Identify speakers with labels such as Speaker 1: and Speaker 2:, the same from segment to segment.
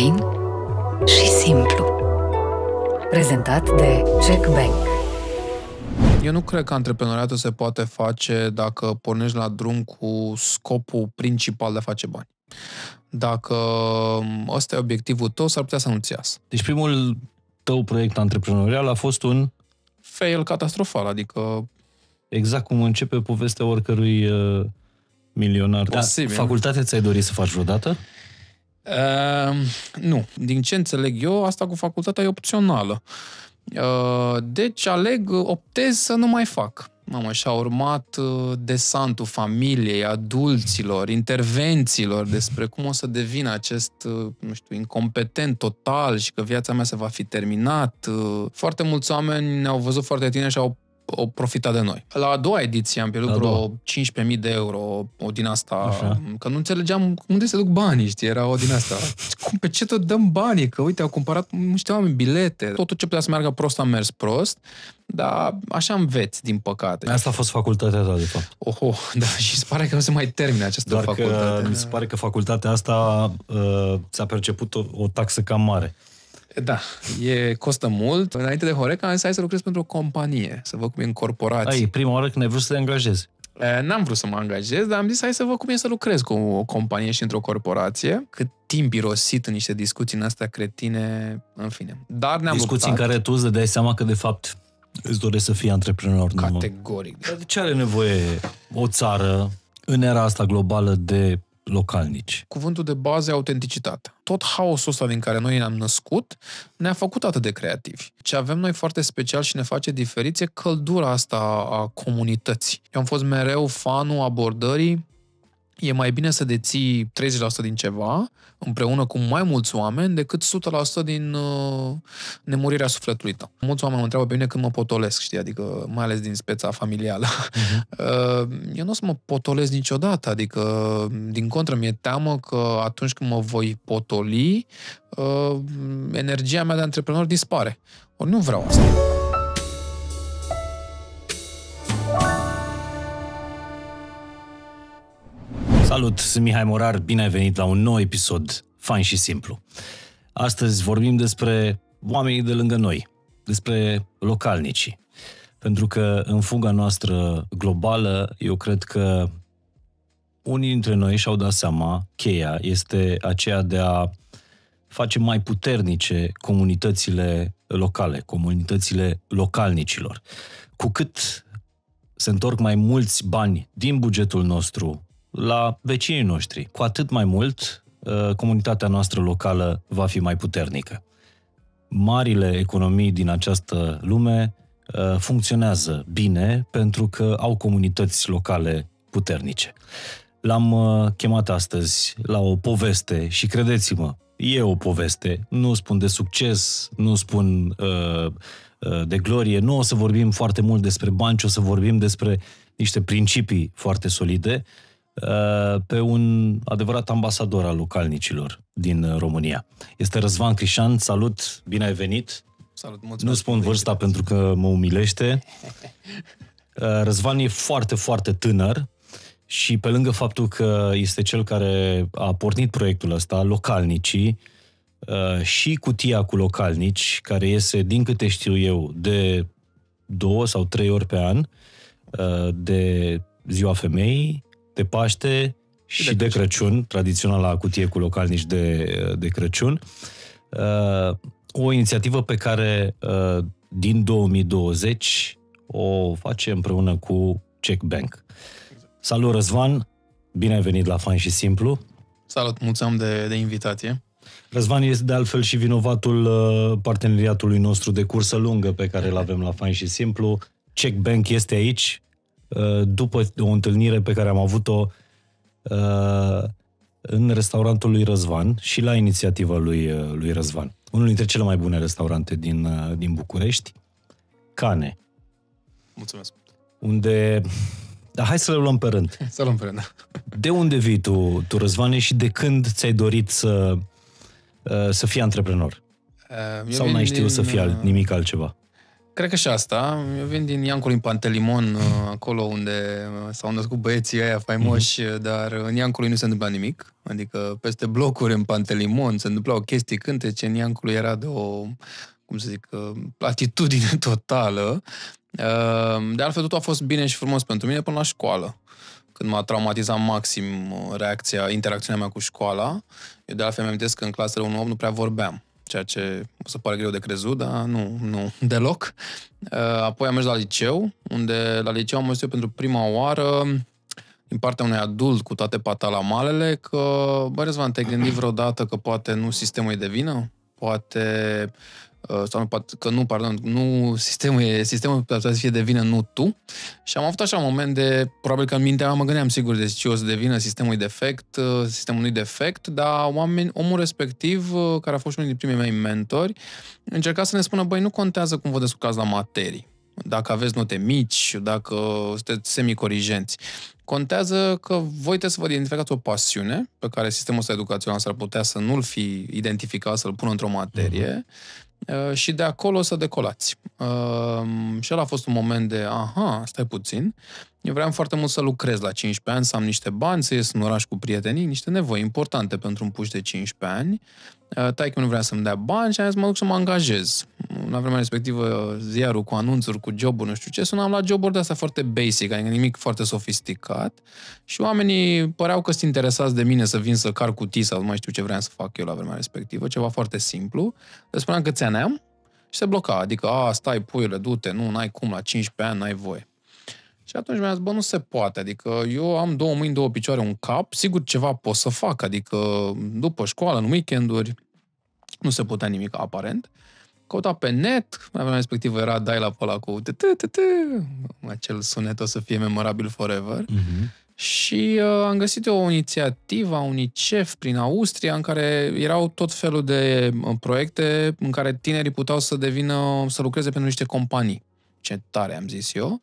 Speaker 1: Fain și simplu. Prezentat de Check Bank.
Speaker 2: Eu nu cred că antreprenoriatul se poate face dacă pornești la drum cu scopul principal de a face bani. Dacă ăsta e obiectivul tău, s-ar putea să nu-ți iasă.
Speaker 3: Deci primul tău proiect antreprenorial a fost un...
Speaker 2: Fail catastrofal, adică...
Speaker 3: Exact cum începe povestea oricărui uh, milionar.
Speaker 2: Posibil.
Speaker 3: Da, facultate ți-ai dorit să faci vreodată?
Speaker 2: Uh, nu. Din ce înțeleg eu, asta cu facultatea e opțională. Uh, deci aleg, optez să nu mai fac. Mamă, și-a urmat uh, desantul familiei, adulților, intervențiilor despre cum o să devin acest, uh, nu știu, incompetent total și că viața mea se va fi terminat. Uh, foarte mulți oameni ne-au văzut foarte tine și au o profita de noi. La a doua ediție am pierdut vreo 15.000 de euro, o din asta, Așa. că nu înțelegeam unde se duc banii, știi, era o din asta. Cum, pe ce tot dăm banii? Că uite, au cumpărat niște oameni bilete. Totul ce putea să meargă prost a mers prost, dar așa înveți, din păcate.
Speaker 3: Asta a fost facultatea ta, de fapt.
Speaker 2: Oho, da, și se pare că nu se mai termine această
Speaker 3: Doar
Speaker 2: facultate.
Speaker 3: Că, mi se pare că facultatea asta uh, ți-a perceput o, o taxă cam mare.
Speaker 2: Da, e, costă mult. Înainte de Horeca am zis, hai să lucrez pentru o companie, să văd cum e în corporație.
Speaker 3: Ai, prima oară când ai vrut să te angajezi.
Speaker 2: N-am vrut să mă angajez, dar am zis hai să văd cum e să lucrez cu o companie și într-o corporație. Cât timp irosit în niște discuții în astea cretine, în fine. Dar ne-am
Speaker 3: Discuții
Speaker 2: luptat.
Speaker 3: în care tu îți dai seama că de fapt îți dorești să fii antreprenor.
Speaker 2: Categoric.
Speaker 3: Nu? De ce are nevoie o țară în era asta globală de localnici.
Speaker 2: Cuvântul de bază e autenticitate. Tot haosul ăsta din care noi ne-am născut ne-a făcut atât de creativi. Ce avem noi foarte special și ne face diferiți e căldura asta a comunității. Eu am fost mereu fanul abordării e mai bine să deții 30% din ceva împreună cu mai mulți oameni decât 100% din uh, nemurirea sufletului tău. Mulți oameni mă întreabă pe mine când mă potolesc, știi, adică mai ales din speța familială. Uh-huh. Uh, eu nu o să mă potolesc niciodată, adică din contră mi-e teamă că atunci când mă voi potoli, uh, energia mea de antreprenor dispare. Ori nu vreau asta.
Speaker 3: Salut, sunt Mihai Morar, bine ai venit la un nou episod fain și simplu. Astăzi vorbim despre oamenii de lângă noi, despre localnicii. Pentru că în fuga noastră globală, eu cred că unii dintre noi și-au dat seama, cheia este aceea de a face mai puternice comunitățile locale, comunitățile localnicilor. Cu cât se întorc mai mulți bani din bugetul nostru la vecinii noștri. Cu atât mai mult, comunitatea noastră locală va fi mai puternică. Marile economii din această lume funcționează bine pentru că au comunități locale puternice. L-am chemat astăzi la o poveste și credeți-mă, e o poveste. Nu spun de succes, nu spun uh, de glorie, nu o să vorbim foarte mult despre bani, ci o să vorbim despre niște principii foarte solide, pe un adevărat ambasador al localnicilor din România. Este Răzvan Crișan, salut, bine ai venit!
Speaker 2: Salut, mulțumesc!
Speaker 3: Nu spun vârsta pentru că mă umilește. Răzvan e foarte, foarte tânăr și pe lângă faptul că este cel care a pornit proiectul ăsta, localnicii, și cutia cu localnici, care iese, din câte știu eu, de două sau trei ori pe an, de Ziua Femeii, de Paște și, și de, de Crăciun, Crăciun tradiționala cutie cu localnici de, de Crăciun. O inițiativă pe care din 2020 o face împreună cu Check Bank. Salut, Răzvan! Bine ai venit la Fan și Simplu!
Speaker 2: Salut, mulțumim de, de invitație!
Speaker 3: Răzvan este de altfel și vinovatul parteneriatului nostru de cursă lungă pe care îl avem la Fan și Simplu. Check Bank este aici, după o întâlnire pe care am avut-o în restaurantul lui Răzvan și la inițiativa lui, lui Răzvan. Unul dintre cele mai bune restaurante din, din București, Cane.
Speaker 2: Mulțumesc.
Speaker 3: Unde... Dar hai să le luăm pe rând.
Speaker 2: Să luăm pe rând.
Speaker 3: De unde vii tu, tu Răzvane, și de când ți-ai dorit să, să fii antreprenor? Uh, Sau n-ai știut din... să fii alt, nimic altceva?
Speaker 2: Cred că și asta. Eu vin din Iancul în Pantelimon, uh, acolo unde uh, s-au născut băieții ăia faimoși, mm-hmm. dar în Iancului nu se întâmpla nimic. Adică peste blocuri în Pantelimon se întâmplau chestii cântece, în Iancului era de o, cum să zic, platitudine totală. De altfel, totul a fost bine și frumos pentru mine până la școală când m-a traumatizat maxim reacția, interacțiunea mea cu școala. Eu de altfel mi-am că în clasele 1-8 nu prea vorbeam ceea ce o să pare greu de crezut, dar nu, nu deloc. Uh, apoi am mers la liceu, unde la liceu am mers eu pentru prima oară din partea unui adult cu toate patalamalele că, bă, Răzvan, te-ai gândit vreodată că poate nu sistemul e de vină? Poate Uh, sau nu, că nu, pardon, nu sistemul e, sistemul poate să fie de vină, nu tu. Și am avut așa un moment de, probabil că în mintea mea mă gândeam sigur de ce o să devină sistemul defect, uh, sistemul nu defect, dar oameni, omul respectiv, uh, care a fost unul din primii mei mentori, încerca să ne spună, băi, nu contează cum vă descurcați la materii. Dacă aveți note mici, dacă sunteți semicorigenți. Contează că voi trebuie să vă identificați o pasiune pe care sistemul ăsta educațional s-ar putea să nu-l fi identificat, să-l pună într-o materie uh-huh Uh, și de acolo să decolați. Uh, și el a fost un moment de, aha, stai puțin, eu vreau foarte mult să lucrez la 15 ani, să am niște bani, să ies în oraș cu prietenii, niște nevoi importante pentru un puș de 15 ani. Uh, Taică nu vrea să-mi dea bani și am zis, mă duc să mă angajez. La vremea respectivă, ziarul cu anunțuri, cu joburi, nu știu ce, sunam la joburi de astea foarte basic, adică nimic foarte sofisticat. Și oamenii păreau că sunt interesați de mine să vin să car cutii sau nu mai știu ce vreau să fac eu la vremea respectivă, ceva foarte simplu. Le spuneam că ți-aneam și se bloca. Adică, a, stai, puiule, du-te, nu, n-ai cum, la 15 ani n-ai voie. Și atunci mi-a zis, bă, nu se poate, adică eu am două mâini, două picioare, un cap, sigur ceva pot să fac, adică după școală, în weekenduri, nu se putea nimic aparent. Căuta pe net, la vremea respectivă era dial-up ăla cu acel sunet o să fie memorabil forever. Uh-huh. Și uh, am găsit o inițiativă a UNICEF prin Austria în care erau tot felul de uh, proiecte în care tinerii puteau să devină, să lucreze pentru niște companii. Ce tare am zis eu.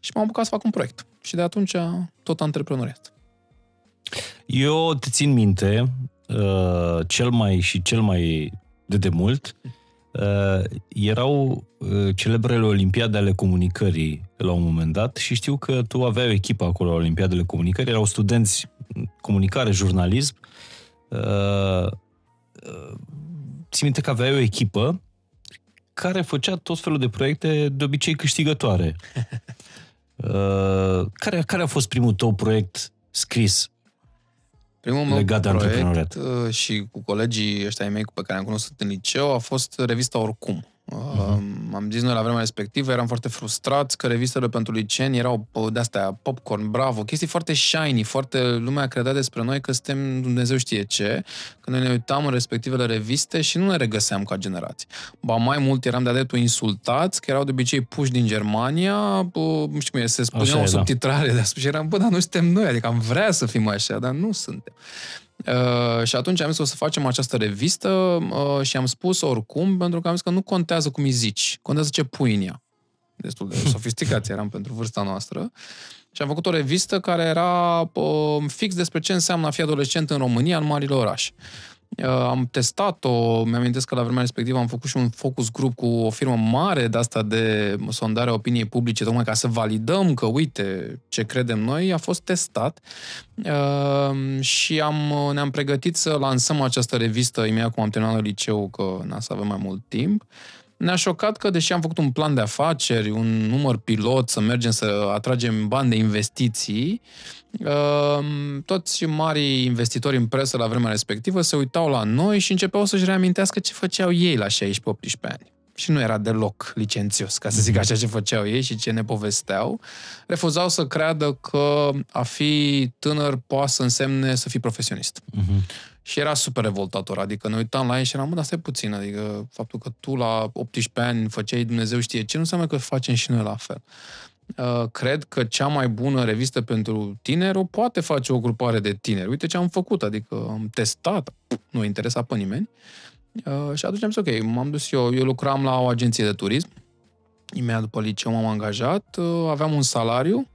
Speaker 2: Și m-am apucat să fac un proiect. Și de atunci tot antreprenoriat.
Speaker 3: Eu te țin minte, uh, cel mai și cel mai de demult, uh, erau uh, celebrele Olimpiade ale Comunicării la un moment dat și știu că tu aveai o echipă acolo la Olimpiadele Comunicării, erau studenți comunicare, jurnalism. Uh, uh, țin minte că aveai o echipă care făcea tot felul de proiecte, de obicei câștigătoare. Uh, care, care a fost primul tău proiect scris
Speaker 2: Primul meu legat proiect de uh, și cu colegii ăștia mei pe care am cunoscut în liceu a fost revista Oricum. Uh-huh. Am zis noi la vremea respectivă, eram foarte frustrați că revistele pentru liceeni erau de-astea popcorn, bravo, chestii foarte shiny, foarte lumea credea despre noi că suntem Dumnezeu știe ce, că noi ne uitam în respectivele reviste și nu ne regăseam ca generație. Ba mai mult eram de-a dreptul insultați, că erau de obicei puși din Germania, nu știu cum e, se spunea o da. subtitrare, dar și eram, bă, dar nu suntem noi, adică am vrea să fim așa, dar nu suntem. Uh, și atunci am zis o să facem această revistă uh, și am spus oricum, pentru că am zis că nu contează cum îi zici, contează ce pui în ea. Destul de sofisticat eram pentru vârsta noastră. Și am făcut o revistă care era uh, fix despre ce înseamnă a fi adolescent în România, în marile orașe. Uh, am testat-o, mi-am că la vremea respectivă am făcut și un focus group cu o firmă mare de asta de sondare a opiniei publice, tocmai ca să validăm că, uite, ce credem noi, a fost testat uh, și am, ne-am pregătit să lansăm această revistă imediat cum am terminat liceu, că n să avem mai mult timp. Ne-a șocat că, deși am făcut un plan de afaceri, un număr pilot, să mergem să atragem bani de investiții, uh, Ehm, toți mari investitori în presă la vremea respectivă se uitau la noi și începeau să-și reamintească ce făceau ei la 16-18 ani. Și nu era deloc licențios, ca să zic mhm. așa ce făceau ei și ce ne povesteau. Refuzau să creadă că a fi tânăr poate să însemne să fii profesionist. Uh-huh. Și era super revoltator, adică ne uitam la ei și eram, mă, dar stai puțin, adică faptul că tu la 18 ani făceai Dumnezeu știe ce, nu înseamnă că facem și noi la fel. Uh, cred că cea mai bună revistă pentru tineri o poate face o grupare de tineri. Uite ce am făcut, adică am testat, nu interesa pe nimeni. Uh, și atunci am zis, ok, m-am dus eu, eu lucram la o agenție de turism, imediat după liceu m-am angajat, uh, aveam un salariu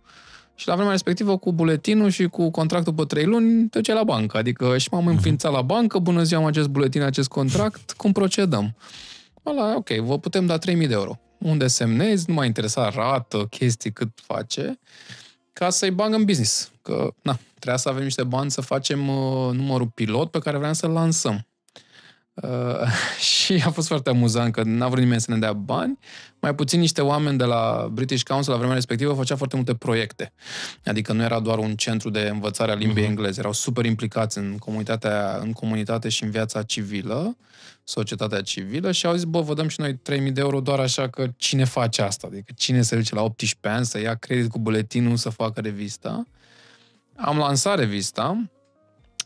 Speaker 2: și la vremea respectivă cu buletinul și cu contractul pe trei luni te la bancă. Adică și m-am mhm. înființat la bancă, bună ziua am acest buletin, acest contract, cum procedăm? Ăla, ok, vă putem da 3.000 de euro unde semnezi, nu m-a interesat rată, chestii, cât face, ca să-i bag în business. Că, na, trebuia să avem niște bani să facem uh, numărul pilot pe care vreau să-l lansăm. Uh, și a fost foarte amuzant că n-a vrut nimeni să ne dea bani. Mai puțin niște oameni de la British Council la vremea respectivă făcea foarte multe proiecte. Adică nu era doar un centru de învățare a limbii uh-huh. engleze. Erau super implicați în comunitatea, în comunitate și în viața civilă, societatea civilă și au zis, bă, vă dăm și noi 3000 de euro doar așa că cine face asta? Adică cine se duce la 18 ani să ia credit cu buletinul să facă revista? Am lansat revista,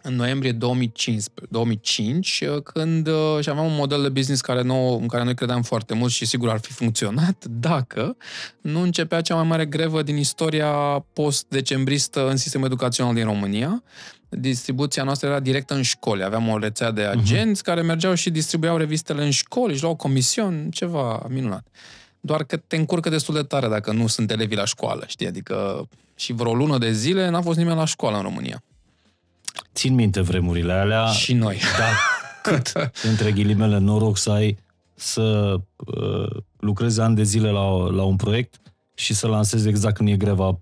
Speaker 2: în noiembrie 2015, 2005, uh, când uh, și aveam un model de business care nou, în care noi credeam foarte mult și sigur ar fi funcționat dacă nu începea cea mai mare grevă din istoria post-decembristă în sistemul educațional din România. Distribuția noastră era directă în școli. Aveam o rețea de mhm. agenți uh-huh. care mergeau și distribuiau revistele în școli, își luau comision, ceva minunat. Doar că te încurcă destul de tare dacă nu sunt elevi la școală, știi? Adică și vreo lună de zile n-a fost nimeni la școală în România.
Speaker 3: Țin minte vremurile alea.
Speaker 2: Și noi.
Speaker 3: Da, cât, între ghilimele, noroc să ai să uh, lucrezi ani de zile la, la un proiect și să lansezi exact când e greva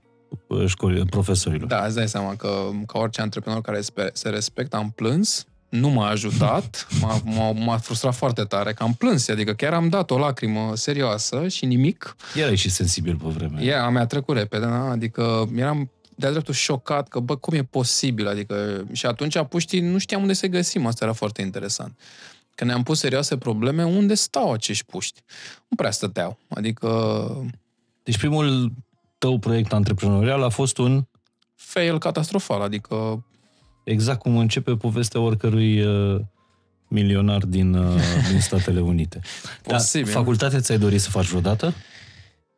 Speaker 3: uh, școlii, profesorilor.
Speaker 2: Da, îți dai seama că ca orice antreprenor care se respectă, am plâns, nu m-a ajutat, m-a, m-a, m-a frustrat foarte tare, că am plâns, adică chiar am dat o lacrimă serioasă și nimic.
Speaker 3: Era și sensibil pe vremea.
Speaker 2: Ea, a mea trecut repede, da? adică eram de-a dreptul șocat că, bă, cum e posibil? Adică, și atunci puștii nu știam unde să găsim, asta era foarte interesant. Că ne-am pus serioase probleme, unde stau acești puști? Nu prea stăteau, adică...
Speaker 3: Deci primul tău proiect antreprenorial a fost un...
Speaker 2: Fail catastrofal, adică...
Speaker 3: Exact cum începe povestea oricărui uh, milionar din, uh, din Statele Unite.
Speaker 2: Posibil.
Speaker 3: Dar facultatea ți-ai dorit să faci vreodată?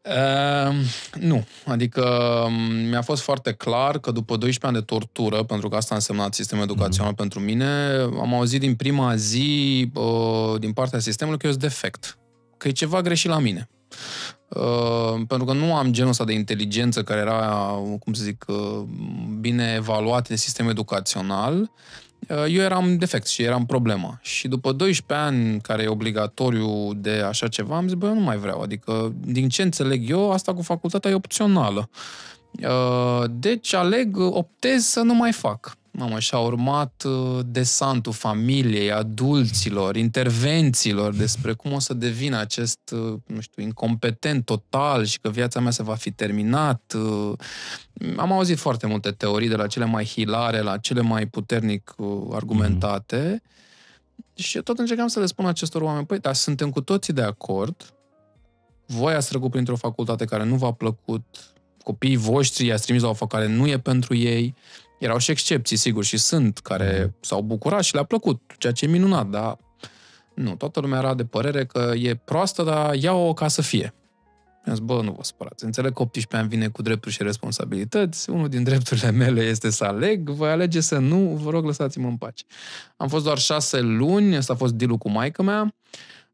Speaker 2: Uh, nu. Adică um, mi-a fost foarte clar că după 12 ani de tortură, pentru că asta a însemnat sistemul educațional mm-hmm. pentru mine, am auzit din prima zi uh, din partea sistemului că eu sunt defect. Că e ceva greșit la mine. Uh, pentru că nu am genul ăsta de inteligență care era, cum să zic, uh, bine evaluat de sistemul educațional Uh, eu eram defect și eram problemă. Și după 12 ani, care e obligatoriu de așa ceva, am zis, bă, eu nu mai vreau. Adică, din ce înțeleg eu, asta cu facultatea e opțională. Uh, deci aleg, optez să nu mai fac. Mamă, și a urmat uh, desantul familiei, adulților, intervențiilor despre cum o să devină acest, uh, nu știu, incompetent total și că viața mea se va fi terminat. Uh, am auzit foarte multe teorii, de la cele mai hilare la cele mai puternic argumentate. Mm. Și tot încercam să le spun acestor oameni, păi, dar suntem cu toții de acord, voi ați trecut printr-o facultate care nu v-a plăcut, copiii voștri i-ați trimis la o facultate care nu e pentru ei, erau și excepții, sigur, și sunt, care mm. s-au bucurat și le-a plăcut, ceea ce e minunat, dar nu, toată lumea era de părere că e proastă, dar ia-o ca să fie. Mi-am zis, bă, nu vă supărați. Înțeleg că 18 ani vine cu drepturi și responsabilități. Unul din drepturile mele este să aleg. Voi alege să nu. Vă rog, lăsați-mă în pace. Am fost doar șase luni. Asta a fost deal cu maica mea.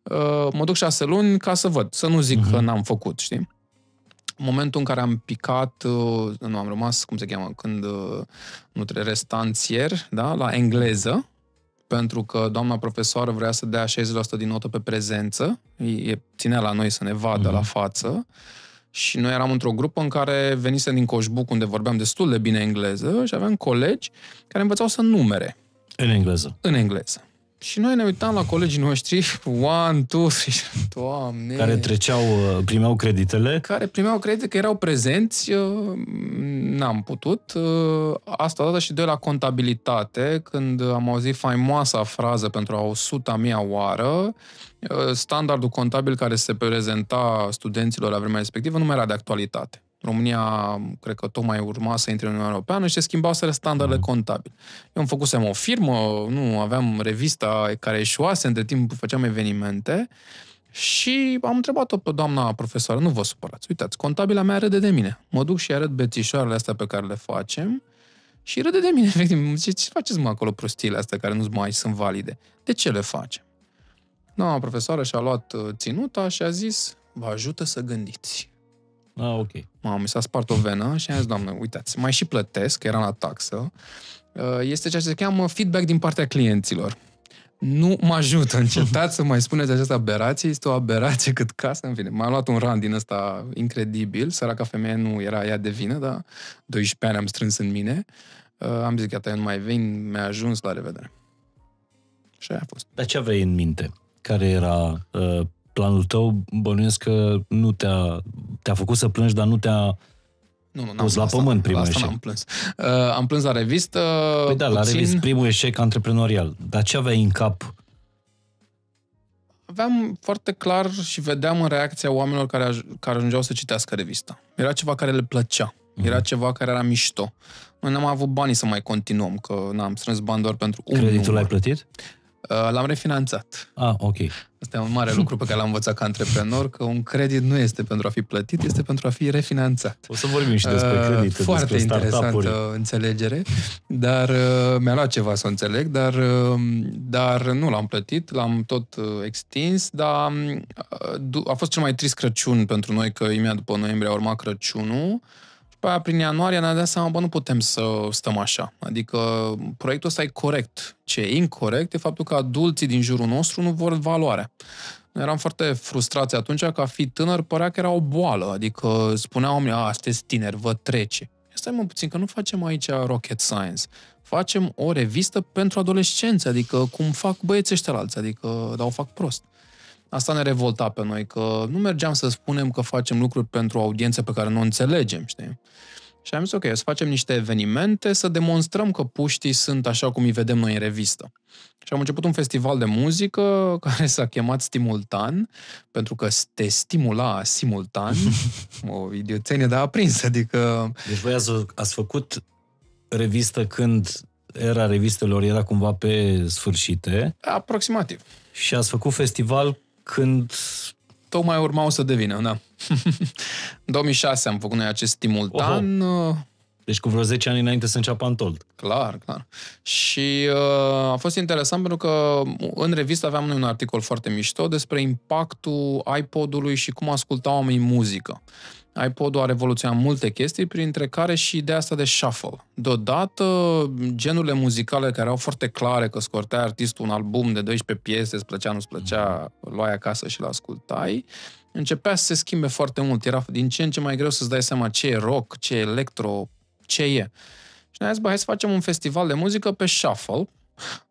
Speaker 2: Uh, mă duc șase luni ca să văd. Să nu zic uh-huh. că n-am făcut, știi? Momentul în care am picat, uh, nu am rămas, cum se cheamă, când uh, nu trebuie, restanțier, da, la engleză, pentru că doamna profesoară vrea să dea 60% din notă pe prezență, e, ținea la noi să ne vadă mm-hmm. la față, și noi eram într-o grupă în care venise din Coșbuc, unde vorbeam destul de bine engleză, și aveam colegi care învățau să numere.
Speaker 3: În engleză.
Speaker 2: În engleză. Și noi ne uitam la colegii noștri, one, two, three, doamne...
Speaker 3: Care treceau, uh, primeau creditele?
Speaker 2: Care primeau credite, că erau prezenți, uh, n-am putut. Uh, asta dată și doi la contabilitate, când am auzit faimoasa frază pentru a o suta mea oară, standardul contabil care se prezenta studenților la vremea respectivă nu mai era de actualitate. România, cred că tocmai urma să intre în Uniunea Europeană și se schimbau să standardele mm. contabile. Eu îmi făcusem o firmă, nu aveam revista care eșuase, între timp făceam evenimente și am întrebat-o pe doamna profesoară, nu vă supărați, uitați, contabila mea râde de mine. Mă duc și arăt bețișoarele astea pe care le facem și râde de mine, efectiv. Ce, ce faceți mă acolo prostiile astea care nu mai sunt valide? De ce le facem? Doamna profesoară și-a luat uh, ținuta și a zis, vă ajută să gândiți.
Speaker 3: Ah, ok.
Speaker 2: Mamă, mi s-a spart o venă și am zis, doamnă, uitați, mai și plătesc, era la taxă. Uh, este ceea ce se cheamă feedback din partea clienților. nu mă ajută. Încetați să mai spuneți această aberație. Este o aberație cât casă. În fine, m-am luat un rand din ăsta incredibil. Săraca femeie nu era ea de vină, dar 12 ani am strâns în mine. Uh, am zis, gata, eu nu mai vin, mi-a ajuns, la revedere. Și aia a fost.
Speaker 3: Dar ce aveai în minte? Care era uh, planul tău? Bănuiesc că nu te-a, te-a făcut să plângi, dar nu te-a
Speaker 2: Nu, nu, n-am
Speaker 3: Pus la
Speaker 2: plâns,
Speaker 3: pământ
Speaker 2: asta,
Speaker 3: primul
Speaker 2: la asta
Speaker 3: eșec.
Speaker 2: n-am plâns. Uh, am plâns la revistă.
Speaker 3: Păi da, la
Speaker 2: puțin.
Speaker 3: revist primul eșec antreprenorial. Dar ce aveai în cap?
Speaker 2: Aveam foarte clar și vedeam în reacția oamenilor care, aj- care ajungeau să citească revista. Era ceva care le plăcea. Era ceva care era mișto. Noi n-am avut banii să mai continuăm, că n-am strâns bani doar pentru un
Speaker 3: Creditul
Speaker 2: număr.
Speaker 3: l-ai plătit?
Speaker 2: Uh, L-am refinanțat.
Speaker 3: Ah, ok.
Speaker 2: Asta e un mare lucru pe care l-am învățat ca antreprenor, că un credit nu este pentru a fi plătit, este pentru a fi refinanțat.
Speaker 3: O să vorbim și despre
Speaker 2: Uh,
Speaker 3: credite,
Speaker 2: Foarte
Speaker 3: despre startup-uri.
Speaker 2: interesantă înțelegere, dar uh, mi-a luat ceva să o înțeleg, dar, uh, dar nu l-am plătit, l-am tot uh, extins, dar uh, du- a fost cel mai trist Crăciun pentru noi, că imediat după noiembrie a urmat Crăciunul, și pe aia, prin ianuarie, ne-am dat seama, bă, nu putem să stăm așa. Adică proiectul ăsta e corect. Ce e incorrect e faptul că adulții din jurul nostru nu vor valoarea. Noi eram foarte frustrați atunci că a fi tânăr părea că era o boală. Adică spuneau oamenii, a, sunteți tineri, vă trece. Stai mă puțin, că nu facem aici rocket science. Facem o revistă pentru adolescenți, adică cum fac băieții ăștia la alții, adică dar o fac prost. Asta ne revolta pe noi, că nu mergeam să spunem că facem lucruri pentru o audiență pe care nu o înțelegem, știi? Și am zis, ok, să facem niște evenimente, să demonstrăm că puștii sunt așa cum îi vedem noi în revistă. Și am început un festival de muzică care s-a chemat Stimultan, pentru că te stimula simultan, o idioțenie, dar aprins, adică
Speaker 3: Deci voi ați, ați făcut revistă când era revistelor era cumva pe sfârșite
Speaker 2: aproximativ.
Speaker 3: și ați făcut festival când...
Speaker 2: Tocmai urmau să devină, da. În 2006 am făcut noi acest Stimultan, uh,
Speaker 3: Deci cu vreo 10 ani înainte să înceapă Antold.
Speaker 2: Clar, clar. Și uh, a fost interesant pentru că în revistă aveam noi un articol foarte mișto despre impactul iPod-ului și cum ascultau oamenii muzică. iPod-ul a revoluționat multe chestii, printre care și ideea asta de shuffle. Deodată, genurile muzicale care erau foarte clare, că scortea artistul un album de 12 piese, îți plăcea, nu-ți plăcea, îl luai acasă și l-ascultai, începea să se schimbe foarte mult. Era din ce în ce mai greu să-ți dai seama ce e rock, ce e electro, ce e. Și ne-am zis, bă, hai să facem un festival de muzică pe shuffle,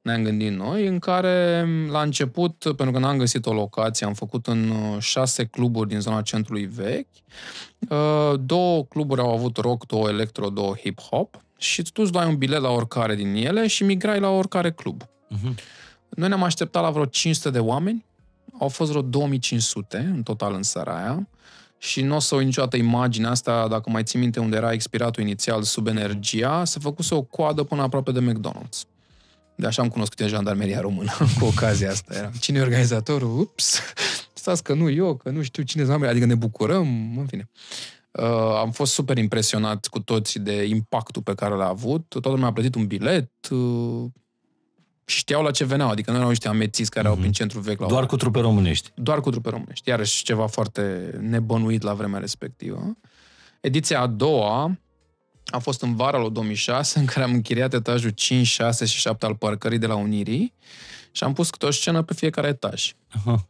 Speaker 2: ne-am gândit noi, în care la început, pentru că n-am găsit o locație, am făcut în uh, șase cluburi din zona centrului vechi. Uh, Două cluburi au avut rock, două electro, două hip-hop și tu îți luai un bilet la oricare din ele și migrai la oricare club.
Speaker 3: Mhm.
Speaker 2: Noi ne-am așteptat la vreo 500 de oameni, au fost vreo 2500 în total în seara aia și nu o să uit niciodată imaginea asta, dacă mai ții minte unde era expiratul inițial sub energia, se făcuse o coadă până aproape de McDonald's. De așa am cunoscut în jandarmeria română cu ocazia asta. Era. Cine e organizatorul? Ups! Stați că nu eu, că nu știu cine sunt oamenii, adică ne bucurăm, în fine. Uh, am fost super impresionat cu toți de impactul pe care l-a avut. Toată lumea a plătit un bilet uh, și știau la ce veneau, adică nu erau niște amețiți care au prin centrul vechi la
Speaker 3: Doar
Speaker 2: oraș.
Speaker 3: cu trupe românești.
Speaker 2: Doar cu trupe românești. Iarăși ceva foarte nebănuit la vremea respectivă. Ediția a doua a fost în vara lui 2006, în care am închiriat etajul 5, 6 și 7 al parcării de la Unirii și am pus câte o scenă pe fiecare etaj.
Speaker 3: Aha.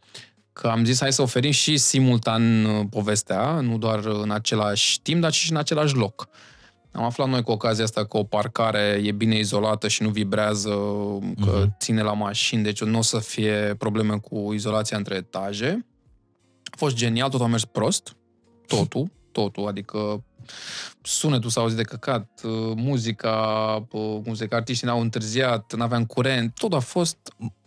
Speaker 2: Că am zis hai să oferim și simultan uh, povestea, nu doar în același timp, dar și în același loc. Am aflat noi cu ocazia asta că o parcare e bine izolată și nu vibrează, că
Speaker 3: Mhm.
Speaker 2: ține la mașini, deci nu o să fie probleme cu izolația între etaje. A fost genial, tot a mers prost, totul, totul, adică sunetul s-a auzit de căcat, uh, muzica, uh, cum se zic, artiștii n-au întârziat, n-aveam curent, tot a fost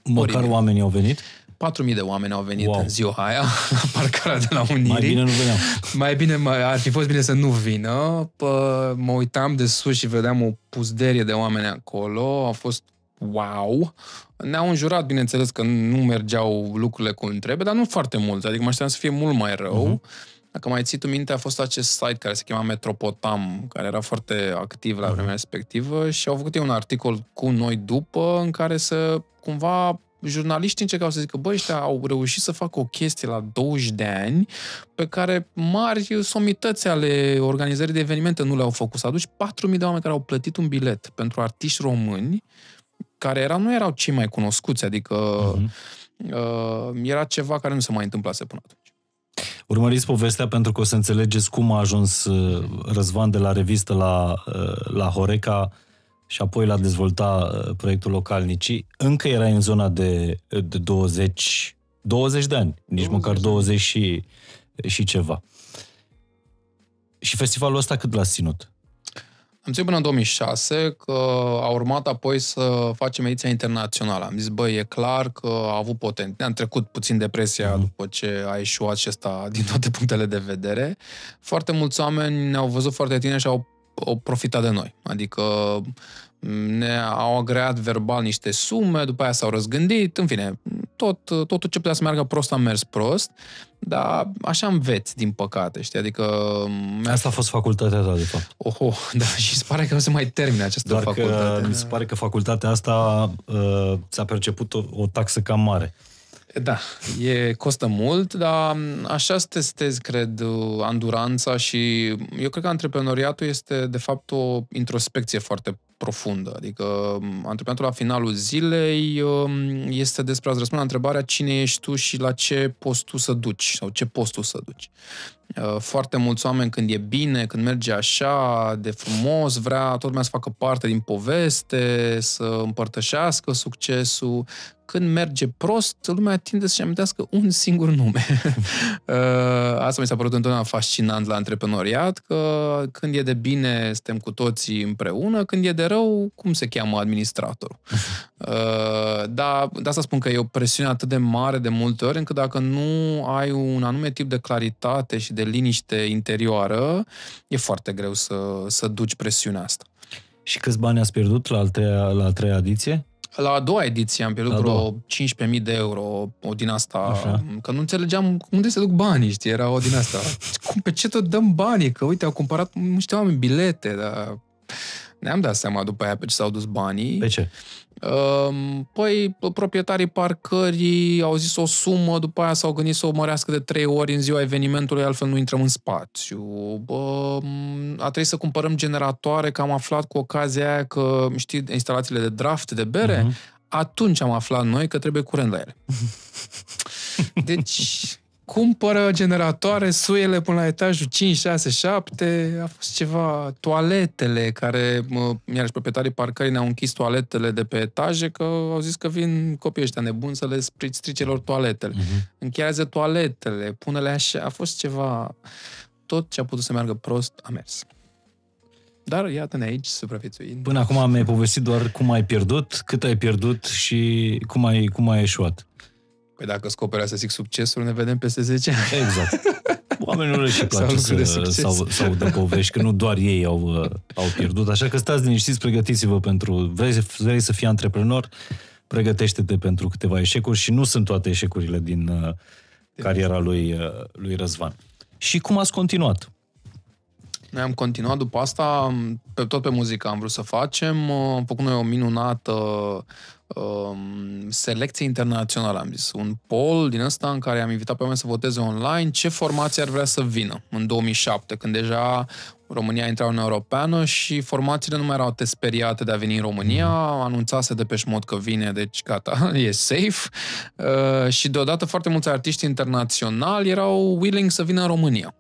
Speaker 3: Măcar
Speaker 2: Oribil.
Speaker 3: oamenii au venit.
Speaker 2: 4.000 de oameni au venit
Speaker 3: Wow.
Speaker 2: wow. în ziua aia la parcarea de la Unirii.
Speaker 3: Mai bine nu veneau.
Speaker 2: Mai bine, mai, ar fi fost bine să nu vină. Pă, mă uitam de sus și vedeam o puzderie de oameni acolo. A fost wow. Ne-au înjurat, bineînțeles, că nu mergeau lucrurile cum trebuie, dar nu foarte mulți. Adică mă așteptam să fie mult mai rău. Uh-huh. Dacă mai ții tu minte, a fost acest site care se chema Metropotam, care era foarte activ la vremea respectivă și au făcut ei un articol cu noi după în care să cumva jurnaliștii încercau să zică, băi, ăștia au reușit să facă o chestie la 20 de ani pe care mari somități ale organizării de evenimente nu le-au făcut. Să aduci 4.000 de oameni care au plătit un bilet pentru artiști români care erau, nu erau cei mai cunoscuți, adică
Speaker 3: Mhm.
Speaker 2: uh, era ceva care nu se mai întâmplase până atunci.
Speaker 3: Urmăriți povestea pentru că o să înțelegeți cum a ajuns uh, Răzvan de la revistă la, uh, la Horeca și apoi la dezvolta uh, proiectul Localnicii. Încă erai în zona de, de 20, 20 de ani, nici
Speaker 2: 20
Speaker 3: măcar
Speaker 2: de
Speaker 3: 20 și, și ceva. Și festivalul ăsta cât l-ați ținut?
Speaker 2: Am ținut până în 2006, că a urmat apoi să facem ediția internațională. Am zis, băi, e clar că a avut potențial. Ne-am trecut puțin depresia
Speaker 3: Mhm.
Speaker 2: după ce a ieșuat și ăsta din toate punctele de vedere. Foarte mulți oameni ne-au văzut foarte tine și au, au profitat de noi. Adică ne-au agreat verbal niște sume, după aia s-au răzgândit, în fine, tot, totul ce putea să meargă prost a mers prost, dar așa înveți, din păcate, știi? Adică mi-a
Speaker 3: Asta a fost facultatea ta, de fapt.
Speaker 2: Oho, da, și se pare că nu se mai termine această
Speaker 3: Doar
Speaker 2: facultate.
Speaker 3: că mi se pare că facultatea asta uh, ți-a perceput o, o taxă cam mare.
Speaker 2: Da, e, costă mult, dar așa să testezi, cred, anduranța și eu cred că antreprenoriatul este, de fapt, o introspecție foarte profundă. Adică antreprenoriatul la finalul zilei este despre a-ți răspunde la întrebarea cine ești tu și la ce poți tu să duci sau ce poți tu să duci. Foarte mulți oameni când e bine, când merge așa de frumos, vrea tot lumea să facă parte din poveste, să împărtășească succesul. Când merge prost, lumea tinde să-și amintească un singur nume. Asta mi s-a părut întotdeauna fascinant la antreprenoriat, că când e de bine, suntem cu toții împreună, când e de rău, cum se cheamă administratorul? Dar de asta spun că e o presiune atât de mare de multe ori, încât dacă nu ai un anume tip de claritate și de liniște interioară, e foarte greu să, să duci presiunea asta.
Speaker 3: Și câți bani ați pierdut la, al treia, la a treia ediție?
Speaker 2: La a doua ediție am pierdut vreo 15.000 de euro, o din asta,
Speaker 3: Așa.
Speaker 2: că nu înțelegeam unde se duc banii, știi, era o din asta. Cum, pe ce tot dăm banii? Că uite, au cumpărat niște oameni bilete, dar ne-am dat seama după aia pe ce s-au dus banii.
Speaker 3: Pe ce?
Speaker 2: Păi, proprietarii parcării au zis o sumă, după aia s-au gândit să o mărească de trei ori în ziua evenimentului, altfel nu intrăm în spațiu. A trebuit să cumpărăm generatoare, că am aflat cu ocazia aia că, știi, instalațiile de draft, de bere, uh-huh. atunci am aflat noi că trebuie curent la ele. Deci, cumpără generatoare, suiele până la etajul 5, 6, 7, a fost ceva, toaletele, care, iarăși proprietarii parcării ne-au închis toaletele de pe etaje, că au zis că vin copiii ăștia nebuni să le strice lor toaletele. Uh-huh. Încheiază toaletele, pune-le așa, a fost ceva, tot ce a putut să meargă prost a mers. Dar iată-ne aici, supraviețuind.
Speaker 3: Până acum mi-ai povestit doar cum ai pierdut, cât ai pierdut și cum ai, cum ai eșuat.
Speaker 2: Păi dacă scopul era să zic succesul, ne vedem peste 10 ani.
Speaker 3: Exact. Oamenilor le și place
Speaker 2: Sau
Speaker 3: să,
Speaker 2: de
Speaker 3: să, să audă povești, că nu doar ei au, au pierdut. Așa că stați liniștiți, pregătiți-vă pentru... Vrei, vrei să fii antreprenor? Pregătește-te pentru câteva eșecuri și nu sunt toate eșecurile din uh, cariera lui, uh, lui Răzvan. Și cum ați continuat?
Speaker 2: Noi am continuat după asta, pe, tot pe muzică am vrut să facem. Am făcut noi o minunată um, selecție internațională, am zis. Un poll din ăsta în care am invitat pe oameni să voteze online ce formație ar vrea să vină în 2007, când deja România intra în Europeană și formațiile nu mai erau speriate de a veni în România, anunțase de peș șmot că vine, deci gata, e safe. Uh, și deodată foarte mulți artiști internaționali erau willing să vină în România.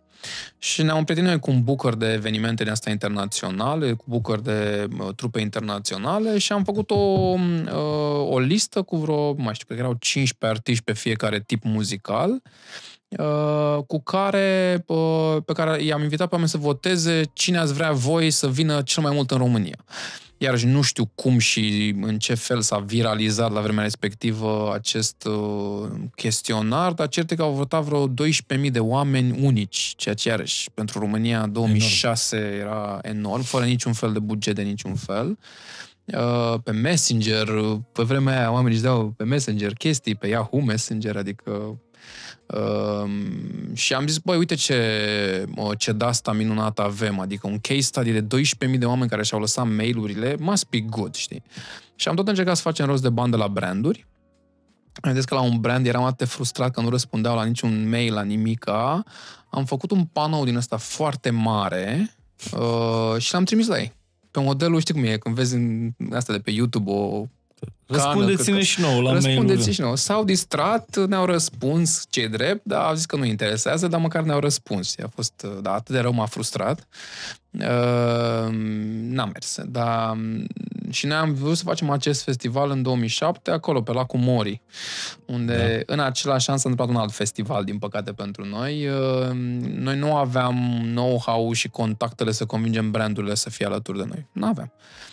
Speaker 2: Și ne-am împrietenit noi cu un bucăr de evenimente din astea internaționale, cu bucăr de uh, trupe internaționale și am făcut o, uh, o listă cu vreo, mai știu, cred că erau 15 artiști pe fiecare tip muzical, uh, cu care, uh, pe care i-am invitat pe oameni să voteze cine ați vrea voi să vină cel mai mult în România. Iarăși nu știu cum și în ce fel s-a viralizat la vremea respectivă acest uh, chestionar, dar cert e că au votat vreo 12.000 de oameni unici, ceea ce iarăși pentru România 2006 enorm. era enorm, fără niciun fel de buget de niciun fel. Uh, pe Messenger, pe vremea aia oamenii își dau pe Messenger chestii, pe Yahoo Messenger, adică Uh, și am zis, băi, uite ce, ce de asta minunată avem, adică un case study de 12.000 de oameni care și-au lăsat mail-urile, must be good, știi? Și am tot încercat să facem rost de bani de la branduri. Am zis că la un brand eram atât de frustrat că nu răspundeau la niciun mail, la nimica. Am făcut un panou din ăsta foarte mare uh, și l-am trimis la ei. Pe modelul, știi cum e, când vezi în asta de pe YouTube o
Speaker 3: Răspundeți-ne și nouă la
Speaker 2: Răspundeți
Speaker 3: mail
Speaker 2: și nouă. S-au distrat, ne-au răspuns ce drept, dar au zis că nu interesează, dar măcar ne-au răspuns. A fost, da, atât de rău m-a frustrat. Uh, n-a mers, dar și noi am vrut să facem acest festival în 2007, acolo, pe lacul Mori, unde da. în același an s-a întâmplat un alt festival, din păcate pentru noi. Uh, noi nu aveam know-how și contactele să convingem brandurile să fie alături de noi. Nu aveam. Uh,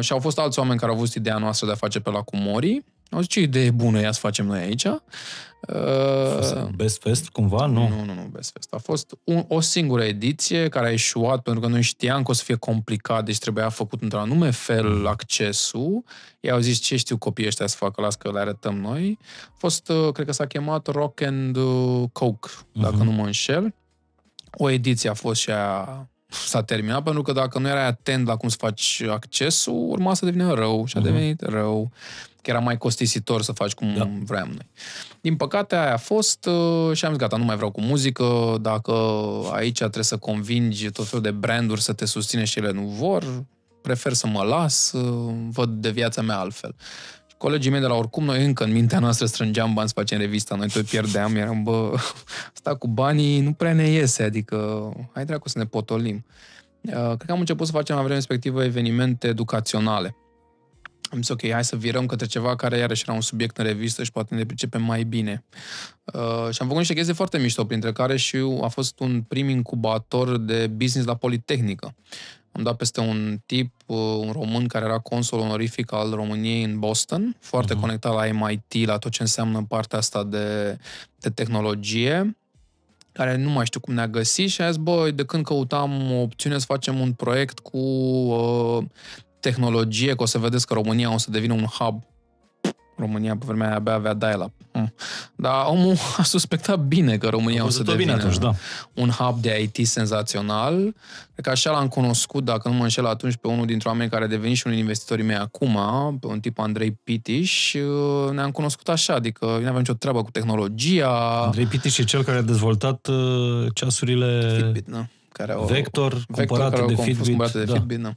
Speaker 2: și au fost alți oameni care au avut ideea noastră de a face pe lacul Mori. Au zis, ce idee bună ia să facem noi aici.
Speaker 3: Uh, Best Fest, cumva? Nu,
Speaker 2: nu, nu, nu Best Fest. A fost un, o singură ediție care a ieșuat pentru că noi știam că o să fie complicat, deci trebuia făcut într-un anume fel mm. accesul. Ei au zis, ce știu copiii ăștia să facă, las că le arătăm noi. A fost, uh, cred că s-a chemat Rock and uh, Coke, dacă mm-hmm. nu mă înșel. O ediție a fost și a s-a terminat, pentru că dacă nu erai atent la cum să faci accesul, urma să devină rău și a mhm. devenit uh-huh. rău. Că era mai costisitor să faci cum da. vreau noi. Din păcate, aia a fost uh, și am zis, gata, nu mai vreau cu muzică, dacă aici trebuie să convingi tot felul de branduri să te susține și ele nu vor, prefer să mă las, uh, văd de viața mea altfel. Colegii mei de la oricum, noi încă în mintea noastră strângeam bani să facem revista, noi tot pierdeam, eram, bă, asta cu banii nu prea ne iese, adică hai dracu să ne potolim. Uh, cred că am început să facem la vremea respectivă evenimente educaționale. Am zis, ok, hai să virăm către ceva care iarăși era un subiect în revistă și poate ne pricepem mai bine. Uh, și am făcut niște chestii foarte mișto, printre care și a fost un prim incubator de business la Politehnică. Am dat peste un tip, uh, un român care era consul onorific al României în Boston, foarte uh-huh. conectat la MIT, la tot ce înseamnă partea asta de, de tehnologie, care nu mai știu cum ne-a găsit și a zis, băi, de când căutam o opțiune să facem un proiect cu uh, tehnologie, că o să vedeți că România o să devină un hub România pe vremea aia abia avea dial-up. Mm. Dar omul a suspectat bine că România o să devină atunci, da. un hub de IT senzațional. Cred că așa l-am cunoscut, dacă nu mă înșel atunci, pe unul dintre oameni care a devenit și un investitorii mei acum, pe un tip Andrei Pitiș. Uh, ne-am cunoscut așa, adică nu aveam nicio treabă cu tehnologia.
Speaker 3: Andrei Pitiș e cel care a dezvoltat uh, ceasurile...
Speaker 2: Fitbit, da
Speaker 3: care au, Vector, cumpărate care de Fitbit. Cumpărate
Speaker 2: de da. Fitbit da.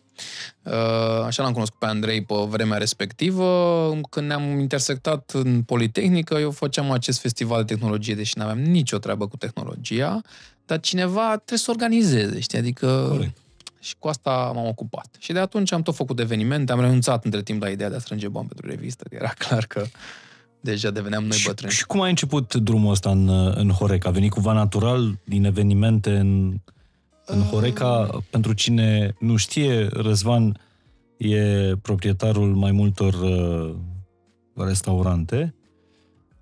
Speaker 2: Uh, așa l-am cunoscut pe Andrei pe vremea respectivă. Când ne-am intersectat în Politehnică, eu făceam acest festival de tehnologie, deși nu aveam nicio treabă cu tehnologia, dar cineva trebuie să organizeze, știi? Adică... Corect. Și cu asta m-am ocupat. Și de atunci am tot făcut evenimente, am renunțat între timp la ideea de a strânge bani pentru revistă, că era clar că deja deveneam noi
Speaker 3: și,
Speaker 2: bătrâni.
Speaker 3: Și cum a început drumul ăsta în, în Horeca? A venit cumva natural, din evenimente în în Horeca, pentru cine nu știe, Răzvan e proprietarul mai multor uh, restaurante,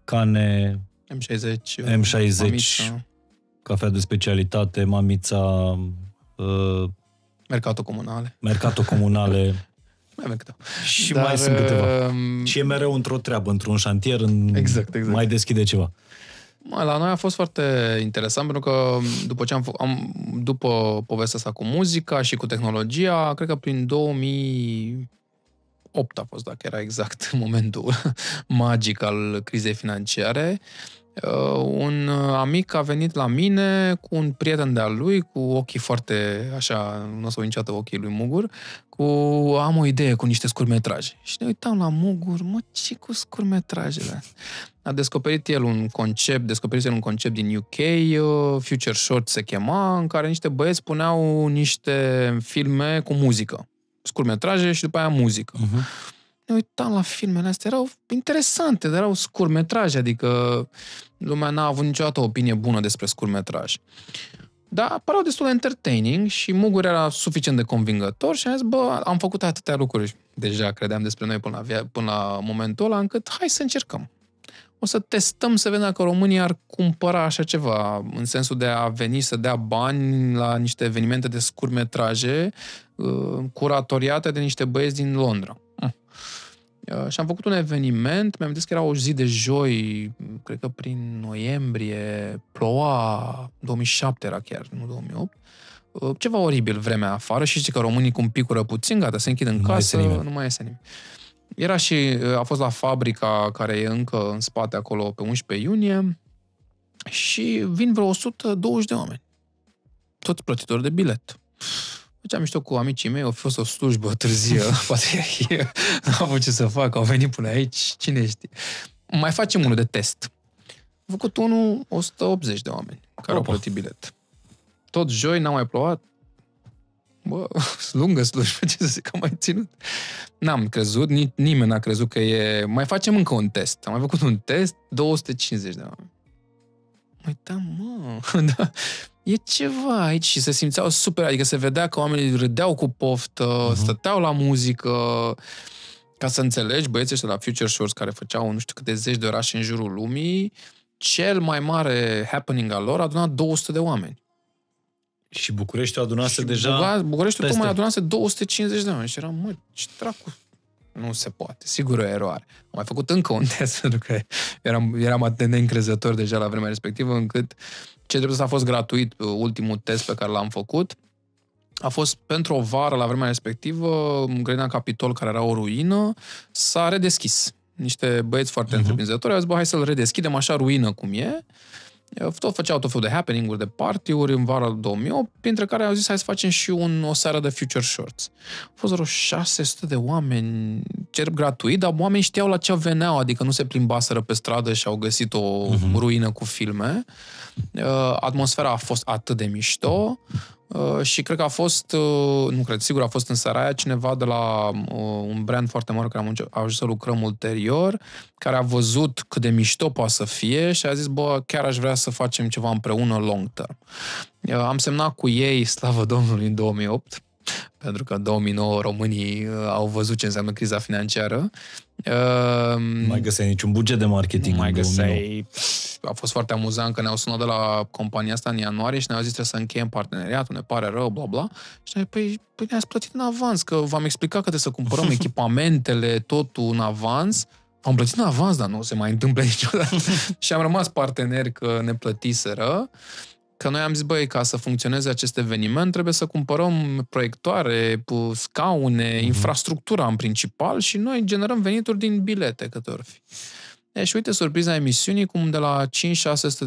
Speaker 3: Cane,
Speaker 2: M60,
Speaker 3: M60 Mamița. cafea de specialitate, Mamița, uh,
Speaker 2: Mercato Comunale.
Speaker 3: Mercato Comunale.
Speaker 2: mai avem câteva.
Speaker 3: Și Dar, mai sunt câteva. Um, și e mereu într-o treabă, într-un șantier, în...
Speaker 2: exact, exact.
Speaker 3: mai deschide ceva.
Speaker 2: La noi a fost foarte interesant pentru că după ce am, am după povestea asta cu muzica și cu tehnologia, cred că prin 2008 a fost, dacă era exact momentul magic al crizei financiare, Uh, un amic a venit la mine cu un prieten de-al lui, cu ochii foarte, așa, nu o să niciodată ochii lui Mugur, cu am o idee cu niște scurmetraje. Și ne uitam la Mugur, mă, ce cu scurmetrajele? A descoperit el un concept, descoperit el un concept din UK, uh, Future Short se chema, în care niște băieți puneau niște filme cu muzică. Scurmetraje și după aia muzică. Uh-huh ne uitam la filmele astea, erau interesante, dar erau scurmetraje, adică lumea n-a avut niciodată o opinie bună despre scurmetraj. Dar păreau destul de entertaining și Mugur era suficient de convingător și am zis, bă, am făcut atâtea lucruri, deja credeam despre noi până la, până la momentul ăla, încât hai să încercăm. O să testăm să vedem dacă România ar cumpăra așa ceva, în sensul de a veni să dea bani la niște evenimente de scurmetraje uh, curatoriate de niște băieți din Londra. Uh, și am făcut un eveniment, mi-am zis că era o zi de joi, cred că prin noiembrie, ploua, 2007 era chiar, nu 2008, uh, ceva oribil vremea afară și știi că românii cum picură puțin, gata, se închid în nu casă, nu mai iese nimeni. Era și, uh, a fost la fabrica care e încă în spate acolo pe 11 iunie și vin vreo 120 de oameni. Toți plătitori de bilet. Făceam mișto cu amicii mei, a fost o slujbă târzie, poate nu au avut ce să fac, au venit până aici, cine știe. Mai facem unul de test. Am făcut unul 180 de oameni care Opa. au plătit bilet. Tot joi, n-a mai plouat, bă, lungă slujbă, ce să zic, am mai ținut. N-am crezut, nici, nimeni n-a crezut că e... Mai facem încă un test. Am mai făcut un test, 250 de oameni. Măi, da, mă, da, e ceva aici și se simțeau super, adică se vedea că oamenii râdeau cu poftă, uh-huh. stăteau la muzică, ca să înțelegi, băieții ăștia la Future Shores care făceau nu știu câte zeci de orașe în jurul lumii, cel mai mare happening al lor a adunat 200 de oameni.
Speaker 3: Și Bucureștiul adunase și deja...
Speaker 2: Bucureștiul peste. tocmai adunase 250 de oameni și eram, mă, ce dracu, nu se poate. Sigur o eroare. Am mai făcut încă un test, pentru că eram, eram atât de neîncrezător deja la vremea respectivă, încât ce drept a fost gratuit, ultimul test pe care l-am făcut, a fost pentru o vară la vremea respectivă, grădina Capitol, care era o ruină, s-a redeschis. Niște băieți foarte uh-huh. întreprinzători au zis, bă, hai să-l redeschidem așa ruină cum e tot făceau tot felul de happening-uri, de party-uri în vara 2008, printre care au zis hai să facem și un, o seară de Future Shorts. Au fost vreo 600 de oameni, cer gratuit, dar oamenii știau la ce veneau, adică nu se plimbaseră pe stradă și au găsit o uh-huh. ruină cu filme. Uh, atmosfera a fost atât de mișto. Uh, și cred că a fost, uh, nu cred, sigur a fost în Saraia cineva de la uh, un brand foarte mare care am ajuns să lucrăm ulterior, care a văzut cât de mișto poate să fie și a zis, bă, chiar aș vrea să facem ceva împreună long term. Am semnat cu ei, slavă Domnului, în 2008, pentru că în 2009 românii au văzut ce înseamnă criza financiară.
Speaker 3: Nu mai găseai niciun buget de marketing
Speaker 2: Nu mai găseai a fost foarte amuzant că ne-au sunat de la compania asta în ianuarie și ne-au zis trebuie să încheiem parteneriatul, ne pare rău, bla bla. Și noi, păi, păi ne-ați plătit în avans, că v-am explicat că trebuie să cumpărăm echipamentele, totul în avans. Am plătit în avans, dar nu se mai întâmplă niciodată. și am rămas parteneri că ne plătiseră. Că noi am zis, băi, ca să funcționeze acest eveniment, trebuie să cumpărăm proiectoare, scaune, mm-hmm. infrastructura în principal și noi generăm venituri din bilete, câte ori fi. E, și uite surpriza emisiunii, cum de la 5-600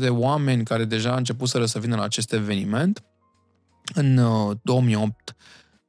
Speaker 2: de oameni care deja au început să vină la acest eveniment, în uh, 2008,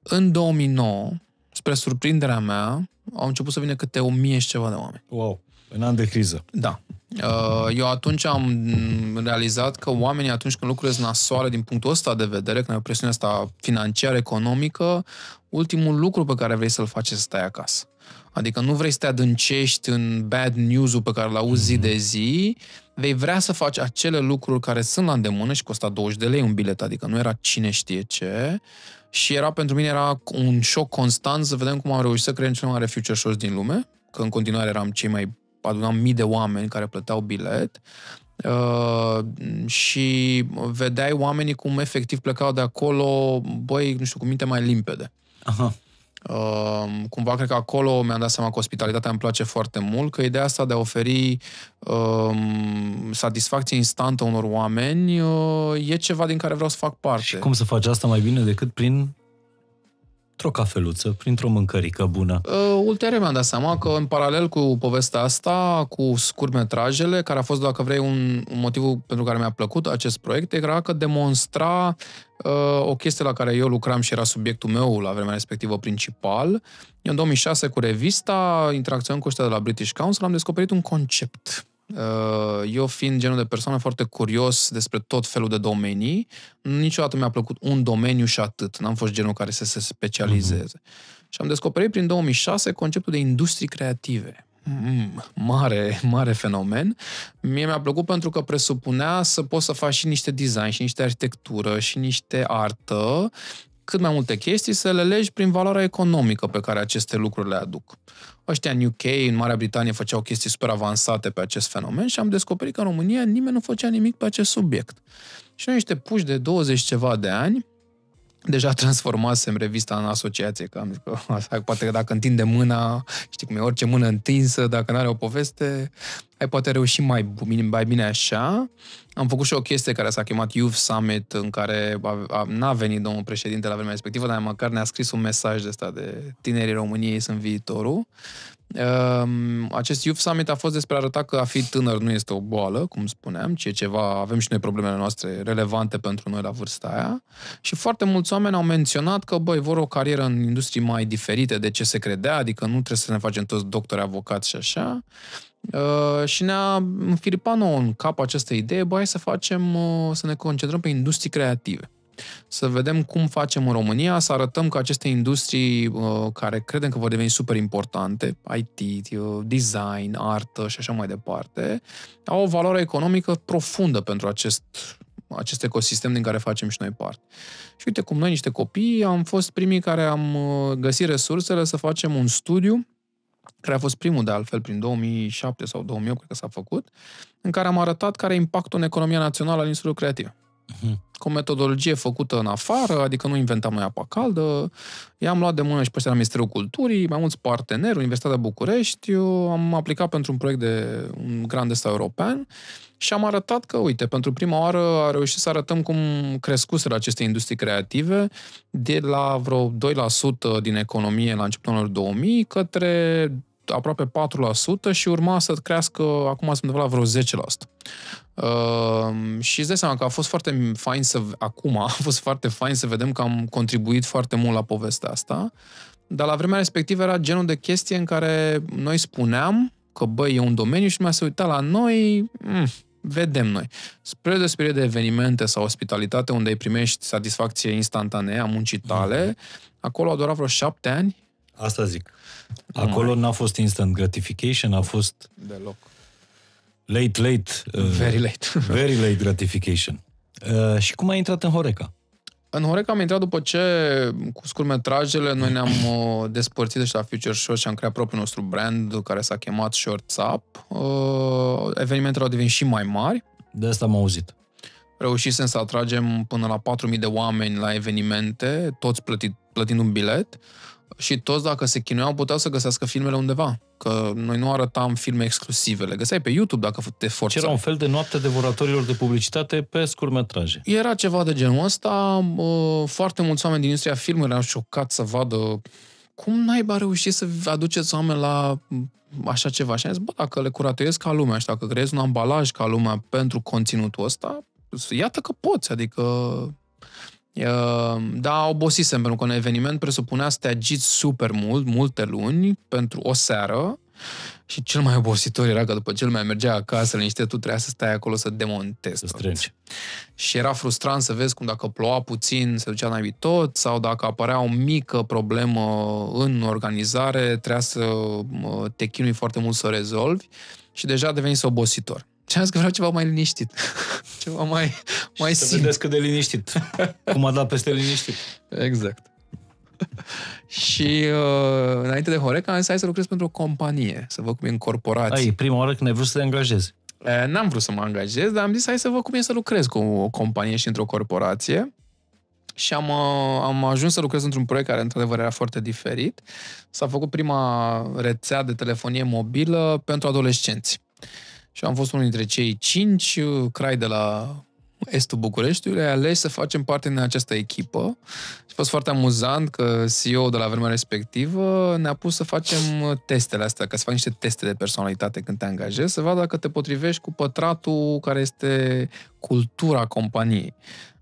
Speaker 2: în 2009, spre surprinderea mea, au început să vină câte o mie și ceva de oameni.
Speaker 3: Wow, în an de criză.
Speaker 2: Da. Uh, eu atunci am realizat că oamenii atunci când lucrurile sunt nasoale din punctul ăsta de vedere, când ai o presiune asta financiară, economică, ultimul lucru pe care vrei să-l faci este să stai acasă. Adică nu vrei să te adâncești în bad news-ul pe care îl auzi zi de zi, vei vrea să faci acele lucruri care sunt la îndemână și costa 20 de lei un bilet, adică nu era cine știe ce. Și era pentru mine era un șoc constant să vedem cum am reușit să creăm cel mai mare future shows din lume, că în continuare eram cei mai adunam mii de oameni care plăteau bilet uh, și vedeai oamenii cum efectiv plecau de acolo, băi, nu știu, cu minte mai limpede. Aha. Uh, cumva cred că acolo mi-am dat seama că ospitalitatea îmi place foarte mult, că ideea asta de a oferi uh, satisfacție instantă unor oameni uh, e ceva din care vreau să fac parte.
Speaker 3: Și cum să faci asta mai bine decât prin o cafeluță, printr-o mâncărică bună.
Speaker 2: Uh, ulterior mi-am dat seama că în paralel cu povestea asta, cu scurtmetrajele, care a fost, dacă vrei, un, un motiv pentru care mi-a plăcut acest proiect, era că demonstra uh, o chestie la care eu lucram și era subiectul meu la vremea respectivă principal. Eu în 2006 cu revista, interacționând cu ăștia de la British Council, am descoperit un concept Uh, eu fiind genul de persoană foarte curios despre tot felul de domenii, niciodată mi-a plăcut un domeniu și atât. N-am fost genul care să se specializeze. Uh-huh. Și am descoperit prin 2006 conceptul de industrii creative. Mm, mare, mare fenomen. Mie mi-a plăcut pentru că presupunea să poți să faci și niște design, și niște arhitectură, și niște artă, cât mai multe chestii, să le legi prin valoarea economică pe care aceste lucruri le aduc ăștia în UK, în Marea Britanie, făceau chestii super avansate pe acest fenomen și am descoperit că în România nimeni nu făcea nimic pe acest subiect. Și noi niște puși de 20 ceva de ani, deja transformasem revista în asociație, că am zis că poate că dacă întinde mâna, știi cum e, orice mână întinsă, dacă nu are o poveste, ai poate reuși mai bine, mai bine așa. Am făcut și o chestie care s-a chemat Youth Summit, în care a, a, n-a venit domnul președinte la vremea respectivă, dar măcar ne-a scris un mesaj de ăsta de tinerii României sunt viitorul. Um, acest Youth Summit a fost despre a arăta că a fi tânăr nu este o boală, cum spuneam, ci e ceva, avem și noi problemele noastre relevante pentru noi la vârsta aia. Și foarte mulți oameni au menționat că, băi, vor o carieră în industrii mai diferite de ce se credea, adică nu trebuie să ne facem toți doctori, avocați și așa. Uh, și ne-a înfiripat nouă în cap această idee, băi, să facem, uh, să ne concentrăm pe industrii creative să vedem cum facem în România, să arătăm că aceste industrii uh, care credem că vor deveni super importante, IT, uh, design, artă și așa mai departe, au o valoare economică profundă pentru acest acest ecosistem din care facem și noi parte. Și uite cum noi, niște copii, am fost primii care am uh, găsit resursele să facem un studiu care a fost primul de altfel prin 2007 sau 2008, cred că s-a făcut, în care am arătat care e impactul în economia națională al industriei creative. Uh-huh. Cu o metodologie făcută în afară, adică nu inventam noi apa caldă. I-am luat de mână și pe ăștia la Ministerul Culturii, mai mulți parteneri, Universitatea București. Eu am aplicat pentru un proiect de un grand ăsta european și am arătat că, uite, pentru prima oară a reușit să arătăm cum crescuseră aceste industrii creative de la vreo 2% din economie la începutul anului 2000 către aproape 4% și urma să crească, acum sunt undeva la vreo 10%. Uh, și îți dai seama că a fost foarte fain să, acum, a fost foarte fain să vedem că am contribuit foarte mult la povestea asta, dar la vremea respectivă era genul de chestie în care noi spuneam că, băi, e un domeniu și lumea se uita la noi, mm, vedem noi. Spre despre de evenimente sau ospitalitate unde îi primești satisfacție instantanee a muncii tale, mm-hmm. acolo a durat vreo șapte ani.
Speaker 3: Asta zic. Acolo n-a fost instant gratification, a fost...
Speaker 2: Deloc.
Speaker 3: Late, late.
Speaker 2: Uh, very late.
Speaker 3: very late gratification. Uh, și cum ai intrat în Horeca?
Speaker 2: În Horeca am intrat după ce, cu scurmetrajele, noi ne-am uh, despărțit de la Future Show și am creat propriul nostru brand care s-a chemat Shorts Up. Uh, evenimentele au devenit și mai mari.
Speaker 3: De asta am auzit.
Speaker 2: Reușisem să atragem până la 4.000 de oameni la evenimente, toți plătit, plătind un bilet. Și toți, dacă se chinuiau, puteau să găsească filmele undeva. Că noi nu arătam filme exclusive. Le găseai pe YouTube dacă te forțai.
Speaker 3: Era un fel de noapte devoratorilor de publicitate pe scurtmetraje.
Speaker 2: Era ceva de genul ăsta. Foarte mulți oameni din industria filmului erau șocați să vadă cum naiba reușit să aduceți oameni la așa ceva. Și am zis, bă, dacă le curatuiesc ca lumea și dacă creezi un ambalaj ca lumea pentru conținutul ăsta, iată că poți, adică da, obosisem, pentru că un eveniment presupunea să te agiți super mult, multe luni, pentru o seară și cel mai obositor era că după ce mai mergea acasă, liniște, tu trebuia să stai acolo să demontezi
Speaker 3: să strângi.
Speaker 2: Și era frustrant să vezi cum dacă ploua puțin se ducea naibii tot sau dacă apărea o mică problemă în organizare, trebuia să te chinui foarte mult să o rezolvi și deja devenise obositor. Și am zis că vreau ceva mai liniștit. ceva mai, mai
Speaker 3: simplu. Să vedeți cât de liniștit. Cum a dat peste liniștit.
Speaker 2: Exact. și uh, înainte de Horeca am zis hai să lucrez pentru o companie, să văd cum e în corporație.
Speaker 3: Ai, prima oară când ai vrut să te angajezi.
Speaker 2: Uh, n-am vrut să mă angajez, dar am zis hai să văd cum e să lucrez cu o companie și într-o corporație. Și am, uh, am ajuns să lucrez într-un proiect care, într-adevăr, era foarte diferit. S-a făcut prima rețea de telefonie mobilă pentru adolescenți și am fost unul dintre cei cinci crai de la estul Bucureștiului, ai ales să facem parte din această echipă. Și a fost foarte amuzant că CEO de la vremea respectivă ne-a pus să facem testele astea, ca să faci niște teste de personalitate când te angajezi, să vadă dacă te potrivești cu pătratul care este cultura companiei.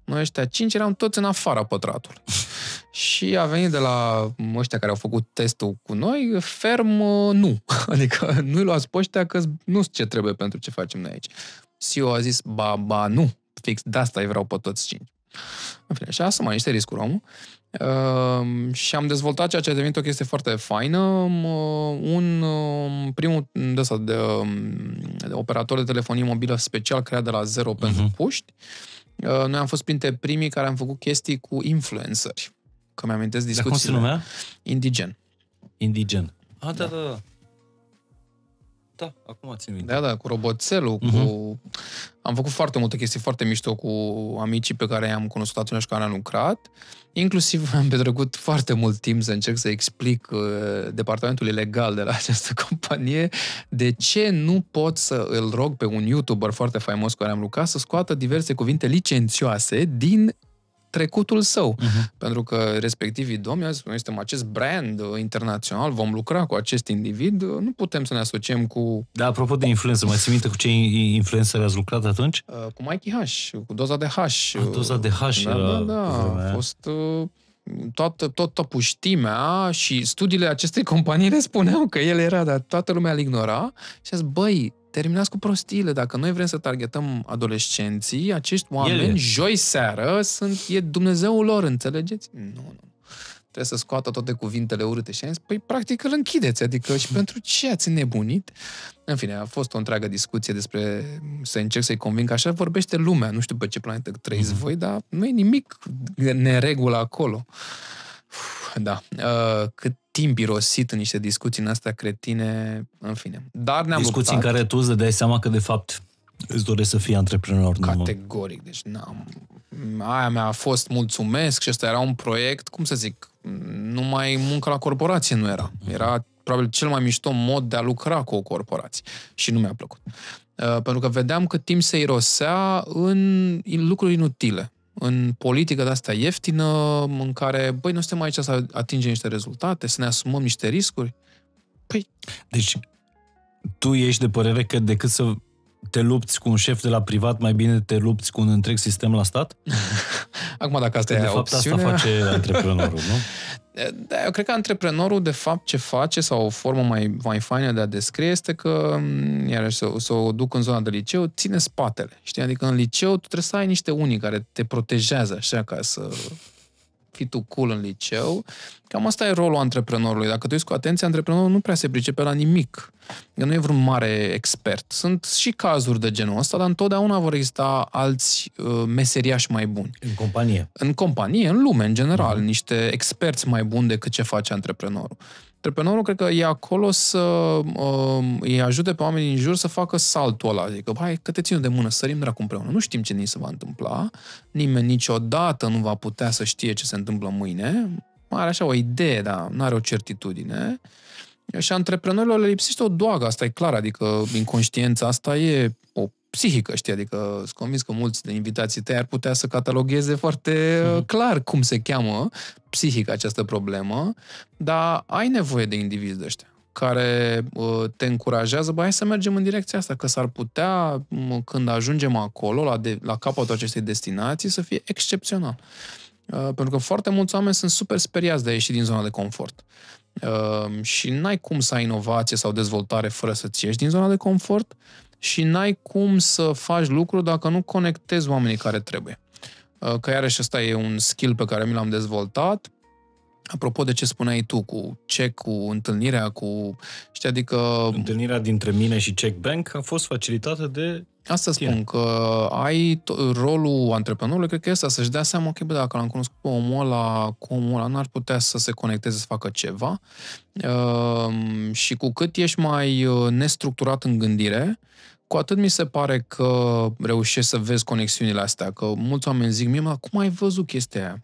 Speaker 2: Noi ăștia cinci eram toți în afara pătratului. și a venit de la ăștia care au făcut testul cu noi, ferm nu. Adică nu-i luați pe ăștia că nu ce trebuie pentru ce facem noi aici. CEO a zis, ba, ba, nu. Fix de asta îi vreau pe toți cinci. În fine, și asta mai niște riscuri omul. Uh, și am dezvoltat ceea ce a devenit o chestie foarte faină. Uh, un uh, primul de, asta, de, de operator de telefonie mobilă special creat de la zero uh-huh. pentru puști. Uh, noi am fost printre primii care am făcut chestii cu influenceri. Că mi-amintesc discuțiile.
Speaker 3: Dar cum se numea?
Speaker 2: Indigen.
Speaker 3: Indigen. Ah, da, da, da. Da, acum țin minte.
Speaker 2: Da, da, cu roboțelul, uh-huh. cu Am făcut foarte multe chestii foarte mișto cu amicii pe care i-am cunoscut atunci când am lucrat. Inclusiv am petrecut foarte mult timp să încerc să explic uh, departamentului legal de la această companie de ce nu pot să îl rog pe un YouTuber foarte faimos cu care am lucrat să scoată diverse cuvinte licențioase din trecutul său. Uh-huh. Pentru că respectivii domni au zis, noi suntem acest brand uh, internațional, vom lucra cu acest individ, uh, nu putem să ne asociem cu...
Speaker 3: Da, apropo de influență, mai ții minte cu ce influencer ați lucrat atunci?
Speaker 2: Uh, cu Mikey H, cu doza de H.
Speaker 3: Ah, doza de H
Speaker 2: da,
Speaker 3: era
Speaker 2: Da, da, a fost... Uh, toată, tot puștimea și studiile acestei companii le spuneau că el era, dar toată lumea îl ignora și a zis, băi, terminați cu prostiile. Dacă noi vrem să targetăm adolescenții, acești oameni, El joi seară, sunt, e Dumnezeul lor, înțelegeți? Nu, nu. Trebuie să scoată toate cuvintele urâte. Și am zis, păi, practic, îl închideți. Adică, și pentru ce ați nebunit? În fine, a fost o întreagă discuție despre să încerc să-i conving că așa vorbește lumea. Nu știu pe ce planetă trăiți mm-hmm. voi, dar nu e nimic neregulă acolo. Da. Uh, cât timp irosit în niște discuții în astea cretine, în fine. Dar ne-am
Speaker 3: Discuții
Speaker 2: luptat.
Speaker 3: în care tu îți dai seama că, de fapt, îți doresc să fii antreprenor.
Speaker 2: Categoric. Nu? Deci, n-am... Aia mea a fost mulțumesc și ăsta era un proiect, cum să zic, numai muncă la corporație nu era. Era probabil cel mai mișto mod de a lucra cu o corporație. Și nu mi-a plăcut. Uh, pentru că vedeam că timp se irosea în lucruri inutile în politică de asta ieftină, în care, băi, nu suntem aici să atingem niște rezultate, să ne asumăm niște riscuri. Păi...
Speaker 3: Deci, tu ești de părere că decât să te lupți cu un șef de la privat, mai bine te lupți cu un întreg sistem la stat?
Speaker 2: Acum, dacă asta
Speaker 3: că
Speaker 2: e
Speaker 3: de fapt
Speaker 2: opțiunea...
Speaker 3: asta face antreprenorul, nu?
Speaker 2: Da, eu cred că antreprenorul, de fapt, ce face, sau o formă mai, mai faină de a descrie, este că, iarăși, să, să o duc în zona de liceu, ține spatele. Știi? Adică în liceu tu trebuie să ai niște unii care te protejează, așa, ca să fii tu cool în liceu. Cam asta e rolul antreprenorului. Dacă tu ești cu atenție, antreprenorul nu prea se pricepe la nimic. El nu e vreun mare expert. Sunt și cazuri de genul ăsta, dar întotdeauna vor exista alți uh, meseriași mai buni.
Speaker 3: În companie.
Speaker 2: În companie, în lume, în general. Uh-huh. Niște experți mai buni decât ce face antreprenorul. Antreprenorul cred că e acolo să uh, îi ajute pe oamenii din jur să facă saltul ăla. Adică, hai, că te țin de mână, sărim dracu împreună. Nu știm ce ni se va întâmpla. Nimeni niciodată nu va putea să știe ce se întâmplă mâine. Are așa o idee, dar nu are o certitudine. Și antreprenorilor le lipsește o doagă, asta e clar, adică inconștiența asta e o psihică, știi, adică sunt convins că mulți de invitații tăi ar putea să catalogheze foarte mm. clar cum se cheamă psihic această problemă, dar ai nevoie de indivizi de ăștia care uh, te încurajează, bă, hai să mergem în direcția asta, că s-ar putea, când ajungem acolo, la, de, la capătul acestei destinații, să fie excepțional. Uh, pentru că foarte mulți oameni sunt super speriați de a ieși din zona de confort. Uh, și n-ai cum să ai inovație sau dezvoltare fără să-ți ieși din zona de confort și n-ai cum să faci lucruri dacă nu conectezi oamenii care trebuie. Uh, că iarăși ăsta e un skill pe care mi l-am dezvoltat. Apropo de ce spuneai tu, cu check, cu întâlnirea, cu... Știi, adică...
Speaker 3: Întâlnirea dintre mine și Check Bank a fost facilitată de
Speaker 2: Asta tine. spun, că ai t- rolul antreprenorului, cred că e asta, să-și dea seama, ok, bă, dacă l-am cunoscut pe omul ăla, cu omul ăla, n-ar putea să se conecteze, să facă ceva. Uh, și cu cât ești mai uh, nestructurat în gândire, cu atât mi se pare că reușești să vezi conexiunile astea, că mulți oameni zic mie, mă, cum ai văzut chestia aia?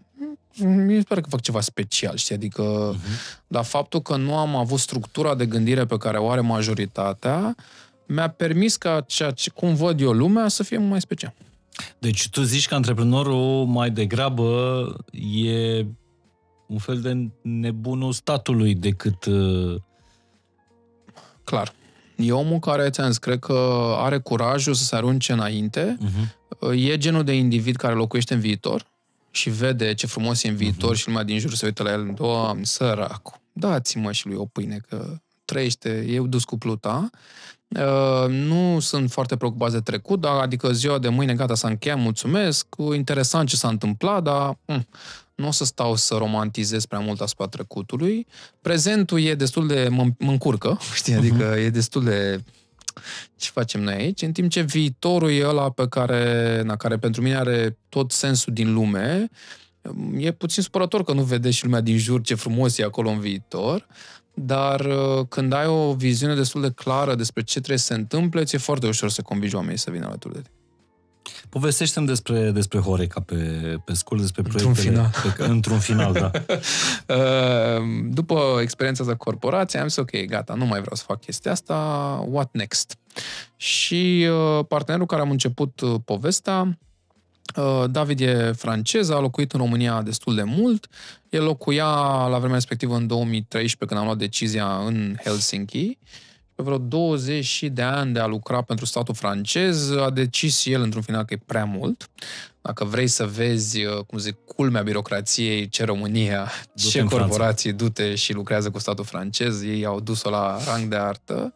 Speaker 2: mi se pare că fac ceva special, știi? Adică, uh-huh. dar faptul că nu am avut structura de gândire pe care o are majoritatea, mi-a permis ca ceea ce, cum văd eu lumea să fie mai special.
Speaker 3: Deci tu zici că antreprenorul mai degrabă e un fel de nebunul statului decât... Uh...
Speaker 2: Clar. E omul care, ți-am zis, cred că are curajul să se arunce înainte. Uh-huh. E genul de individ care locuiește în viitor și vede ce frumos e în viitor uh-huh. și lumea din jur se uită la el, doamne, săracu, dați-mă și lui o pâine, că trăiește, e dus cu pluta. Uh, nu sunt foarte preocupați de trecut, dar adică ziua de mâine gata s-a încheiat, mulțumesc, interesant ce s-a întâmplat, dar hm, nu o să stau să romantizez prea mult asupra trecutului. Prezentul e destul de mă, mă încurcă, știi, adică uh-huh. e destul de ce facem noi aici, în timp ce viitorul e ăla pe care, na, care pentru mine are tot sensul din lume, e puțin supărător că nu vede și lumea din jur ce frumos e acolo în viitor, dar uh, când ai o viziune destul de clară despre ce trebuie să se întâmple, ți-e foarte ușor să convingi oamenii să vină alături de tine.
Speaker 3: Povestește-mi despre, despre Horeca pe, pe scurt, despre
Speaker 2: Într-un
Speaker 3: proiectele...
Speaker 2: final.
Speaker 3: Pe, într-un final, da.
Speaker 2: Uh, După experiența de corporație, am zis, ok, gata, nu mai vreau să fac chestia asta, what next? Și uh, partenerul care am început uh, povestea, uh, David e francez, a locuit în România destul de mult. El locuia la vremea respectivă în 2013, când am luat decizia în Helsinki. Pe vreo 20 de ani de a lucra pentru statul francez, a decis el într-un final că e prea mult. Dacă vrei să vezi, uh, cum zic, culmea birocrației, ce România,
Speaker 3: Du-te
Speaker 2: ce
Speaker 3: în Franța.
Speaker 2: corporații du-te și lucrează cu statul francez, ei au dus-o la rang de artă.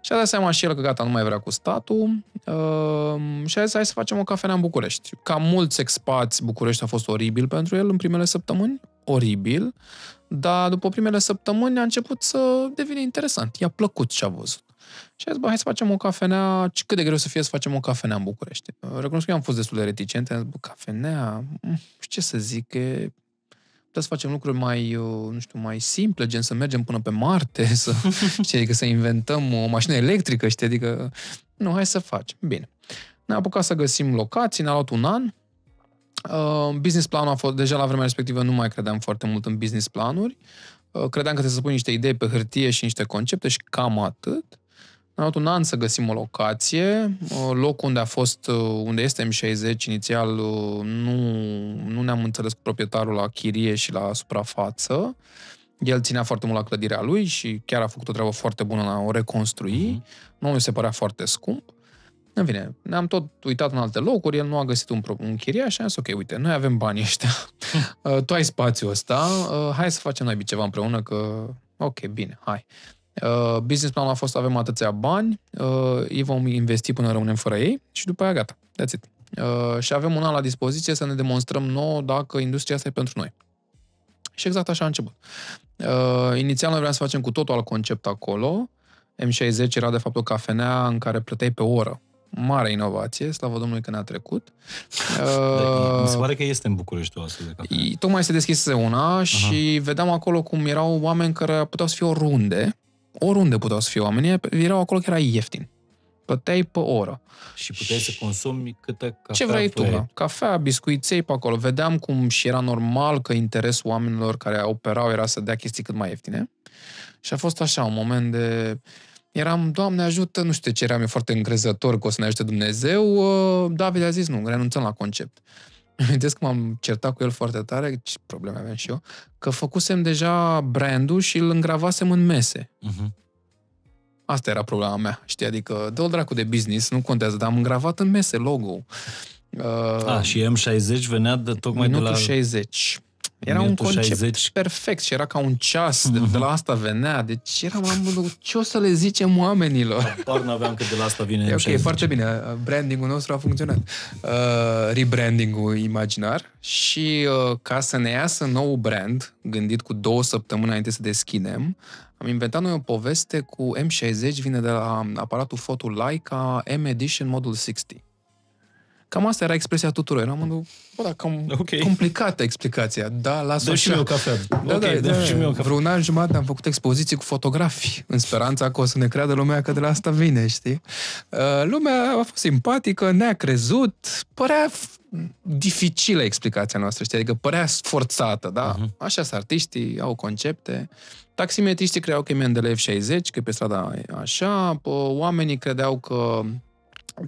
Speaker 2: Și a dat seama și el că gata, nu mai vrea cu statul uh, și a zis hai să facem o cafenea în București. Ca mulți expați, București a fost oribil pentru el în primele săptămâni, oribil, dar după primele săptămâni a început să devină interesant. I-a plăcut ce a văzut. Și a zis, bă, hai să facem o cafenea, cât de greu să fie să facem o cafenea în București. Uh, Recunosc că eu am fost destul de reticent, am zis, bă, cafenea, mm, nu știu ce să zic, e putem să facem lucruri mai, uh, nu știu, mai simple, gen să mergem până pe Marte, să, știi, adică să inventăm o mașină electrică, știi, adică, nu, hai să facem. Bine. Ne-am apucat să găsim locații, ne-a luat un an. Uh, business planul a fost, deja la vremea respectivă nu mai credeam foarte mult în business planuri. Uh, credeam că trebuie să pui niște idei pe hârtie și niște concepte și cam atât. Ne-a luat un an să găsim o locație. Uh, Locul unde a fost, uh, unde este M60 inițial, uh, nu, nu ne-am înțeles cu proprietarul la chirie și la suprafață. El ținea foarte mult la clădirea lui și chiar a făcut o treabă foarte bună la a o reconstrui.
Speaker 3: Mhm.
Speaker 2: Nu mi se părea foarte scump. În fine, ne-am tot uitat în alte locuri, el nu a găsit un, pro- un chiriaș și am zis, ok, uite, noi avem banii ăștia, Uh, tu ai spațiul ăsta, uh, hai să facem noi ceva împreună, că, ok, bine, hai. Uh, business planul a fost să avem atâția bani, uh, ei vom investi până rămânem fără ei și după aia gata, that's it. Uh, și avem un an la dispoziție să ne demonstrăm nouă dacă industria asta e pentru noi. Și exact așa a început. Uh, inițial noi vreau să facem cu totul alt concept acolo. M60 era de fapt o cafenea în care plăteai pe oră. Mare inovație, slavă Domnului că ne-a trecut.
Speaker 3: Da, Mi se
Speaker 2: Uh,
Speaker 3: pare că este în București o astfel de cafea.
Speaker 2: I- Tocmai se deschise una și vedeam acolo cum erau oameni care puteau să fie oriunde. Oriunde puteau să fie oamenii, erau acolo că era ieftin. Plăteai pe oră.
Speaker 3: Și puteai să consumi câtă cafea
Speaker 2: Ce vrei tu,
Speaker 3: vrei.
Speaker 2: da? Cafea, biscuiței pe acolo. Vedeam cum și era normal că interesul oamenilor care operau era să dea chestii cât mai ieftine. Și a fost așa, un moment de... Eram, Doamne ajută, nu știu ce eram eu foarte încrezător că o să ne ajute Dumnezeu. Uh, David a zis, nu, renunțăm la concept. Îmi amintesc că m-am certat cu el foarte tare, ce probleme aveam și eu, că făcusem deja brandul și îl îngravasem în mese.
Speaker 3: Mhm.
Speaker 2: Asta era problema mea, știi? Adică, dă-o dracu de business, nu contează, dar am îngravat în mese logo. Uh,
Speaker 3: Ah, și M60 venea de tocmai de
Speaker 2: minutul
Speaker 3: la...
Speaker 2: 60. Era un
Speaker 3: Minutul
Speaker 2: concept
Speaker 3: 60.
Speaker 2: perfect și era ca un ceas, de, de la asta venea. Deci eram, am gândit, ce o să le zicem oamenilor?
Speaker 3: Par n-aveam că de la asta vine
Speaker 2: E
Speaker 3: M60.
Speaker 2: ok, foarte bine. Brandingul nostru a funcționat. Uh, rebrandingul imaginar și uh, ca să ne iasă nou brand, gândit cu două săptămâni înainte să deschidem, am inventat noi o poveste cu M60, vine de la aparatul foto Leica M Edition Model 60. Cam asta era expresia tuturor. Eram gândit, bă, dar cam
Speaker 3: Ok.
Speaker 2: complicată explicația. Da, las
Speaker 3: Dă și mie o cafea.
Speaker 2: Da,
Speaker 3: ok,
Speaker 2: da,
Speaker 3: dă
Speaker 2: da.
Speaker 3: și mie o cafea.
Speaker 2: Vreun an jumătate am făcut expoziții cu fotografii, în speranța că o să ne creadă lumea că de la asta vine, știi? Uh, Lumea a fost simpatică, ne-a crezut, părea f- dificilă explicația noastră, știi? Adică părea forțată, da?
Speaker 3: Mhm.
Speaker 2: Așa sunt artiștii, au concepte. Taximetriștii credeau că e Mendeleev 60, că e pe strada e așa, pă, oamenii credeau că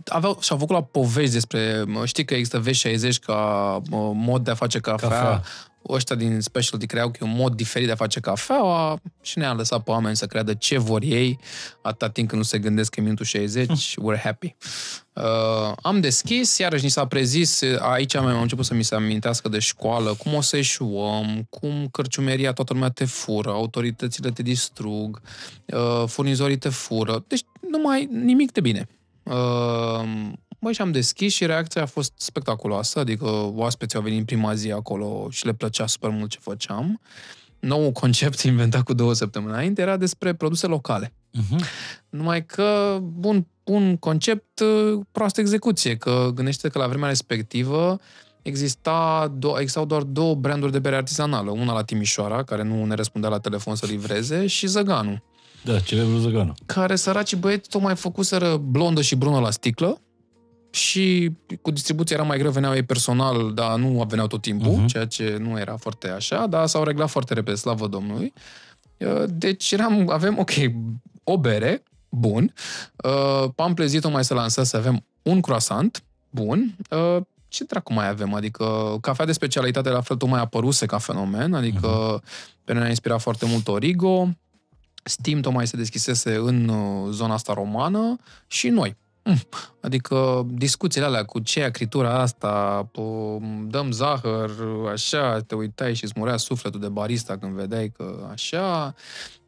Speaker 2: aveau, și-au făcut la povești despre, mă, știi că există V60 ca mă, mod de a face cafea,
Speaker 3: Cafea.
Speaker 2: cafea. ăștia din specialty creau că e un mod diferit de a face cafeaua și ne-a lăsat pe oameni să creadă ce vor ei, atâta timp când nu se gândesc că e minutul 60, we're happy. Uh, am deschis, iarăși ni s-a prezis, aici am, am început să mi se amintească de școală, cum o să eșuăm, cum cărciumeria toată lumea te fură, autoritățile te distrug, uh, furnizorii te fură, deci nu mai nimic de bine. Uh, Băi, și am deschis și reacția a fost spectaculoasă, adică oaspeții au venit în prima zi acolo și le plăcea super mult ce făceam. Nou concept inventat cu două săptămâni înainte era despre produse locale.
Speaker 3: Mhm.
Speaker 2: Numai că, bun, un concept, uh, proastă execuție, că gândește că la vremea respectivă exista do- existau doar două branduri de bere artizanală. Una la Timișoara, care nu ne răspundea la telefon să livreze, și Zăganu,
Speaker 3: Da, celebrul Zăganu.
Speaker 2: care săracii băieți tocmai făcuseră blondă și brună la sticlă și cu distribuția era mai greu, veneau ei personal, dar nu veneau tot timpul,
Speaker 3: Mhm.
Speaker 2: uh-huh. ceea ce nu era foarte așa, dar s-au reglat foarte repede, slavă Domnului. Uh, Deci eram, avem, ok, o bere, bun, uh, Pamplezi tocmai se lansase, avem un croissant, bun, uh, ce dracu mai avem? Adică cafea de specialitate la fel tocmai apăruse ca fenomen, adică uh-huh. pe noi ne-a inspirat foarte mult Origo, Steam tocmai se deschisese în uh, zona asta romană și noi. Mm. Adică discuțiile alea cu ce acritura asta, p- dăm zahăr, așa, te uitai și îți murea sufletul de barista când vedeai că așa.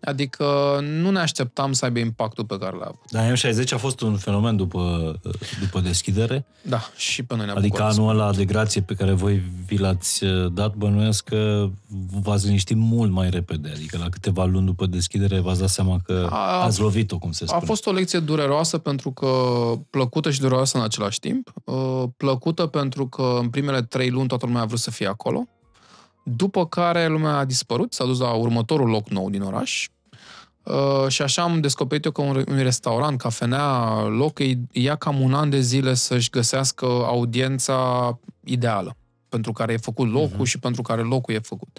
Speaker 2: Adică nu ne așteptam să aibă impactul pe care l-a avut.
Speaker 3: Dar M60 a fost un fenomen după, după deschidere,
Speaker 2: Da, și pe noi ne-a
Speaker 3: adică
Speaker 2: bucurat.
Speaker 3: anul ăla de grație pe care voi vi l-ați uh, dat, bănuiesc că v-ați liniștit mult mai repede, adică la câteva luni după deschidere v-ați dat seama că
Speaker 2: A-
Speaker 3: ați lovit-o, cum se
Speaker 2: A
Speaker 3: spune.
Speaker 2: fost o lecție dureroasă pentru că plăcută și dureroasă în același timp. Uh, Plăcută pentru că în primele trei luni toată lumea a vrut să fie acolo. După care lumea a dispărut, s-a dus la următorul loc nou din oraș. Uh, și așa am descoperit eu că un, un restaurant, cafenea, loc, îi ia cam un an de zile să-și găsească audiența ideală pentru care e făcut locul uh-huh. și pentru care locul e făcut.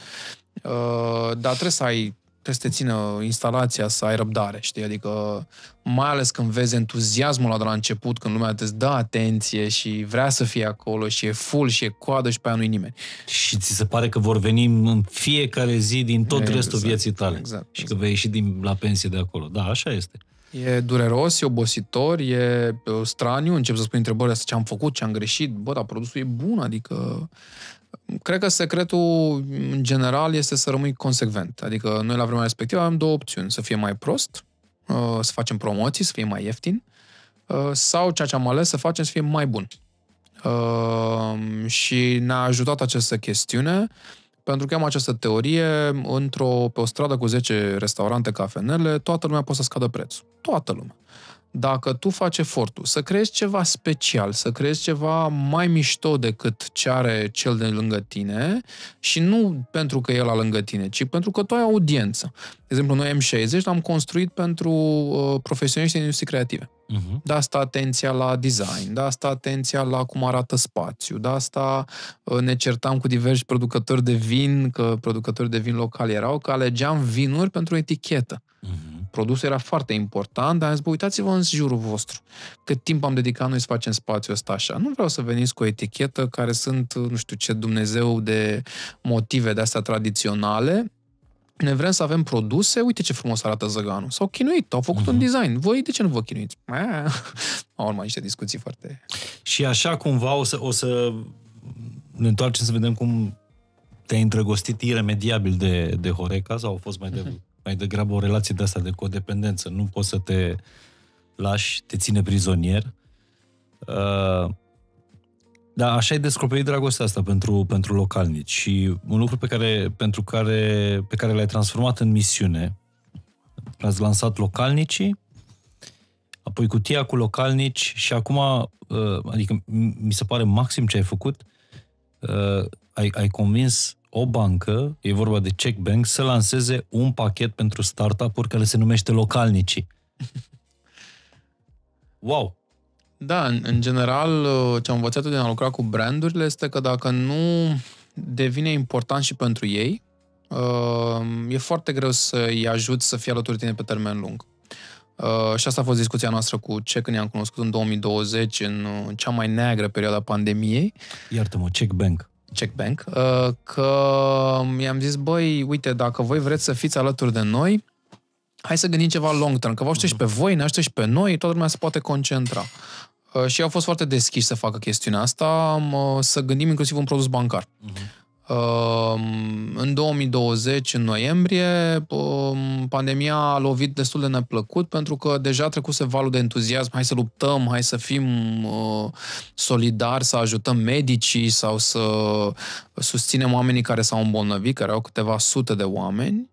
Speaker 2: Uh, dar trebuie să ai trebuie să te țină instalația, să ai răbdare, știi? Adică, mai ales când vezi entuziasmul ăla de la început, când lumea te dă atenție și vrea să fie acolo și e full și e coadă și pe aia nu-i nimeni.
Speaker 3: Și ți se pare că vor veni în fiecare zi din tot
Speaker 2: Exact,
Speaker 3: restul vieții tale.
Speaker 2: exact,
Speaker 3: Și că
Speaker 2: exact.
Speaker 3: vei ieși din, la pensie de acolo. Da, așa este.
Speaker 2: E dureros, e obositor, e uh, straniu, încep să spui întrebări astea, ce am făcut, ce am greșit, bă, dar produsul e bun, adică... Cred că secretul, în general, este să rămâi consecvent. Adică noi, la vremea respectivă, avem două opțiuni. Să fie mai prost, uh, să facem promoții, să fie mai ieftin, uh, sau ceea ce am ales să facem să fie mai bun. Uh, și ne-a ajutat această chestiune pentru că am această teorie, într-o, pe o stradă cu 10 restaurante, cafenele, toată lumea poate să scadă prețul. Toată lumea. Dacă tu faci efortul să creezi ceva special, să creezi ceva mai mișto decât ce are cel de lângă tine și nu pentru că el a lângă tine, ci pentru că tu ai audiență. De exemplu, noi M60 l-am construit pentru uh, profesioniști din industrie creative.
Speaker 3: Uh-huh.
Speaker 2: De asta atenția la design, de asta atenția la cum arată spațiu, de asta uh, ne certam cu diversi producători de vin, că producători de vin locali erau, că alegeam vinuri pentru etichetă.
Speaker 3: Uh-huh.
Speaker 2: Produsul era foarte important, dar am zis, bă, uitați-vă în jurul vostru. Cât timp am dedicat noi să facem spațiul ăsta așa. Nu vreau să veniți cu o etichetă care sunt, nu știu ce, Dumnezeu de motive de astea tradiționale. Ne vrem să avem produse, uite ce frumos arată zăganul. S-au chinuit, au făcut uh-huh. un design. Voi de ce nu vă chinuiți? Au urmat niște discuții foarte...
Speaker 3: Și așa cumva o să, o să ne întoarcem să vedem cum te-ai îndrăgostit iremediabil de, de Horeca sau a fost mai, de, mai degrabă o relație de asta de codependență. Nu poți să te lași, te ține prizonier. Uh, dar așa ai descoperit dragostea asta pentru, pentru localnici și un lucru pe care, pentru care, pe care l-ai transformat în misiune. Ați lansat localnicii, apoi cutia cu localnici și acum, uh, adică mi se pare maxim ce ai făcut, uh, ai, ai convins o bancă, e vorba de Check Bank, să lanseze un pachet pentru startup-uri care se numește localnicii. Wow!
Speaker 2: Da, în, în general, ce am învățat din a lucra cu brandurile este că dacă nu devine important și pentru ei, e foarte greu să-i ajut să fie alături de tine pe termen lung. Uh, și asta a fost discuția noastră cu ce când i-am cunoscut în 2020, în uh, cea mai neagră perioadă a pandemiei.
Speaker 3: Iartă-mă, Check Bank.
Speaker 2: Check Bank, uh, că mi-am zis, băi, uite, dacă voi vreți să fiți alături de noi, hai să gândim ceva long term, că vă aștept și pe voi, ne aștept și pe noi, toată lumea se poate concentra. Uh, și au fost foarte deschiși să facă chestiunea asta, uh, să gândim inclusiv un produs bancar. Uh-huh. În 2020, în noiembrie, pandemia a lovit destul de neplăcut pentru că deja trecuse valul de entuziasm, hai să luptăm, hai să fim solidari, să ajutăm medicii sau să susținem oamenii care s-au îmbolnăvit, care au câteva sute de oameni.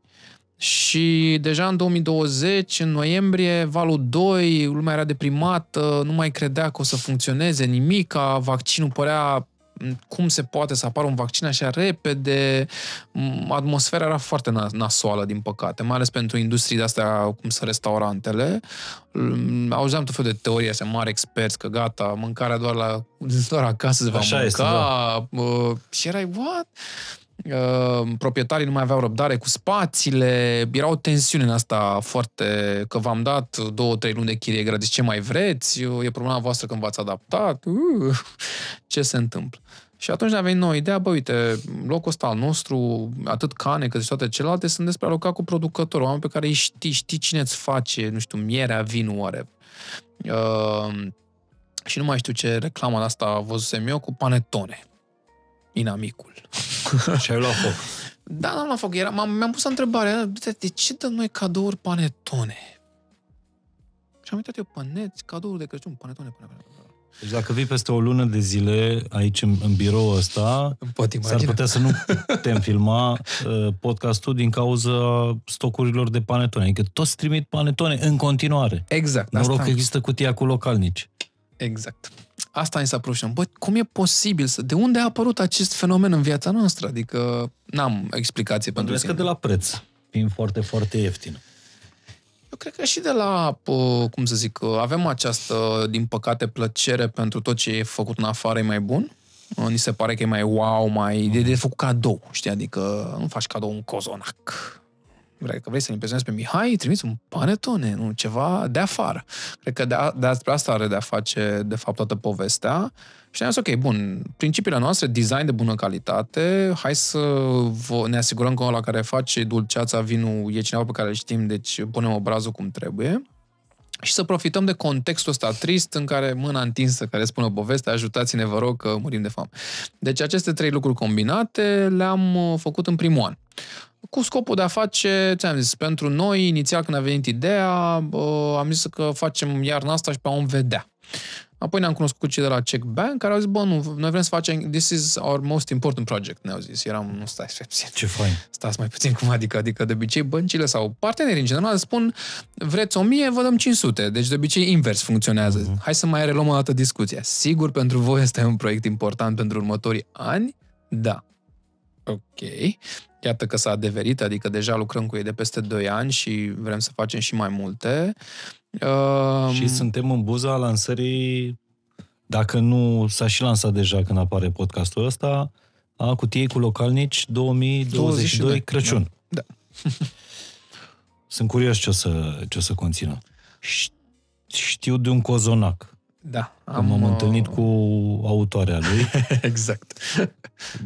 Speaker 2: Și deja în 2020, în noiembrie, valul 2, lumea era deprimată, nu mai credea că o să funcționeze nimic, vaccinul părea cum se poate să apară un vaccin așa repede. M, Atmosfera era foarte na- nasoală, din păcate, mai ales pentru industrii de-astea, cum sunt restaurantele. Mm, Auzeam tot felul de teorii astea, mari experți, că gata, mâncarea doar, la, doar acasă se va
Speaker 3: Așa
Speaker 2: mânca.
Speaker 3: este, da.
Speaker 2: Uh, și erai, what? Uh, proprietarii nu mai aveau răbdare cu spațiile, era o tensiune în asta foarte, că v-am dat două, trei luni de chirie gratis, ce mai vreți, e problema voastră când v-ați adaptat, uh, ce se întâmplă. Și atunci ne-a venit nouă ideea, bă, uite, locul ăsta al nostru, atât cane cât și toate celelalte, sunt despre alocat cu producători, oameni pe care îi știi, știi cine îți face, nu știu, mierea, vinul, whatever. Uh, și nu mai știu ce reclamă de asta văzusem eu cu panetone. Inamicul.
Speaker 3: Și ai luat foc.
Speaker 2: Da, n-am luat foc. Era, m-am, mi-am pus întrebarea, de, de ce dăm noi cadouri panetone? Și am uitat eu, paneți, cadouri de Crăciun, panetone, panetone.
Speaker 3: Deci dacă vii peste o lună de zile aici în, în birou ăsta,
Speaker 2: Îmi pot
Speaker 3: s-ar
Speaker 2: imagina.
Speaker 3: putea să nu putem filma uh, podcastul din cauza stocurilor de panetone. Adică toți trimit panetone în continuare.
Speaker 2: Exact.
Speaker 3: Noroc
Speaker 2: asta,
Speaker 3: că există cutia cu localnici.
Speaker 2: Exact. Asta mi s-a părut și am, bă, cum e posibil să... De unde a apărut acest fenomen în viața noastră? Adică n-am explicație pentru
Speaker 3: Pentru că
Speaker 2: sine.
Speaker 3: de la preț, fiind foarte, foarte ieftin.
Speaker 2: Eu cred că și de la, pă, cum să zic, avem această, din păcate, plăcere pentru tot ce e făcut în afară e mai bun. Ni se pare că e mai wow, mai de, de făcut cadou, știi? Adică nu faci cadou un cozonac. Vrei că vrei să-l impresionezi pe Mihai, trimiți un panetone, nu, ceva de afară. Cred că de, a, de despre asta are de a face, de fapt, toată povestea. Și ne-am zis, ok, bun, principiile noastre, design de bună calitate, hai să vă, ne asigurăm că ăla care face dulceața, vinul, e cineva pe care îl știm, deci punem obrazul cum trebuie și să profităm de contextul ăsta trist în care mâna întinsă care spune povestea, ajutați-ne, vă rog, că murim de foame. Deci aceste trei lucruri combinate le-am uh, făcut în primul an. Cu scopul de a face, ți-am zis, pentru noi, inițial când a venit ideea, uh, am zis că facem iarna asta și pe om vedea. Apoi ne-am cunoscut cei de la Check Bank, care au zis, bă, nu, noi vrem să facem, this is our most important project, ne-au zis. Eram, nu stai, stai, stai,
Speaker 3: Ce fain.
Speaker 2: stați mai puțin cum adică, adică de obicei băncile sau partenerii în general spun vreți 1000, vă dăm 500. Deci de obicei invers funcționează. Uh-huh. Hai să mai reluăm o dată discuția. Sigur pentru voi este un proiect important pentru următorii ani? Da. Ok. Iată că s-a adeverit, adică deja lucrăm cu ei de peste 2 ani și vrem să facem și mai multe. Uh,
Speaker 3: Și suntem în buza lansării, dacă nu s-a și lansat deja când apare podcastul ăsta, a cutiei cu localnici 2022
Speaker 2: 22.
Speaker 3: Crăciun.
Speaker 2: Da.
Speaker 3: Sunt curios ce o să, ce o să conțină. Ș- Știu de un cozonac.
Speaker 2: Da.
Speaker 3: Am, m-am
Speaker 2: uh,
Speaker 3: întâlnit cu autoarea lui.
Speaker 2: exact.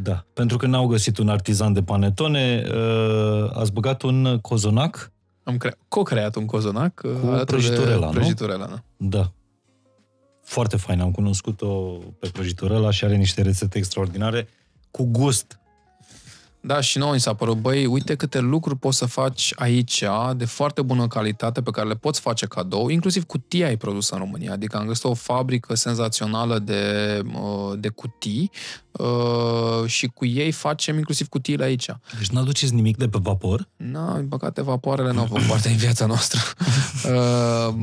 Speaker 3: Da. Pentru că n-au găsit un artizan de panetone, uh, ați băgat un cozonac.
Speaker 2: Am cre- co-creat un cozonac
Speaker 3: Cu
Speaker 2: alături de
Speaker 3: prăjiturela, nu?
Speaker 2: prăjiturela, da.
Speaker 3: Da. Foarte fain. Am cunoscut-o pe prăjiturela și are niște rețete extraordinare cu gust.
Speaker 2: Da, și nouă ni s-a părut, băi, uite câte lucruri poți să faci aici de foarte bună calitate pe care le poți face cadou, inclusiv cutia ai produsă în România. Adică am găsit o fabrică senzațională de, uh, de cutii uh, și cu ei facem inclusiv cutiile aici.
Speaker 3: Deci n-aduceți nimic de pe vapor?
Speaker 2: Na, din păcate, vapoarele nu au făcut parte din viața noastră. uh,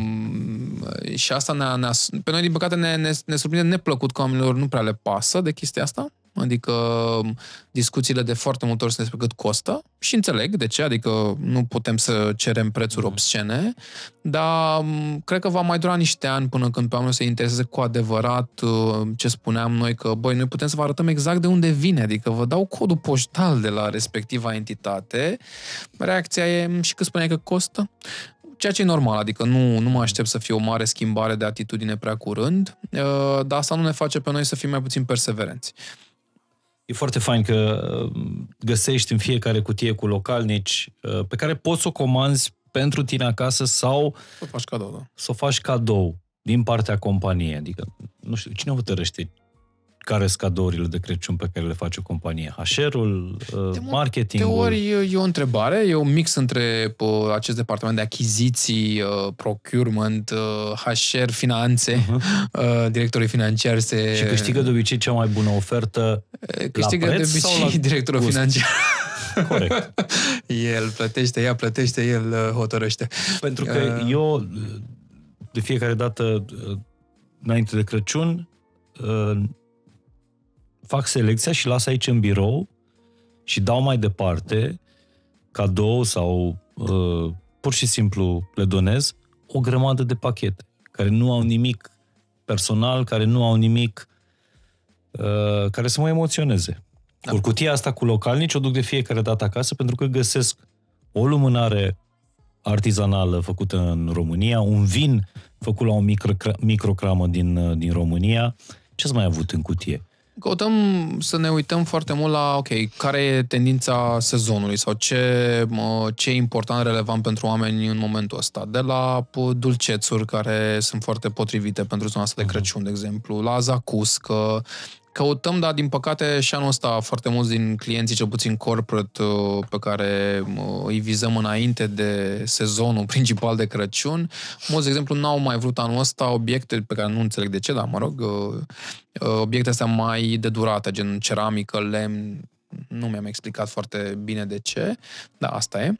Speaker 2: și asta ne-a, ne-a, pe noi, din păcate, ne, ne, ne surprinde neplăcut că oamenilor nu prea le pasă de chestia asta. Adică discuțiile de foarte multe ori sunt despre cât costă și înțeleg de ce, adică nu putem să cerem prețuri obscene, dar m, cred că va mai dura niște ani până când pe oameni se intereseze cu adevărat uh, ce spuneam noi, că băi, noi putem să vă arătăm exact de unde vine, adică vă dau codul poștal de la respectiva entitate, reacția e "M, și cât spuneai că costă? Ceea ce e normal, adică nu, nu mă aștept să fie o mare schimbare de atitudine prea curând, uh, dar asta nu ne face pe noi să fim mai puțin perseverenți.
Speaker 3: E foarte fain că uh, găsești în fiecare cutie cu localnici uh, pe care poți să o comanzi pentru tine acasă sau
Speaker 2: Să faci cadou, da.
Speaker 3: să o faci cadou din partea companiei. Adică, nu știu, cine hotărăște care sunt cadourile de Crăciun pe care le face o companie? HR-ul, uh,
Speaker 2: De
Speaker 3: marketingul?
Speaker 2: ori e e o întrebare, e un mix între pă, acest departament de achiziții, uh, procurement, uh, HR, finanțe, uh-huh. directorii financiari se...
Speaker 3: Și câștigă de obicei cea mai bună ofertă
Speaker 2: uh, câștigă
Speaker 3: la
Speaker 2: de
Speaker 3: preț sau
Speaker 2: obicei
Speaker 3: la
Speaker 2: directorul
Speaker 3: gust?
Speaker 2: financiar.
Speaker 3: corect.
Speaker 2: el plătește, ea plătește, el uh, hotărăște.
Speaker 3: Pentru că
Speaker 2: Uh.
Speaker 3: eu, de fiecare dată, uh, înainte de Crăciun, uh, fac selecția și las aici în birou și dau mai departe cadou sau uh, pur și simplu le donez o grămadă de pachete care nu au nimic personal, care nu au nimic uh, care să mă emoționeze. Da. Cutia asta cu localnici o duc de fiecare dată acasă pentru că găsesc o lumânare artizanală făcută în România, un vin făcut la o micro, microcramă din, uh, din România. Ce ați mai avut în cutie?
Speaker 2: Căutăm să ne uităm foarte mult la, ok, care e tendința sezonului sau ce, ce e important, relevant pentru oameni în momentul ăsta. De la dulcețuri care sunt foarte potrivite pentru zona asta de mhm. Crăciun, de exemplu, la zacuscă, Căutăm, dar din păcate și anul ăsta foarte mulți din clienții, cel puțin corporate, uh, pe care uh, îi vizăm înainte de sezonul principal de Crăciun, mulți, de exemplu, n-au mai vrut anul ăsta obiecte pe care nu înțeleg de ce, dar mă rog, uh, obiecte astea mai de durată, gen ceramică, lemn, nu mi-am explicat foarte bine de ce, dar asta e.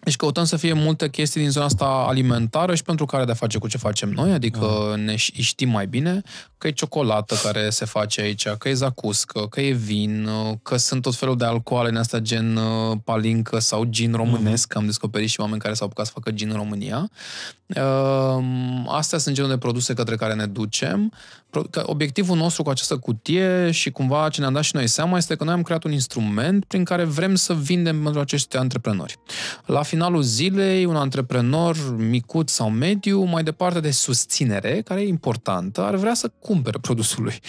Speaker 2: Deci căutăm să fie multe chestii din zona asta alimentară și pentru care de-a face cu ce facem noi, adică mm. ne știm mai bine că e ciocolată care se face aici, că e zacuscă, că e vin, că sunt tot felul de alcoole în asta gen uh, palincă sau gin românesc, mm. am descoperit și oameni care s-au apucat să facă gin în România. Ehm, astea sunt genul de produse către care ne ducem. Obiectivul nostru cu această cutie și cumva ce ne-am dat și noi seama este că noi am creat un instrument prin care vrem să vindem pentru acești antreprenori. La finalul zilei, un antreprenor micut sau mediu, mai departe de susținere, care e importantă, ar vrea să cumpere produsul lui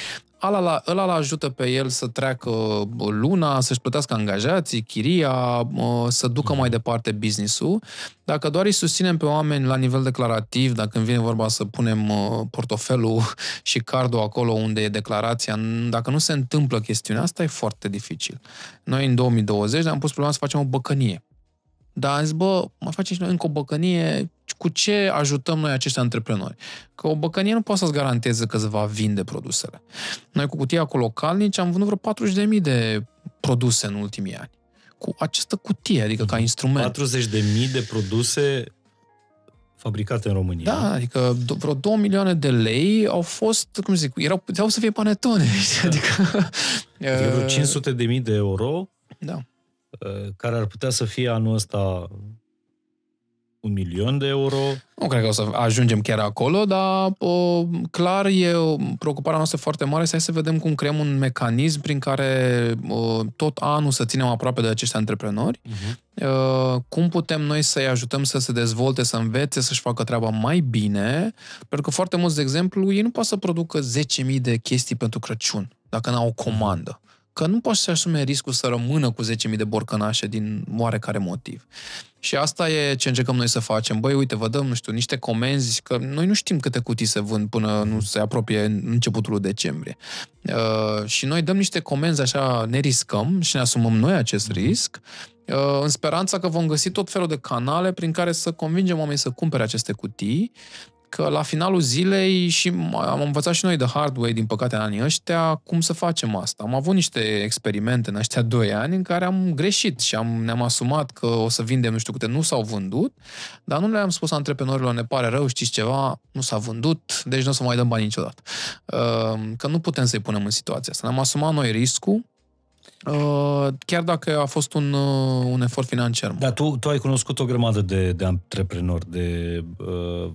Speaker 2: ăla, ăla îl ajută pe el să treacă luna, să-și plătească angajații, chiria, să ducă mai departe business-ul. Dacă doar îi susținem pe oameni la nivel declarativ, dacă îmi vine vorba să punem portofelul și cardul acolo unde e declarația, dacă nu se întâmplă chestiunea asta, e foarte dificil. Noi în 2020 ne-am pus problema să facem o băcănie. Dar am zis, bă, mai facem și noi încă o băcănie, cu ce ajutăm noi acești antreprenori? Că o băcănie nu poate să-ți garanteze că se va vinde produsele. Noi cu cutia cu localnici am vândut vreo 40.000 de produse în ultimii ani. Cu această cutie, adică ca instrument.
Speaker 3: 40.000 de produse fabricate în România.
Speaker 2: Da, adică vreo 2 milioane de lei au fost, cum zic, erau, puteau să fie panetone. Da. Adică...
Speaker 3: vreo 500 de mii de euro
Speaker 2: da.
Speaker 3: Uh, care ar putea să fie anul ăsta un milion de euro.
Speaker 2: Nu cred că o să ajungem chiar acolo, dar o, clar e o preocuparea noastră foarte mare să să vedem cum creăm un mecanism prin care o, tot anul să ținem aproape de acești antreprenori, uh-huh. cum putem noi să-i ajutăm să se dezvolte, să învețe, să-și facă treaba mai bine, pentru că foarte mulți, de exemplu, ei nu pot să producă 10.000 de chestii pentru Crăciun, dacă n-au o comandă că nu poți să asume riscul să rămână cu 10.000 de borcănașe din oarecare motiv. Și asta e ce încercăm noi să facem. Băi, uite, vă dăm, nu știu, niște comenzi, că noi nu știm câte cutii se vând până nu se apropie începutul decembrie. Uh, și noi dăm niște comenzi așa, ne riscăm și ne asumăm noi acest mhm. risc, uh, în speranța că vom găsi tot felul de canale prin care să convingem oamenii să cumpere aceste cutii că la finalul zilei și am învățat și noi de hard way, din păcate, în anii ăștia, cum să facem asta. Am avut niște experimente în ăștia doi ani în care am greșit și am, ne-am asumat că o să vindem nu știu câte, nu s-au vândut, dar nu le-am spus antreprenorilor, ne pare rău, știți ceva, nu s-a vândut, deci nu o să mai dăm bani niciodată. Uh, că nu putem să-i punem în situația asta. Ne-am asumat noi riscul, Uh, chiar dacă a fost un, uh, un efort financiar.
Speaker 3: Dar tu, tu ai cunoscut o grămadă de, de antreprenori, de uh,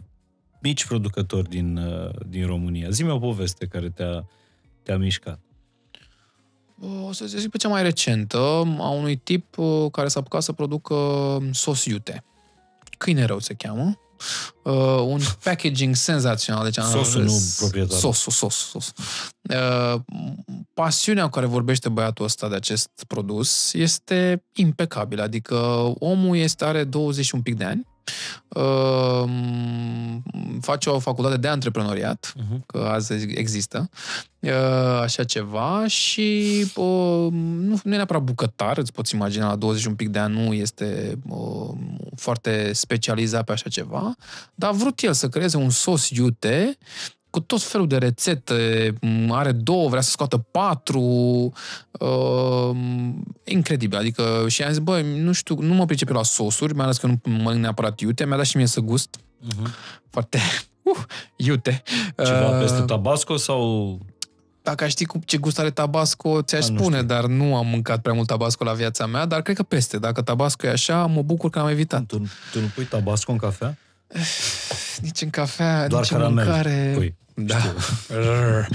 Speaker 3: mici producători din, uh, din România. Zi-mi o poveste care te-a, te-a mișcat.
Speaker 2: O să zic pe cea mai recentă, a unui tip uh, care s-a apucat să producă sos iute. Câine rău se cheamă. Uh, un packaging senzațional. Deci,
Speaker 3: sosul, nu proprietar.
Speaker 2: Sosul, sos, sos. Uh, pasiunea cu care vorbește băiatul ăsta de acest produs este impecabilă. Adică omul este, are 20 un pic de ani, uh, face o facultate de antreprenoriat, uh-huh. că azi există, uh, așa ceva și uh, nu, nu e neapărat bucătar, îți poți imagina, la 20 un pic de ani nu este uh, foarte specializat pe așa ceva, dar a vrut el să creeze un sos iute cu tot felul de rețete, are două, vrea să scoată patru, uh, incredibil. Adică și am zis, băi, nu știu, nu mă pricep la sosuri, mai ales că nu mănânc neapărat iute, mi-a dat și mie să gust. Uh-huh. Foarte, uh, iute.
Speaker 3: Ceva uh, peste tabasco sau
Speaker 2: dacă aș ști cu ce gust are tabasco, ți-aș
Speaker 3: A, nu
Speaker 2: spune,
Speaker 3: știu.
Speaker 2: dar nu am mâncat prea mult tabasco la viața mea, dar cred că peste. Dacă tabasco e așa, mă bucur că am evitat.
Speaker 3: Tu, tu nu pui tabasco în cafea?
Speaker 2: Nici în cafea,
Speaker 3: Doar
Speaker 2: nici în
Speaker 3: caramel
Speaker 2: mâncare.
Speaker 3: pui.
Speaker 2: Da. Rrr.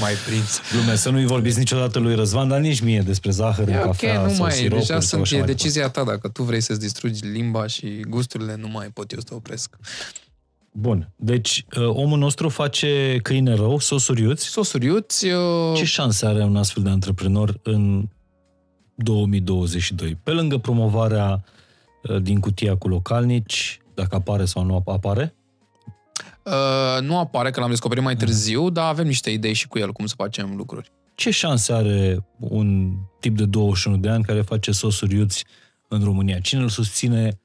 Speaker 2: Mai prins.
Speaker 3: Lume, să nu-i vorbiți niciodată lui Răzvan, dar nici mie despre zahăr în
Speaker 2: E ok,
Speaker 3: cafea
Speaker 2: nu
Speaker 3: sau
Speaker 2: mai,
Speaker 3: siropuri
Speaker 2: deja
Speaker 3: sau
Speaker 2: sunt,
Speaker 3: așa
Speaker 2: e
Speaker 3: mai
Speaker 2: decizia ta. Dacă tu vrei să-ți distrugi limba și gusturile, nu mai pot eu să te opresc.
Speaker 3: departe. Bun, deci uh, omul nostru face câine rău, sosuri iuți.
Speaker 2: Sosuri iuți, uh,
Speaker 3: Ce șanse are un astfel de antreprenor în 2022? Pe lângă promovarea uh, din cutia cu localnici, dacă apare sau nu apare?
Speaker 2: Uh, nu apare, că l-am descoperit mai târziu, dar avem niște idei și cu el, cum să facem lucruri.
Speaker 3: Ce șanse are un tip de 21 de ani care face sosuri iuți în România? Cine îl susține?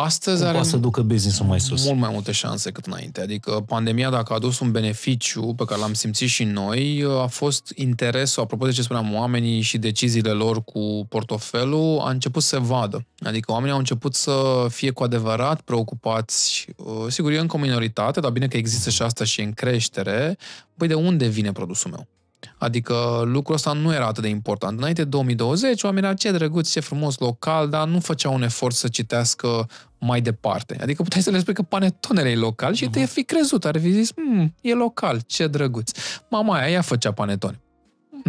Speaker 2: Astăzi
Speaker 3: Cum
Speaker 2: are
Speaker 3: poate să ducă business-ul mai sus?
Speaker 2: mult mai multe șanse cât înainte. Adică pandemia, dacă a adus un beneficiu pe care l-am simțit și noi, a fost interesul, apropo de ce spuneam, oamenii și deciziile lor cu portofelul, a început să se vadă. Adică oamenii au început să fie cu adevărat preocupați. Uh, Sigur, e încă o minoritate, dar bine că există și asta și e în creștere. Păi de unde vine produsul meu? Adică lucrul ăsta nu era atât de important. Înainte de 2020, oamenii erau ce drăguț, ce frumos local, dar nu făceau un efort să citească mai departe. Adică puteai să le spui că panetonele e local și te fi crezut, ar fi zis, mm, e local, ce drăguț. Mama aia, ea făcea panetone.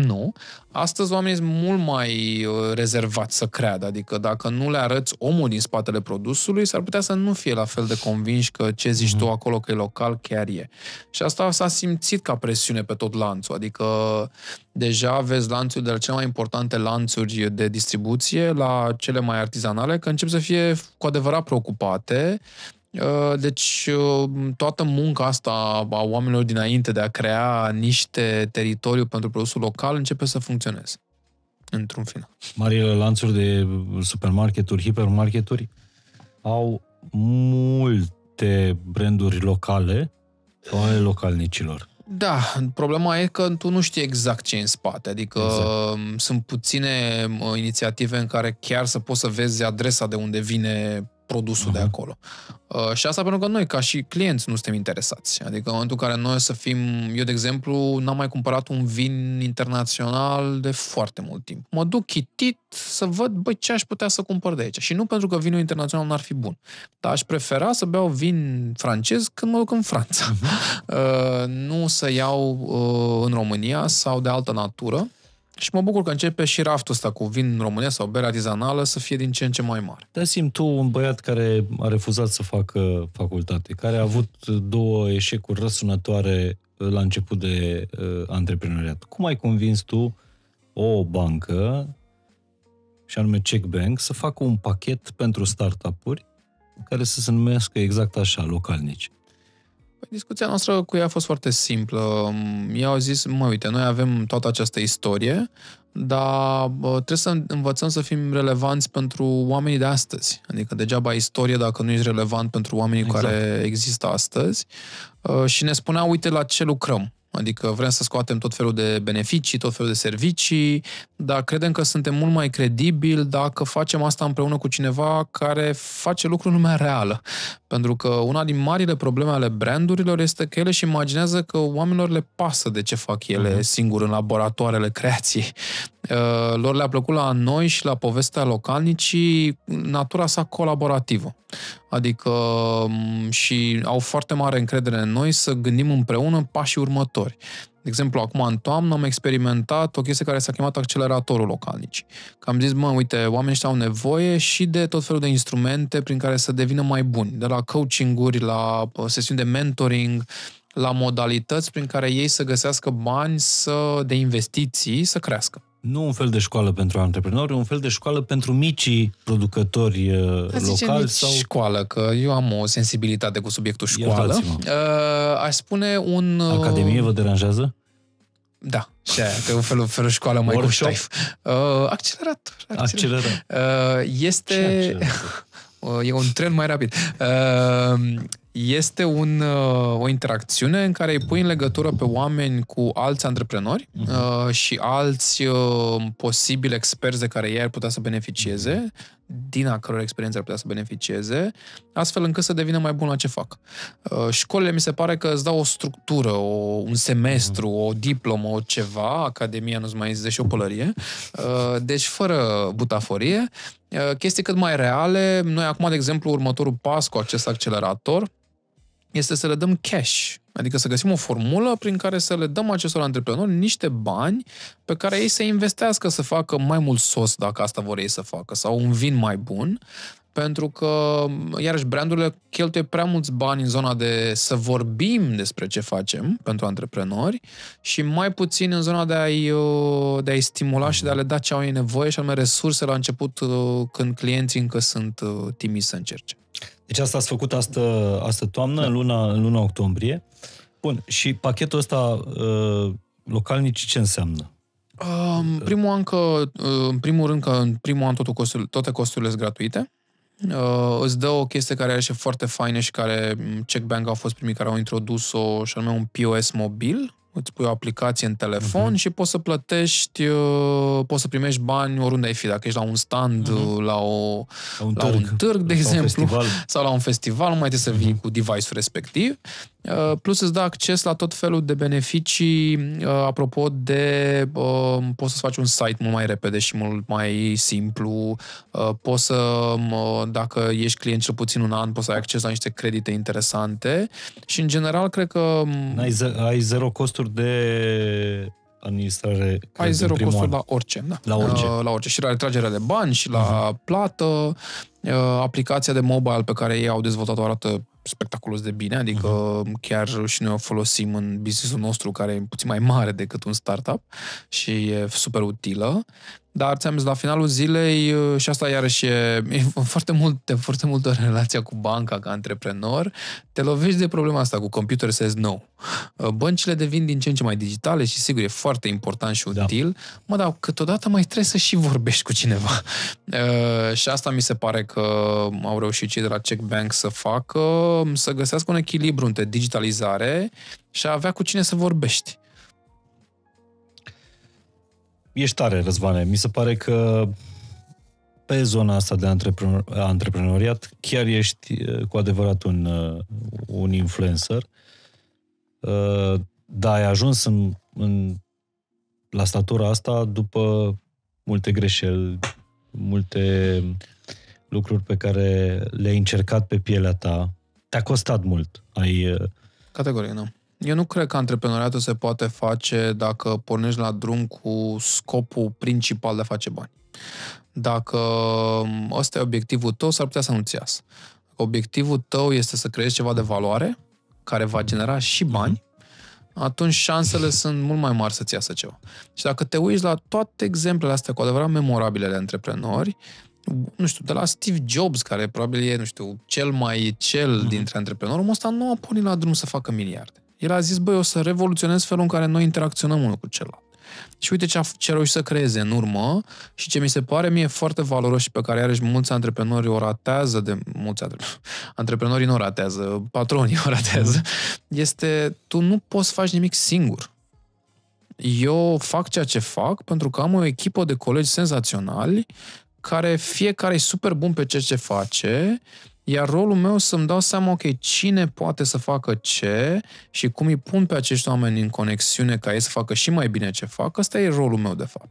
Speaker 2: Nu. Astăzi oamenii sunt mult mai uh, rezervați să creadă. Adică dacă nu le arăți omul din spatele produsului, s-ar putea să nu fie la fel de convinși că ce zici tu acolo că e local chiar e. Și asta s-a simțit ca presiune pe tot lanțul. Adică deja vezi lanțuri de la cele mai importante lanțuri de distribuție la cele mai artizanale, că încep să fie cu adevărat preocupate Uh, Deci uh, toată munca asta a oamenilor dinainte de a crea niște teritoriu pentru produsul local începe să funcționeze. Într-un final.
Speaker 3: Marile lanțuri de supermarketuri, hipermarketuri au multe branduri locale sau ale localnicilor.
Speaker 2: Da, problema e că tu nu știi exact ce e în spate. Adică
Speaker 3: Exact.
Speaker 2: sunt puține uh, inițiative în care chiar să poți să vezi adresa de unde vine produsul uh-huh. de acolo. Uh, și asta pentru că noi, ca și clienți, nu suntem interesați. Adică în momentul în care noi o să fim... Eu, de exemplu, n-am mai cumpărat un vin internațional de foarte mult timp. Mă duc chitit să văd, băi, ce aș putea să cumpăr de aici. Și nu pentru că vinul internațional n-ar fi bun, dar aș prefera să beau vin francez când mă duc în Franța. Uh, nu să iau uh, în România sau de altă natură. Și mă bucur că începe și raftul ăsta cu vin în România sau bere artizanală să fie din ce în ce mai mare.
Speaker 3: Dați-mi tu un băiat care a refuzat să facă facultate, care a avut două eșecuri răsunătoare la început de uh, antreprenoriat. Cum ai convins tu o bancă, și anume Check Bank, să facă un pachet pentru startup-uri care să se numească exact așa, localnici?
Speaker 2: Păi, discuția noastră cu ea a fost foarte simplă. Ei au zis, mă, uite, noi avem toată această istorie, dar bă, trebuie să învățăm să fim relevanți pentru oamenii de astăzi. Adică degeaba istorie dacă nu ești relevant pentru oamenii
Speaker 3: Exact.
Speaker 2: care există astăzi. Uh, Și ne spunea, uite la ce lucrăm. Adică vrem să scoatem tot felul de beneficii, tot felul de servicii, dar credem că suntem mult mai credibili dacă facem asta împreună cu cineva care face lucruri în lumea reală. Pentru că una din marile probleme ale brandurilor este că ele își imaginează că oamenilor le pasă de ce fac ele uh-huh. singur în laboratoarele creației. Uh, lor le-a plăcut la noi și la povestea localnicii natura sa colaborativă. Adică m, și au foarte mare încredere în noi să gândim împreună în pașii următori. De exemplu, acum în toamnă am experimentat o chestie care s-a chemat acceleratorul localnici. Că am zis, mă, uite, oamenii ăștia au nevoie și de tot felul de instrumente prin care să devină mai buni. De la coaching-uri, la uh, sesiuni de mentoring, la modalități prin care ei să găsească bani să, de investiții să crească.
Speaker 3: Nu un fel de școală pentru antreprenori, un fel de școală pentru micii producători uh,
Speaker 2: Aș zice
Speaker 3: locali
Speaker 2: nici
Speaker 3: sau...
Speaker 2: școală, că eu am o sensibilitate cu subiectul școală.
Speaker 3: Iertați-mă.
Speaker 2: Uh, aș spune un... uh,
Speaker 3: Academie vă deranjează?
Speaker 2: Da, și aia, că e un fel, un fel de școală mai cu
Speaker 3: Workshop?
Speaker 2: ștaif. Uh, accelerator. accelerator.
Speaker 3: Acceleră.
Speaker 2: Uh, este...
Speaker 3: Ce accelerator?
Speaker 2: Uh, E un tren mai rapid. Uh, Este un, uh, o interacțiune în care îi pui în legătură pe oameni cu alți antreprenori uh-huh. uh, și alți uh, posibili experți de care ei ar putea să beneficieze, din a căror experiență ar putea să beneficieze, astfel încât să devină mai bun la ce fac. Uh, școlile mi se pare că îți dau o structură, o, un semestru, uh-huh. o diplomă, o ceva, Academia nu-ți mai zice și o pălărie, uh, deci fără butaforie, uh, chestii cât mai reale. Noi acum, de exemplu, următorul pas cu acest accelerator, este să le dăm cash. Adică să găsim o formulă prin care să le dăm acestor antreprenori niște bani pe care ei să investească să facă mai mult sos, dacă asta vor ei să facă, sau un vin mai bun, pentru că, iarăși, brandurile cheltuie prea mulți bani în zona de să vorbim despre ce facem pentru antreprenori și mai puțin în zona de a-i, uh, de a-i stimula și de a le da ce au ei nevoie și anume resurse la început uh, când clienții încă sunt uh, timizi să încerce.
Speaker 3: Deci asta ați făcut astă, astă toamnă, da. în, luna, în luna octombrie. Bun, și pachetul ăsta uh, localnici ce înseamnă?
Speaker 2: Uh, în primul an că, uh, în primul rând că în primul an totul costul, toate costurile sunt gratuite. Uh, îți dă o chestie care are și foarte faină și care mm, Checkbank au fost primii care au introdus-o și anume un POS mobil, îți pui o aplicație în telefon uh-huh. și poți să plătești, uh, poți să primești bani oriunde ai fi, dacă ești la un stand, uh-huh. la, o, la, un, la târg, un târg, de exemplu, un sau la un festival, nu mai trebuie să vii uh-huh. cu device-ul respectiv. Uh, plus îți dă acces la tot felul de beneficii, uh, apropo de uh, poți să faci un site mult mai repede și mult mai simplu, poți să, dacă ești client cel puțin un an, poți să ai acces la niște credite interesante și în general cred că...
Speaker 3: Um, ai, z- ai zero costuri de administrare.
Speaker 2: Ai zero costuri an. la orice, da.
Speaker 3: La orice.
Speaker 2: La orice. Și la retragerea de bani și la uh-huh. plată. Aplicația de mobile pe care ei au dezvoltat-o arată spectaculos de bine, adică uh-huh. chiar și noi o folosim în businessul nostru care e puțin mai mare decât un startup și e super utilă. Dar ți-am zis, la finalul zilei, uh, și asta iarăși e, e foarte mult, de foarte multă relația cu banca ca antreprenor, te lovești de problema asta cu computer says no. Uh, băncile devin din ce în ce mai digitale și sigur e foarte important și da. util, da. mă, dar câteodată mai trebuie să și vorbești cu cineva. Uh, și asta mi se pare că au reușit cei de la Check Bank să facă, să găsească un echilibru între digitalizare și a avea cu cine să vorbești
Speaker 3: ești tare, Răzvane. Mi se pare că pe zona asta de antreprenor, antreprenoriat chiar ești uh, cu adevărat un, uh, un influencer. Uh, da, ai ajuns în, în, la statura asta după multe greșeli, multe lucruri pe care le-ai încercat pe pielea ta. Te-a costat mult. Ai...
Speaker 2: Categoric, nu. Eu nu cred că antreprenoriatul se poate face dacă pornești la drum cu scopul principal de a face bani. Dacă ăsta e obiectivul tău, s-ar putea să nu-ți iasă. Obiectivul tău este să creezi ceva de valoare, care va genera și bani, atunci șansele sunt mult mai mari să-ți iasă ceva. Și dacă te uiți la toate exemplele astea cu adevărat memorabile de antreprenori, nu știu, de la Steve Jobs, care probabil e, nu știu, cel mai cel uh-huh. dintre antreprenori, omul ăsta nu a pornit la drum să facă miliarde. El a zis, băi, o să revoluționez felul în care noi interacționăm unul cu celălalt. Și uite ce a, ce a reușit să creeze în urmă și ce mi se pare mie foarte valoros și pe care iarăși mulți antreprenori o ratează, de mulți antreprenori, antreprenorii nu o ratează, patronii o ratează, este tu nu poți să faci nimic singur. Eu fac ceea ce fac pentru că am o echipă de colegi senzaționali care fiecare e super bun pe ceea ce face iar rolul meu să-mi dau seama, ok, cine poate să facă ce și cum îi pun pe acești oameni în conexiune ca ei să facă și mai bine ce fac, ăsta e rolul meu, de fapt.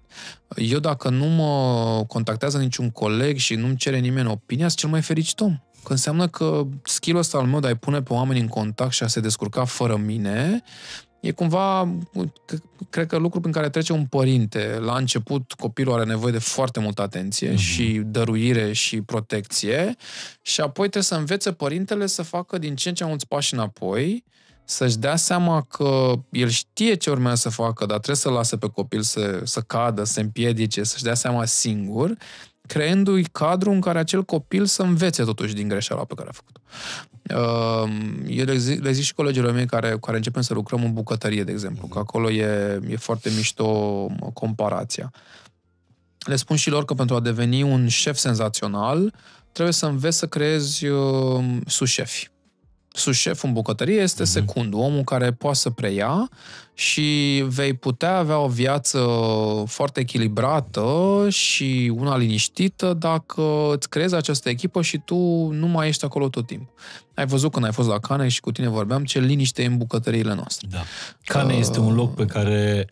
Speaker 2: Eu, dacă nu mă contactează niciun coleg și nu-mi cere nimeni opinia, sunt cel mai fericit om. Că înseamnă că skill-ul ăsta al meu de a-i pune pe oameni în contact și a se descurca fără mine e cumva, cred că lucru prin care trece un părinte. La început copilul are nevoie de foarte multă atenție mm-hmm. și dăruire și protecție și apoi trebuie să învețe părintele să facă din ce în ce mai mulți pași înapoi, să-și dea seama că el știe ce urmează să facă, dar trebuie să lase pe copil să, să cadă, să împiedice, să-și dea seama singur creându-i cadru în care acel copil să învețe totuși din greșeala pe care a făcut-o. Ehm, eu le zic, le zic și colegilor mei care, care începem să lucrăm în bucătărie, de exemplu, că acolo e, e foarte mișto comparația. Le spun și lor că pentru a deveni un șef senzațional, trebuie să înveți să creezi uh, sușefi. Sus-șeful în bucătărie este uh-huh. secundul, omul care poate să preia și vei putea avea o viață foarte echilibrată și una liniștită dacă îți creezi această echipă și tu nu mai ești acolo tot timpul. Ai văzut când ai fost la Cane și cu tine vorbeam ce liniște e în bucătăriile noastre.
Speaker 3: Da. Cane uh... este un loc pe care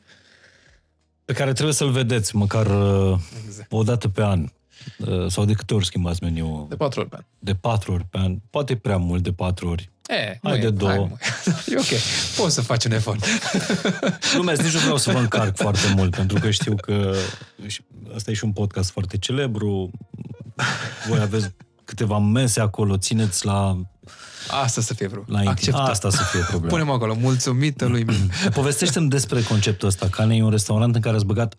Speaker 3: pe care trebuie să-l vedeți măcar uh, exact. o dată pe an. Uh, sau de câte ori schimbați meniul?
Speaker 2: De patru ori pe an.
Speaker 3: De patru ori pe an. Poate prea mult de patru ori.
Speaker 2: E,
Speaker 3: hai de două. Hai,
Speaker 2: e ok, poți să faci un efort.
Speaker 3: Lumea, nici nu vreau să vă încarc foarte mult, pentru că știu că asta e și un podcast foarte celebru. Voi aveți câteva mese acolo, țineți la
Speaker 2: Asta să fie
Speaker 3: problema. La Acceptat. Asta să fie problema.
Speaker 2: Punem acolo, mulțumită lui
Speaker 3: Povestește-mi despre conceptul ăsta. Cane e un restaurant în care ați băgat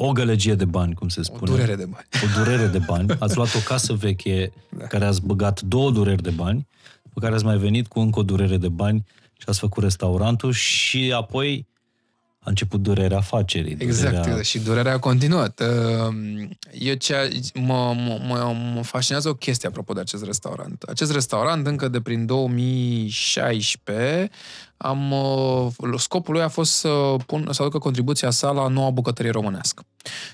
Speaker 3: o gălăgie de bani, cum se spune.
Speaker 2: O durere de bani.
Speaker 3: O durere de bani. Ați luat o casă veche da. care ați băgat două dureri de bani, pe care ați mai venit cu încă o durere de bani și ați făcut restaurantul și apoi a început durerea afacerii.
Speaker 2: Exact, durerea... și durerea a continuat. Ehm, eu ce, mă, mă, mă fascinează o chestie apropo de acest restaurant. Acest restaurant, încă de prin 2016, am, uh, scopul lui a fost să, pun, să aducă contribuția sa la noua bucătărie românească.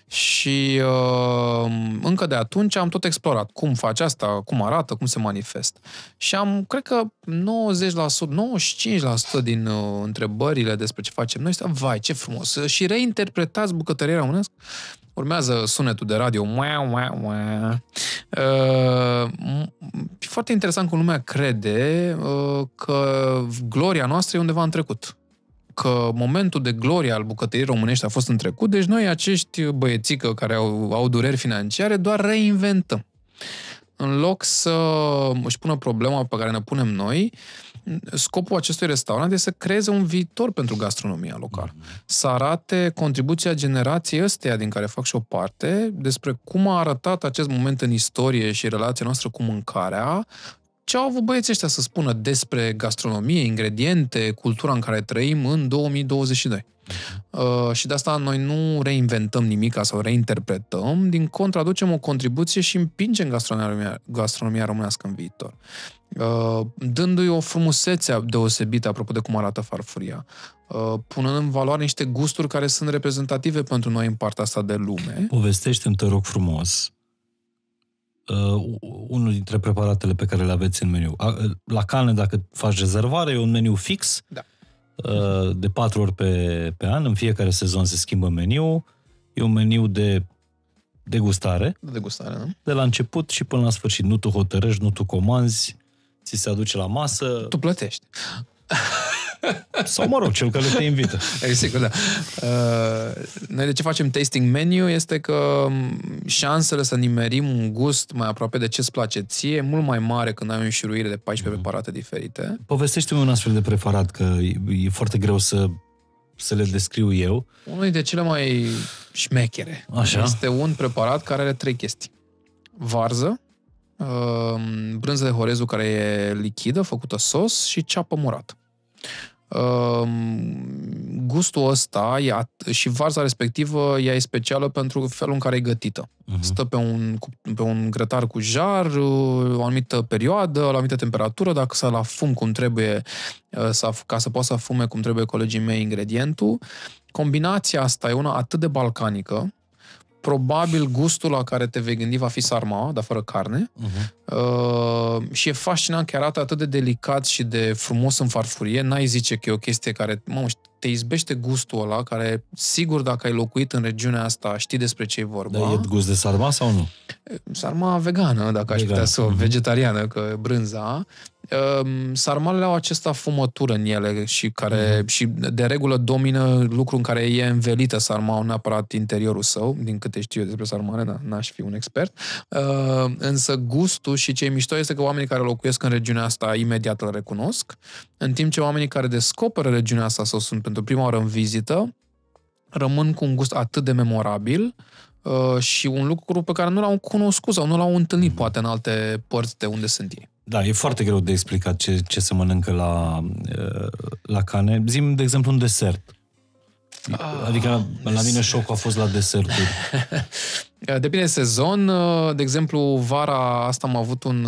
Speaker 2: Și uh, încă de atunci am tot explorat cum face asta, cum arată, cum se manifestă. Și am, cred că 90%, 95% din uh, întrebările despre ce facem noi este, vai, ce frumos, și reinterpretați bucătăria românească Urmează sunetul de radio. Mua, mua, mua. Uh, e foarte interesant cum lumea crede uh, că gloria noastră e undeva în trecut că momentul de glorie al bucătăriei românești a fost în trecut, deci noi acești băiețică care au, au dureri financiare doar reinventăm. În loc să își pună problema pe care ne punem noi, scopul acestui restaurant este să creeze un viitor pentru gastronomia locală. Să arate contribuția generației ăsteia din care fac și o parte despre cum a arătat acest moment în istorie și relația noastră cu mâncarea, ce au avut băieții ăștia să spună despre gastronomie, ingrediente, cultura în care trăim în 2022. Uh, și de asta noi nu reinventăm nimic sau reinterpretăm, din contră aducem o contribuție și împingem gastronomia, gastronomia românească în viitor. Uh, dându-i o frumusețe deosebită apropo de cum arată farfuria, uh, punând în valoare niște gusturi care sunt reprezentative pentru noi în partea asta de lume.
Speaker 3: Povestește-mi, te rog frumos, uh, unul dintre preparatele pe care le aveți în meniu. La cană, dacă faci rezervare, e un meniu fix,
Speaker 2: da.
Speaker 3: uh, de patru ori pe, pe an, în fiecare sezon se schimbă meniu, e un meniu de degustare.
Speaker 2: De degustare, da?
Speaker 3: De la început și până la sfârșit. Nu tu hotărăști, nu tu comanzi, ți se aduce la masă.
Speaker 2: Tu plătești.
Speaker 3: Sau, mă rog, cel care te invită.
Speaker 2: E sigur, da. Uh, noi de ce facem tasting menu este că um, șansele să nimerim un gust mai aproape de ce-ți place ție e mult mai mare când ai o înșiruire de 14 mm. preparate diferite.
Speaker 3: Povestește-mi un astfel de preparat, că e, e foarte greu să, să le descriu eu.
Speaker 2: Unul dintre cele mai șmechere.
Speaker 3: Așa?
Speaker 2: Este un preparat care are trei chestii. Varză, um, brânză de horezu care e lichidă, făcută sos și ceapă murată. Ehm, gustul ăsta e at- și varza respectivă ea e specială pentru felul în care e gătită. Uh-huh. Stă pe un, pe un grătar cu jar o anumită perioadă, la o anumită temperatură, dacă să la fum cum trebuie, uh, să, ca să poată să fume cum trebuie colegii mei ingredientul. Combinația asta e una atât de balcanică, probabil gustul la care te vei gândi va fi sarma, dar fără carne. Uh-huh. Uh, și e fascinant că arată atât de delicat și de frumos în farfurie. N-ai zice că e o chestie care, mă, te izbește gustul ăla, care sigur dacă ai locuit în regiunea asta știi despre ce e vorba.
Speaker 3: Dar e gust de sarma sau nu?
Speaker 2: Sarma vegană, dacă Vegan. aș putea să o, uh-huh. vegetariană, că brânza. Ehm, sarmalele au această fumătură în ele și care mm. și de regulă domină lucru în care e învelită sarmaul, neapărat interiorul său, din câte știu eu despre sarmale, da, n-aș fi un expert. Uh, însă gustul și ce e mișto este că oamenii care locuiesc în regiunea asta imediat îl recunosc, în timp ce oamenii care descoperă regiunea asta sau sunt pentru prima oară în vizită, rămân cu un gust atât de memorabil uh, și un lucru pe care nu l-au cunoscut sau nu l-au întâlnit poate în alte părți de unde sunt ei.
Speaker 3: Da, e foarte greu de explicat ce, ce se mănâncă la, uh, la cane. Zim, de exemplu, un desert. Ah, adică la mine șocul a fost la deserturi.
Speaker 2: Depinde de sezon. De exemplu, vara asta am avut un,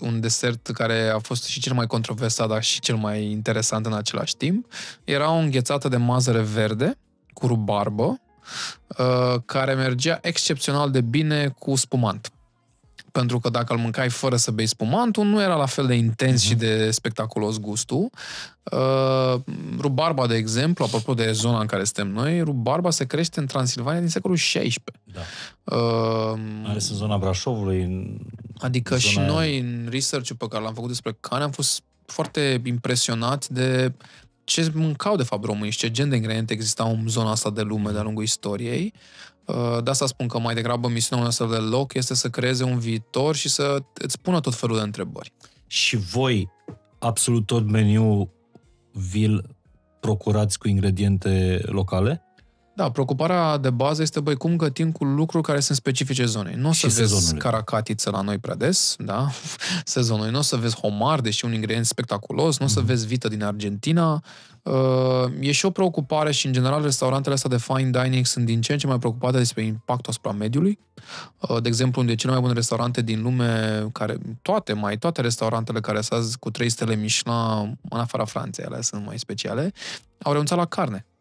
Speaker 2: un desert care a fost și cel mai controversat, dar și cel mai interesant în același timp. Era o înghețată de mazăre verde cu rubarbă, care mergea excepțional de bine cu spumant pentru că dacă îl mâncai fără să bei spumantul, nu era la fel de intens uh-huh. și de spectaculos gustul. Uh, rubarba, de exemplu, apropo de zona în care suntem noi, rubarba se crește în Transilvania din secolul XVI.
Speaker 3: Da. Uh, Ales în zona Brașovului. În
Speaker 2: adică zona și noi, în research pe care l-am făcut despre cane, am fost foarte impresionat de ce mâncau de fapt românii și ce gen de ingrediente existau în zona asta de lume de-a lungul istoriei. Uh, de asta spun că mai degrabă misiunea unui astfel de loc este să creeze un viitor și să îți pună tot felul de întrebări.
Speaker 3: Și voi, absolut tot meniu vi-l procurați cu ingrediente locale?
Speaker 2: Da, preocuparea de bază este, băi, cum gătim cu lucruri care sunt specifice zonei. Nu o să vezi sezonului. caracatiță la noi prea des, da, sezonului. Nu o să vezi homar, deși un ingredient spectaculos, nu o să mm-hmm. vezi vită din Argentina. Uh, e și o preocupare și, în general, restaurantele astea de fine dining sunt din ce în ce mai preocupate despre impactul asupra mediului. Uh, de exemplu, unde cele mai bune restaurante din lume, care toate, mai toate restaurantele care sunt cu trei stele Michelin, în afara Franței, ele sunt mai speciale, au renunțat la carne Uh,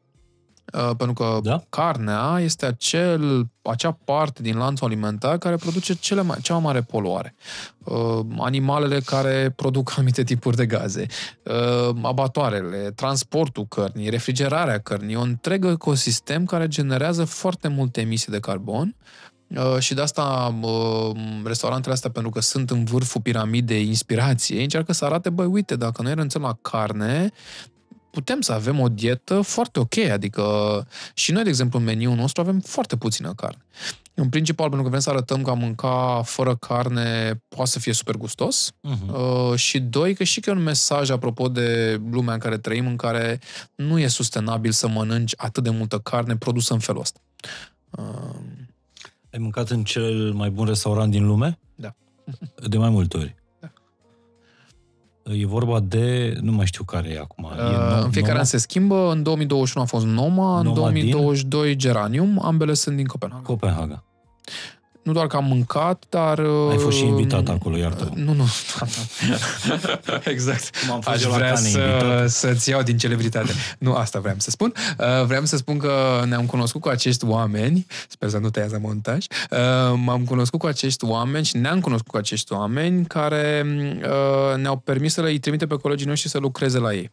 Speaker 2: pentru că da? carnea este acel, acea parte din lanțul alimentar care produce cele mai, cea mai mare poluare. Uh, animalele care produc anumite tipuri de gaze, uh, abatoarele, transportul cărnii, refrigerarea cărnii, un întreg ecosistem care generează foarte multe emisii de carbon Uh, și de asta uh, restaurantele astea, pentru că sunt în vârful piramidei inspirației, încearcă să arate, băi, uite, dacă noi renunțăm la carne, putem să avem o dietă foarte ok, adică și noi, de exemplu, în meniul nostru avem foarte puțină carne. În principal, pentru că vrem să arătăm că a mânca fără carne poate să fie super gustos uh-huh. uh, și doi, că și că e un mesaj apropo de lumea în care trăim, în care nu e sustenabil să mănânci atât de multă carne produsă în felul ăsta. Uh...
Speaker 3: Ai mâncat în cel mai bun restaurant din lume?
Speaker 2: Da.
Speaker 3: De mai multe ori? E vorba de, nu mai știu care e acum. E
Speaker 2: uh, în fiecare Noma? an se schimbă. În 2021 a fost Noma, Noma în 2022 din? Geranium. Ambele sunt din Copenhaga.
Speaker 3: Copenhaga
Speaker 2: nu doar că am mâncat, dar...
Speaker 3: Ai fost și uh, invitat acolo, iartă
Speaker 2: Nu, nu. exact. Cum am fost Aș vrea cane, să, să-ți iau din celebritate. nu, asta vreau să spun. Uh, vreau să spun că ne-am cunoscut cu acești oameni, sper să nu tăiază montaj, uh, m-am cunoscut cu acești oameni și ne-am cunoscut cu acești oameni care ne-au permis să le trimite pe colegii noștri să lucreze la ei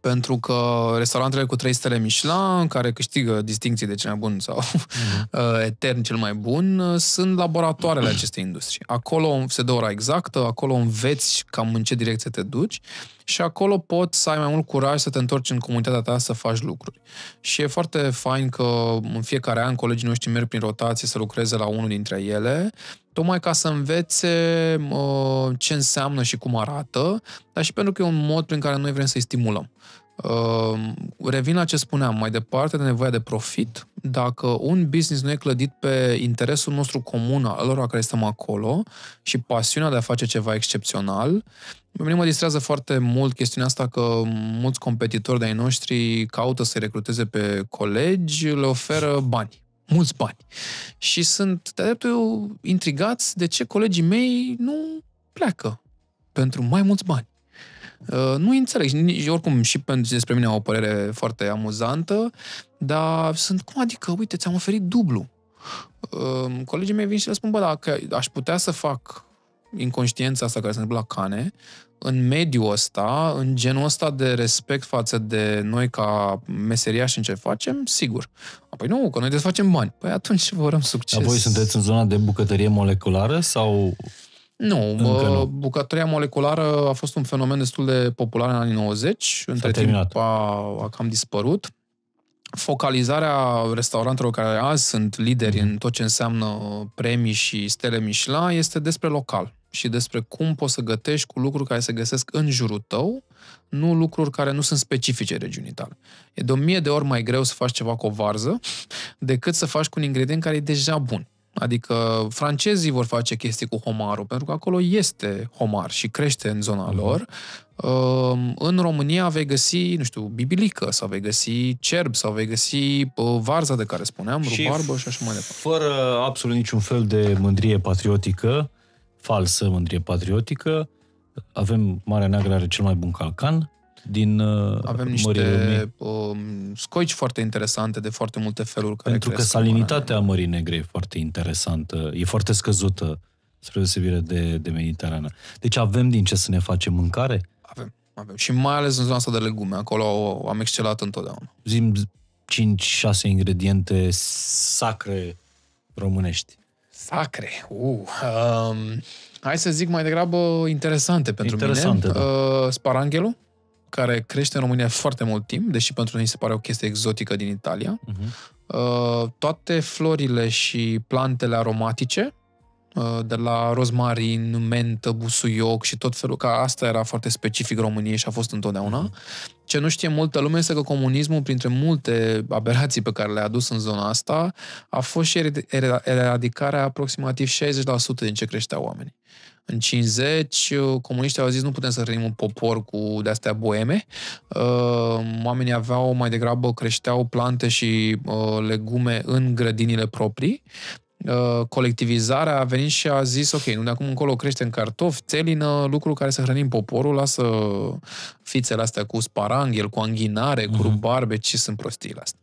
Speaker 2: pentru că restaurantele cu 3 stele Michelin, care câștigă distinții de cel mai bun sau mm-hmm. etern cel mai bun, sunt laboratoarele acestei industrii. Acolo se dă ora exactă, acolo înveți cam în ce direcție te duci și acolo poți să ai mai mult curaj să te întorci în comunitatea ta să faci lucruri. Și e foarte fain că în fiecare an colegii noștri merg prin rotație să lucreze la unul dintre ele, tocmai ca să învețe uh, ce înseamnă și cum arată, dar și pentru că e un mod prin care noi vrem să-i stimulăm. Uh, revin la ce spuneam mai departe de nevoia de profit. Dacă un business nu e clădit pe interesul nostru comun al lor care stăm acolo și pasiunea de a face ceva excepțional, pe mine mă distrează foarte mult chestiunea asta că mulți competitori de-ai noștri caută să recruteze pe colegi, le oferă bani mulți bani. Și sunt de dreptul intrigați de ce colegii mei nu pleacă pentru mai mulți bani. Uh, nu înțeleg. Și oricum, și pentru despre mine au o părere foarte amuzantă, dar sunt cum adică, uite, ți-am oferit dublu. Uh, colegii mei vin și le spun, bă, dacă aș putea să fac inconștiența asta care se întâmplă la cane, în mediul ăsta, în genul ăsta de respect față de noi ca meseriași în ce facem, sigur. Apoi nu, că noi desfacem bani. Păi atunci vă urăm succes.
Speaker 3: Dar voi sunteți în zona de bucătărie moleculară sau
Speaker 2: nu, nu, bucătăria moleculară a fost un fenomen destul de popular în anii 90. Între timp a, a cam dispărut. Focalizarea restaurantelor care azi sunt lideri mm. în tot ce înseamnă premii și stele Michelin este despre local și despre cum poți să gătești cu lucruri care se găsesc în jurul tău, nu lucruri care nu sunt specifice regiunii tale. E de o mie de ori mai greu să faci ceva cu o varză decât să faci cu un ingredient care e deja bun. Adică francezii vor face chestii cu homarul, pentru că acolo este homar și crește în zona uh-huh. lor. Uh, în România vei găsi, nu știu, bibilică sau vei găsi cerb sau vei găsi uh, varza de care spuneam, și rubarbă și așa mai departe.
Speaker 3: Fără absolut niciun fel de mândrie patriotică, falsă mândrie patriotică, avem Marea Neagră are cel mai bun calcan, din uh,
Speaker 2: Avem niște uh, scoici foarte interesante de foarte multe feluri. Care
Speaker 3: Pentru că salinitatea Mării Negre e foarte interesantă, e foarte scăzută spre deosebire de, de Mediterană. Deci avem din ce să ne facem mâncare?
Speaker 2: Avem, avem. Și mai ales în zona asta de legume. Acolo am excelat întotdeauna.
Speaker 3: Zim 5-6 ingrediente sacre românești.
Speaker 2: Sacre? Uh, um, hai să zic mai degrabă interesante pentru
Speaker 3: interesante,
Speaker 2: mine. Da. Uh, sparanghelul care crește în România foarte mult timp, deși pentru noi se pare o chestie exotică din Italia. Uh-huh. Uh, toate florile și plantele aromatice, uh, de la rozmarin, mentă, busuioc și tot felul, că asta era foarte specific României și a fost întotdeauna. Uh-huh. Ce nu știe multă lume este că comunismul, printre multe aberații pe care le-a adus în zona asta, a fost și eradicarea aproximativ 60% din ce creșteau oamenii. În 50, uh, comuniștii au zis nu putem să hrănim un popor cu de-astea boeme. Uh, oamenii aveau mai degrabă, creșteau plante și uh, legume în grădinile proprii colectivizarea a venit și a zis, ok, nu de acum încolo creștem cartofi, țelină, lucruri care să hrănim poporul, lasă fițele astea cu sparanghel, cu anghinare, uh-huh. cu mhm. rubarbe, ce sunt prostiile astea.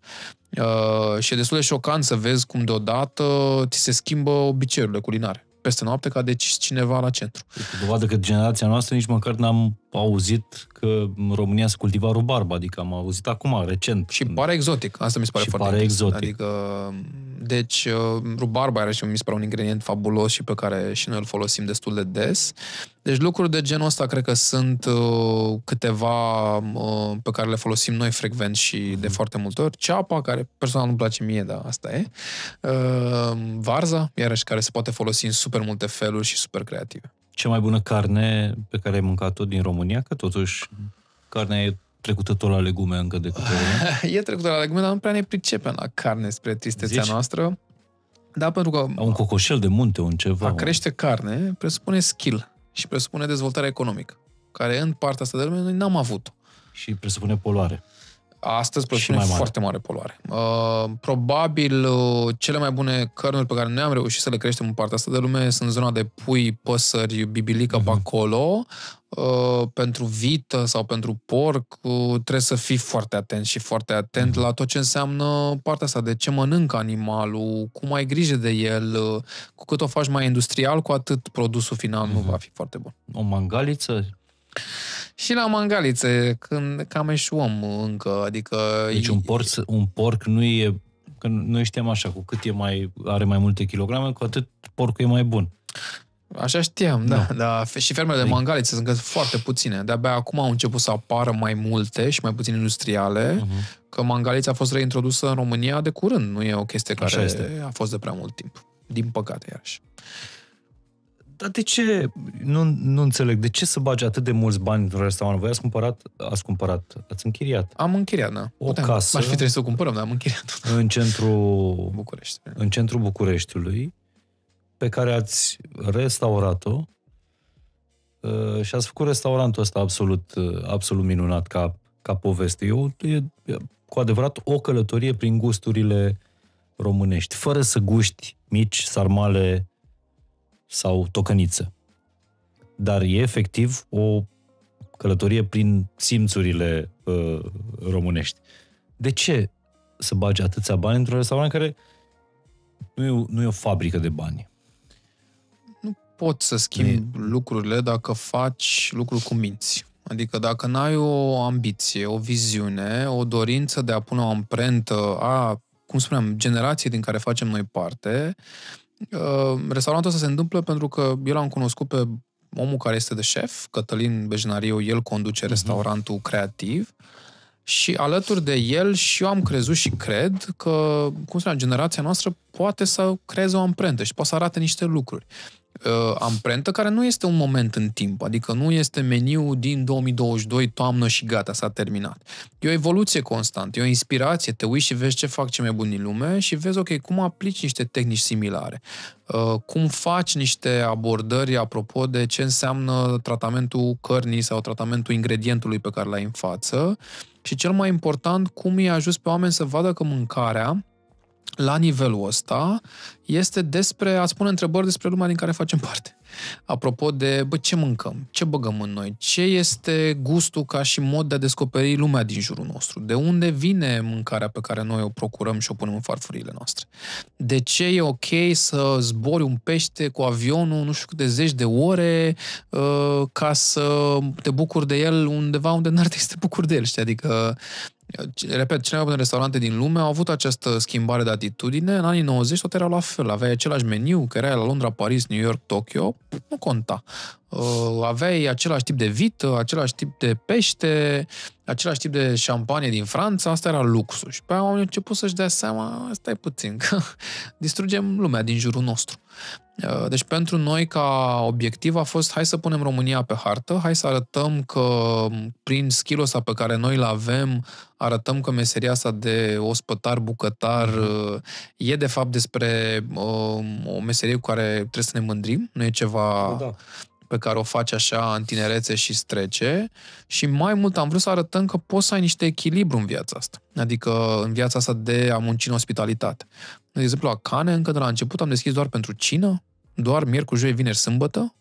Speaker 2: Uh, și e destul de șocant să vezi cum deodată ți se schimbă obiceiurile culinare peste noapte ca de cineva la centru.
Speaker 3: Este dovadă că generația noastră nici măcar n-am auzit că în România se cultiva rubarba, adică am auzit acum, recent.
Speaker 2: Și pare exotic, asta mi se pare
Speaker 3: și
Speaker 2: foarte
Speaker 3: pare exotic.
Speaker 2: Adică, deci, uh, rubarba are și mi se pare un ingredient fabulos și pe care și noi îl folosim destul de des. Deci lucruri de genul ăsta cred că sunt uh, câteva uh, pe care le folosim noi frecvent și mm-hmm. de foarte multe ori. Ceapa, care personal nu-mi place mie, dar asta e. Uh, varza, iarăși, care se poate folosi în super multe feluri și super creative
Speaker 3: cea mai bună carne pe care ai mâncat-o din România? Că totuși carnea e trecută tot la legume încă de câte ori.
Speaker 2: e trecută la legume, dar nu prea ne pricepem la carne spre tristețea Zici? noastră. Da, pentru că...
Speaker 3: Un cocoșel de munte, un ceva.
Speaker 2: A crește carne presupune skill și presupune dezvoltare economică, care în partea asta de lume noi n-am avut.
Speaker 3: Și presupune poluare.
Speaker 2: Astăzi presupune mai mare. foarte mare poluare. Uh, probabil uh, cele mai bune cărnuri pe care noi am reușit să le creștem în partea asta de lume sunt zona de pui, păsări, bibilică uh-huh. pe acolo. Uh, pentru vită sau pentru porc uh, trebuie să fii foarte atent și foarte atent uh-huh. la tot ce înseamnă partea asta de ce mănâncă animalul, cum ai grijă de el, uh, cu cât o faci mai industrial, cu atât produsul final uh-huh. nu va fi foarte bun.
Speaker 3: O mangaliță
Speaker 2: și la mangalițe, când cam eșuăm încă, adică...
Speaker 3: Deci un porc, un porc nu e... Că noi știam așa, cu cât e mai, are mai multe kilograme, cu atât porcul e mai bun.
Speaker 2: Așa știam, da. No. da. Și fermele de păi- mangalițe sunt foarte puține. De-abia acum au început să apară mai multe și mai puțin industriale, uh-huh. că mangalița a fost reintrodusă în România de curând. Nu e o chestie care este. a fost de prea mult timp. Din păcate, iarăși.
Speaker 3: Dar de ce, nu, nu înțeleg, de ce să bagi atât de mulți bani într-un restaurant? Voi ați cumpărat, ați cumpărat, ați închiriat.
Speaker 2: Am închiriat, da.
Speaker 3: O Putem. casă.
Speaker 2: Ar fi trebuit să o cumpărăm, dar am închiriat.
Speaker 3: În centrul
Speaker 2: București.
Speaker 3: În centrul Bucureștiului, pe care ați restaurat-o uh, și ați făcut restaurantul ăsta absolut, uh, absolut minunat ca, ca poveste. Eu, e, e cu adevărat o călătorie prin gusturile românești, fără să guști mici, sarmale, sau tocăniță. Dar e efectiv o călătorie prin simțurile uh, românești. De ce să bagi atâția bani într-un restaurant care nu e, nu e o fabrică de bani?
Speaker 2: Nu poți să schimbi e... lucrurile dacă faci lucruri cu minți. Adică dacă n-ai o ambiție, o viziune, o dorință de a pune o amprentă a, cum spuneam, generației din care facem noi parte, Uh, restaurantul ăsta se întâmplă pentru că eu l-am cunoscut pe omul care este de șef, Cătălin Bejnariu, el conduce uh-huh. restaurantul creativ și alături de el și eu am crezut și cred că, cum spuneam, generația noastră poate să creeze o amprentă și poate să arate niște lucruri. uh, amprentă care nu este un moment în timp, adică nu este meniu din 2022, toamnă și gata, s-a terminat. E o evoluție constantă, e o inspirație, te uiți și vezi ce fac cei mai buni din lume și vezi, ok, cum aplici niște tehnici similare, uh, cum faci niște abordări apropo de ce înseamnă tratamentul cărnii sau tratamentul ingredientului pe care l-ai în față și cel mai important, cum îi ajuns pe oameni să vadă că mâncarea la nivelul ăsta este despre a spune întrebări despre lumea din care facem parte. Apropo de, bă, ce mâncăm? Ce băgăm în noi? Ce este gustul ca și mod de a descoperi lumea din jurul nostru? De unde vine mâncarea pe care noi o procurăm și o punem în farfurile noastre? De ce e ok să zbori un pește cu avionul nu știu câte zeci de ore uh, ca să te bucuri de el undeva unde n-ar trebui să te bucuri de el, știi? Adică repet, cele mai bune restaurante din lume au avut această schimbare de atitudine. În anii 90 tot era la fel. Aveai același meniu, că era la Londra, Paris, New York, Tokyo, nu conta. Uh, aveai același tip de vită, același tip de pește, același tip de șampanie din Franța, asta era luxul. Și pe aia au început să-și dea seama, stai puțin, că distrugem lumea din jurul nostru. Uh, deci pentru noi ca obiectiv a fost hai să punem România pe hartă, hai să arătăm că prin skill ăsta pe care noi îl avem, arătăm că meseria asta de ospătar, bucătar mm-hmm. e de fapt despre uh, o meserie cu care trebuie să ne mândrim, nu e ceva da pe care o faci așa în tinerețe și strece și mai mult am vrut să arătăm că poți să ai niște echilibru în viața asta. Adică în viața asta de a munci în ospitalitate. De exemplu, la Cane, încă de la început am deschis doar pentru cină, doar miercuri, joi, vineri, sâmbătă,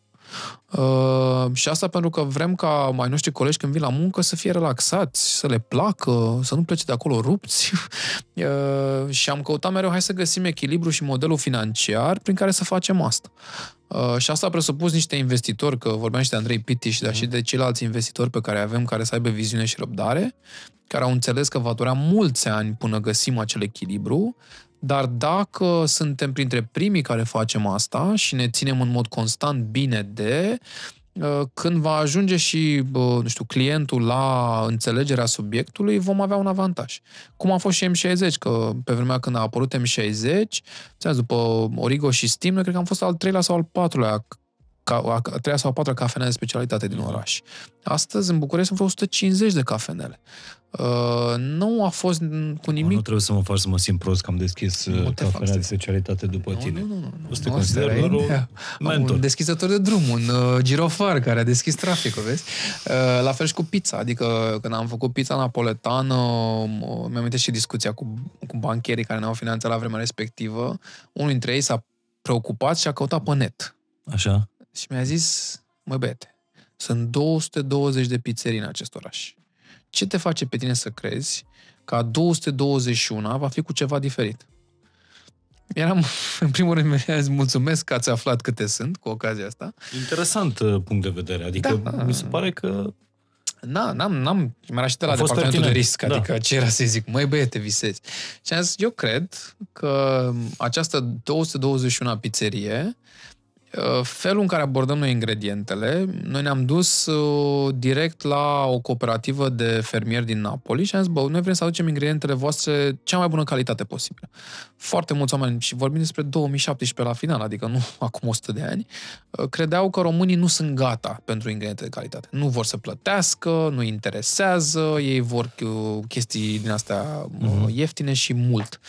Speaker 2: Uh, și asta pentru că vrem ca mai noștri colegi când vin la muncă să fie relaxați, să le placă, să nu plece de acolo rupți. uh, și am căutat mereu, hai să găsim echilibru și modelul financiar prin care să facem asta. Uh, și asta a presupus niște investitori, că vorbeam și de Andrei Pitiș, dar și de ceilalți investitori pe care avem, care să aibă viziune și răbdare, care au înțeles că va dura mulți ani până găsim acel echilibru, dar dacă suntem printre primii care facem asta și ne ținem în mod constant bine de, uh, când va ajunge și, nu știu, clientul la înțelegerea subiectului, vom avea un avantaj. Cum a fost și M60, că pe vremea când a apărut M60, după Origo și Steam, noi cred că am fost al treilea sau al patrulea a treia sau a patra cafenea de specialitate din oraș. Astăzi, în București, sunt vreo 150 de cafenele. Uh, nu a fost cu nimic...
Speaker 3: Nu trebuie să mă faci să mă simt prost că am deschis uh, cafenea de specialitate după
Speaker 2: nu,
Speaker 3: tine.
Speaker 2: Nu, nu, nu.
Speaker 3: O să te consider doar un mentor.
Speaker 2: Un deschizător de drum, un uh, girofar care a deschis traficul, vezi? Uh, la fel și cu pizza. Adică când am făcut pizza napoletană, uh, mi-am și discuția cu, cu bancherii care ne-au finanțat la vremea respectivă. Unul dintre ei s-a preocupat și a căutat pe net.
Speaker 3: Așa
Speaker 2: și mi-a zis, mă bete, sunt 220 de pizzerii în acest oraș. Ce te face pe tine să crezi că a 221 va fi cu ceva diferit? Eram, în primul rând, mi mulțumesc că ați aflat câte sunt cu ocazia asta.
Speaker 3: Interesant uh, punct de vedere. Adică da. mi se pare că
Speaker 2: Na, n-am, n-am, mi-era și de la departamentul de risc, da. adică ce era să zic, măi băiete, visezi. Și am zis, eu cred că această 221 pizzerie Uh, felul în care abordăm noi ingredientele, noi ne-am dus uh, direct la o cooperativă de fermieri din Napoli și am zis, bă, noi vrem să aducem ingredientele voastre cea mai bună calitate posibilă. Foarte mulți oameni, și vorbim despre 2017 la final, adică nu acum 100 de ani, uh, credeau că românii nu sunt gata pentru ingrediente de calitate. Nu vor să plătească, nu interesează, ei vor chestii din astea uh-huh. ieftine și mult.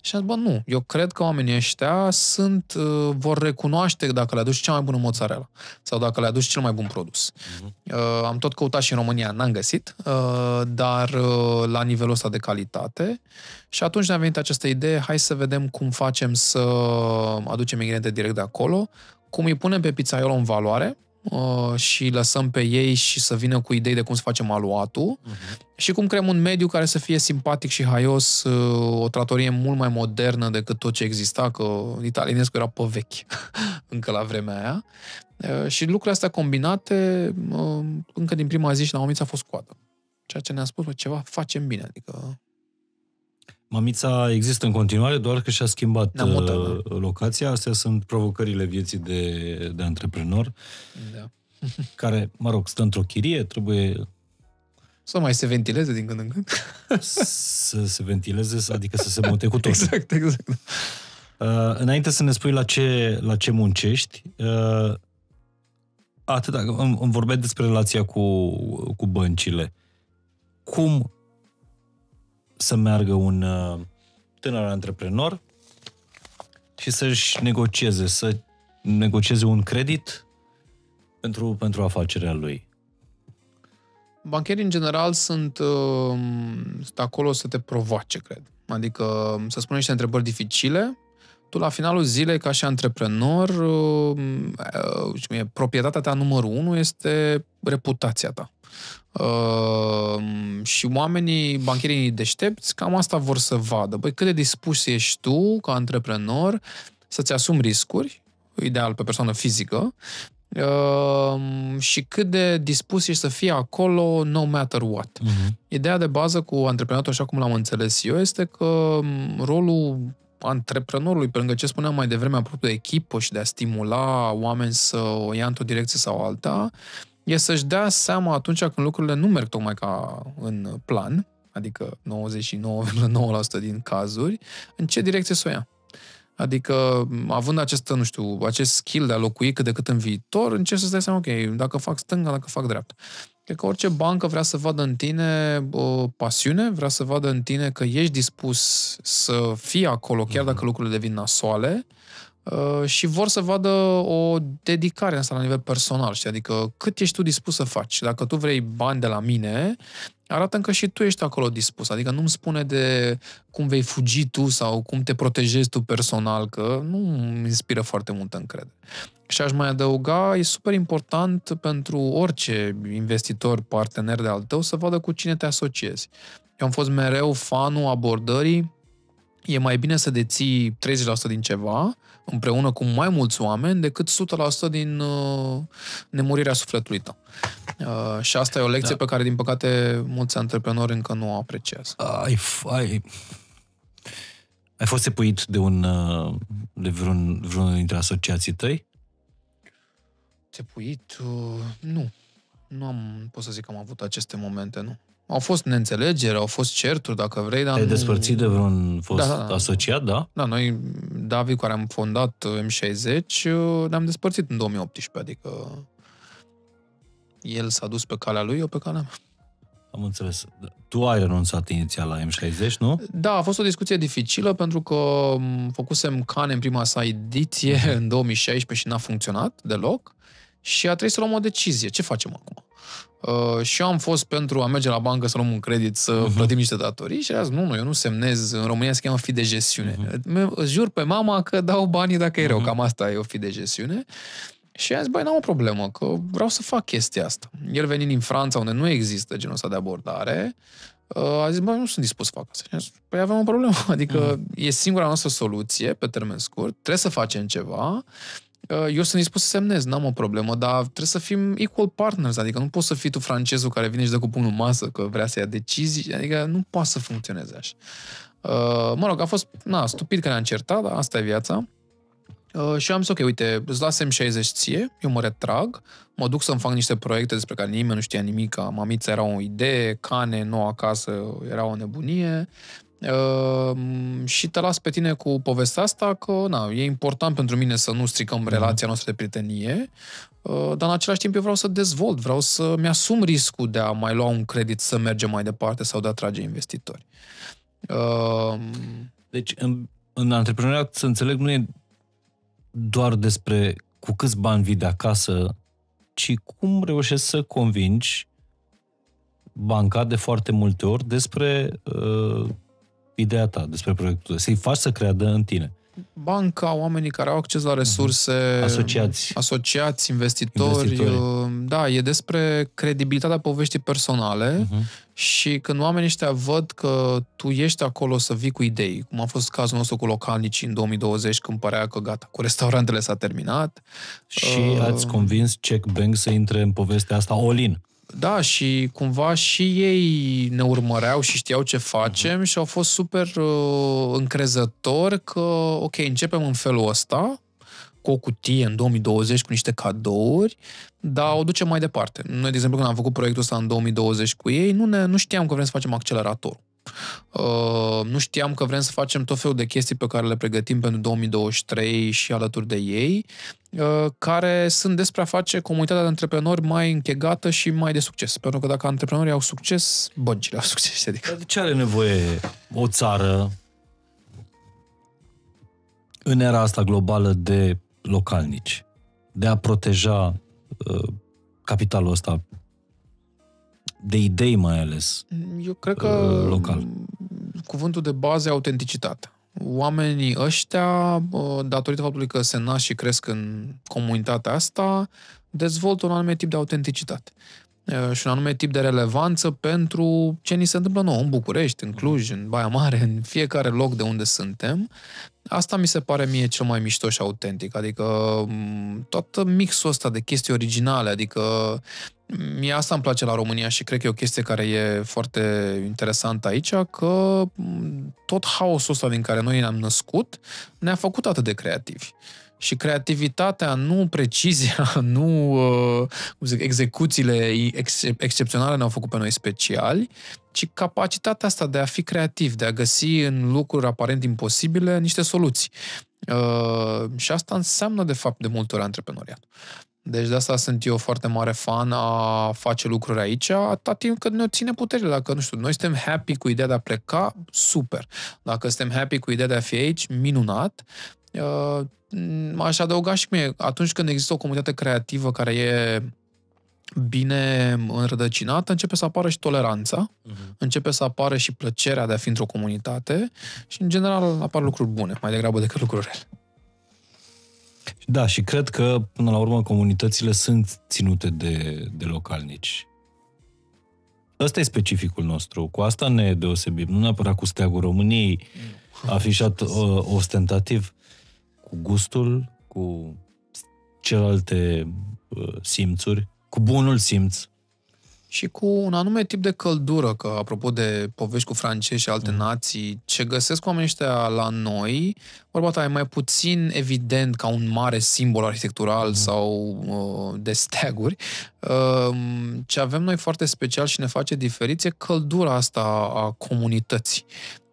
Speaker 2: Și am zis, bă, nu, eu cred că oamenii ăștia sunt, uh, vor recunoaște dacă le aduci cea mai bună mozzarella sau dacă le aduci cel mai bun produs. Uh-huh. Uh, am tot căutat și în România, n-am găsit, uh, dar uh, la nivelul ăsta de calitate. Și atunci ne-a venit această idee, hai să vedem cum facem să aducem ingrediente direct de acolo, cum îi punem pe pizzaiolo în valoare, uh, și lăsăm pe ei și să vină cu idei de cum să facem aluatul uh-huh. și cum creăm un mediu care să fie simpatic și haios, uh, o tratorie mult mai modernă decât tot ce exista, că italienescu era pe vechi încă la vremea aia. Uh, și lucrurile astea combinate, uh, încă din prima zi și la omiță a fost coadă. Ceea ce ne-a spus, bă, ceva facem bine, adică
Speaker 3: Mamița există în continuare, doar că și-a schimbat mutat, uh, da. locația. Astea sunt provocările vieții de, de antreprenor, da. care, mă rog, stă într-o chirie, trebuie...
Speaker 2: Să mai se ventileze din când în când.
Speaker 3: să se ventileze, adică să se mute cu tot.
Speaker 2: Exact, exact.
Speaker 3: Uh, înainte să ne spui la ce, la ce muncești, uh, atât, îmi, îmi vorbeai despre relația cu, cu băncile. Cum să meargă un uh, tânăr antreprenor și să-și negocieze, să negocieze un credit pentru, pentru afacerea lui?
Speaker 2: Bancherii, în general, sunt, uh, sunt acolo să te provoace, cred. Adică să spunem niște întrebări dificile, tu la finalul zilei, ca și antreprenor, uh, uh, proprietatea ta numărul unu este reputația ta. Uh, și oamenii, bancherii deștepți, cam asta vor să vadă. Băi, cât de dispus ești tu, ca antreprenor, să-ți asumi riscuri, ideal pe persoană fizică, uh, și cât de dispus ești să fii acolo no matter what. Uh-huh. Ideea de bază cu antreprenorul, așa cum l-am înțeles eu, este că um, rolul antreprenorului, pe lângă ce spuneam mai devreme apropo de echipă și de a stimula oameni să o ia într-o direcție sau alta, e să-și dea seama atunci când lucrurile nu merg tocmai ca în plan, adică 99,9% din cazuri, în ce direcție să o ia. Adică, având acest, nu știu, acest skill de a locui cât de cât în viitor, încerci să-ți dai seama, ok, dacă fac stânga, dacă fac dreapta. Cred că orice bancă vrea să vadă în tine o pasiune, vrea să vadă în tine că ești dispus să fii acolo, chiar dacă lucrurile devin nasoale, uh, și vor să vadă o dedicare asta la nivel personal, știi? Adică cât ești tu dispus să faci. Dacă tu vrei bani de la mine, arată că și tu ești acolo dispus. Adică nu-mi spune de cum vei fugi tu sau cum te protejezi tu personal, că nu îmi inspiră foarte multă încredere. Și aș mai adăuga, e super important pentru orice investitor, partener de al tău, să vadă cu cine te asociezi. Eu am fost mereu fanul abordării e mai bine să deții 30% din ceva împreună cu mai mulți oameni decât 100% din uh, nemurirea sufletului tău. Uh, și asta e o lecție da. pe care, din păcate, mulți antreprenori încă nu o apreciază.
Speaker 3: Ai, ai, ai fost epuit de un uh, de vreun, vreunul dintre asociații tăi?
Speaker 2: Țepuit? Uh, nu. Nu am, pot să zic că am avut aceste momente, nu. Au fost neînțelegeri, au fost certuri, dacă vrei, dar
Speaker 3: Te-ai nu... despărțit de vreun fost da, da, da. asociat, da?
Speaker 2: Da, noi, David, care am fondat M60, ne-am despărțit în 2018, adică el s-a dus pe calea lui, eu pe calea mea.
Speaker 3: Am înțeles. Tu ai renunțat inițial la M60, nu?
Speaker 2: Da, a fost o discuție dificilă pentru că făcusem Cane în prima sa ediție în 2016 și n-a funcționat deloc și a trebuit să luăm o decizie. Ce facem acum? Uh, și eu am fost pentru a merge la bancă să luăm un credit, să uh-huh. plătim niște datorii și a zis, nu, nu, eu nu semnez, în România se cheamă fi de gestiune. Uh-huh. Îți jur pe mama că dau banii dacă e rău, uh-huh. cam asta e o fi de gestiune. Și a zis, băi, n-am o problemă, că vreau să fac chestia asta. El venind din Franța, unde nu există genul ăsta de abordare, uh, a zis, băi, nu sunt dispus să fac asta. Și a zis, păi avem o problemă, adică uh-huh. e singura noastră soluție pe termen scurt, trebuie să facem ceva Uh, eu sunt dispus să semnez, n-am o problemă, dar trebuie să fim equal partners, adică nu poți să fii tu francezul care vine și dă cu pumnul masă că vrea să ia decizii, adică nu poate să funcționeze așa. Uh, mă rog, a fost, na, stupid că ne-am certat, dar asta e viața. Uh, și am zis, ok, uite, îți lasem 60 ție, eu mă retrag, mă duc să-mi fac niște proiecte despre care nimeni nu știa nimic, mamița era o idee, cane, nouă acasă, era o nebunie, Uh, și te las pe tine cu povestea asta că na, e important pentru mine să nu stricăm uh-huh. relația noastră de prietenie, uh, dar în același timp eu vreau să dezvolt, vreau să-mi asum riscul de a mai lua un credit să mergem mai departe sau de a atrage investitori. Uh,
Speaker 3: deci în, în antreprenoriat, să înțeleg, nu e doar despre cu câți bani vii de acasă, ci cum reușești să convingi banca de foarte multe ori despre uh, ideea ta despre proiectul să-i faci să creadă în tine.
Speaker 2: Banca, oamenii care au acces la resurse,
Speaker 3: uh-huh. asociați,
Speaker 2: asociați investitori, investitori, uh, da, e despre credibilitatea poveștii personale uh-huh. și când oamenii ăștia văd că tu ești acolo să vii cu idei, cum a fost cazul nostru cu localnicii în 2020 când părea că gata, cu restaurantele s-a terminat.
Speaker 3: Și uh, ați convins Check Bank să intre în povestea asta all-in.
Speaker 2: Da, și cumva și ei ne urmăreau și știau ce facem uh-huh. și au fost super uh, încrezători că, ok, începem în felul ăsta, cu o cutie în 2020 cu niște cadouri, dar o ducem mai departe. Noi, de exemplu, când am făcut proiectul ăsta în 2020 cu ei, nu, ne, nu știam că vrem să facem accelerator. Uh, nu știam că vrem să facem tot felul de chestii pe care le pregătim pentru 2023 și alături de ei, uh, care sunt despre a face comunitatea de antreprenori mai închegată și mai de succes. Pentru că dacă antreprenorii au succes, băncile au succes. Adică.
Speaker 3: De ce are nevoie o țară în era asta globală de localnici? De a proteja uh, capitalul ăsta de idei mai ales.
Speaker 2: Eu cred că uh,
Speaker 3: local.
Speaker 2: cuvântul de bază e autenticitate. Oamenii ăștia, datorită faptului că se nasc și cresc în comunitatea asta, dezvoltă un anume tip de autenticitate și un anume tip de relevanță pentru ce ni se întâmplă nou în București, în Cluj, în Baia Mare, în fiecare loc de unde suntem. Asta mi se pare mie cel mai mișto și autentic, adică tot mixul ăsta de chestii originale, adică Mie asta îmi place la România și cred că e o chestie care e foarte interesantă aici, că tot haosul ăsta din care noi ne-am născut ne-a făcut atât de creativi. Și creativitatea, nu precizia, nu uh, cum zic, execuțiile ex- excepționale ne-au făcut pe noi speciali, ci capacitatea asta de a fi creativ, de a găsi în lucruri aparent imposibile niște soluții. Uh, și asta înseamnă, de fapt, de multe ori antreprenoriat. Deci de asta sunt eu foarte mare fan a face lucruri aici, atât timp cât ne ține puterile. Dacă, nu știu, noi suntem happy cu ideea de a pleca, super. Dacă suntem happy cu ideea de a fi aici, minunat. Uh, aș adăuga și mie, atunci când există o comunitate creativă care e bine înrădăcinată, începe să apară și toleranța, uh-huh. începe să apară și plăcerea de a fi într-o comunitate și, în general, apar lucruri bune, mai degrabă decât lucruri rele.
Speaker 3: Da, și cred că, până la urmă, comunitățile sunt ținute de, de localnici. Ăsta e specificul nostru. Cu asta ne deosebim. Nu neapărat cu steagul României, afișat uh, ostentativ, cu gustul, cu celelalte uh, simțuri, cu bunul simț
Speaker 2: și cu un anume tip de căldură, că apropo de povești cu francezi și alte mm. nații, ce găsesc oamenii ăștia la noi, vorba ta e mai puțin evident ca un mare simbol arhitectural mm. sau uh, de steaguri. Uh, ce avem noi foarte special și ne face diferiți e căldura asta a comunității.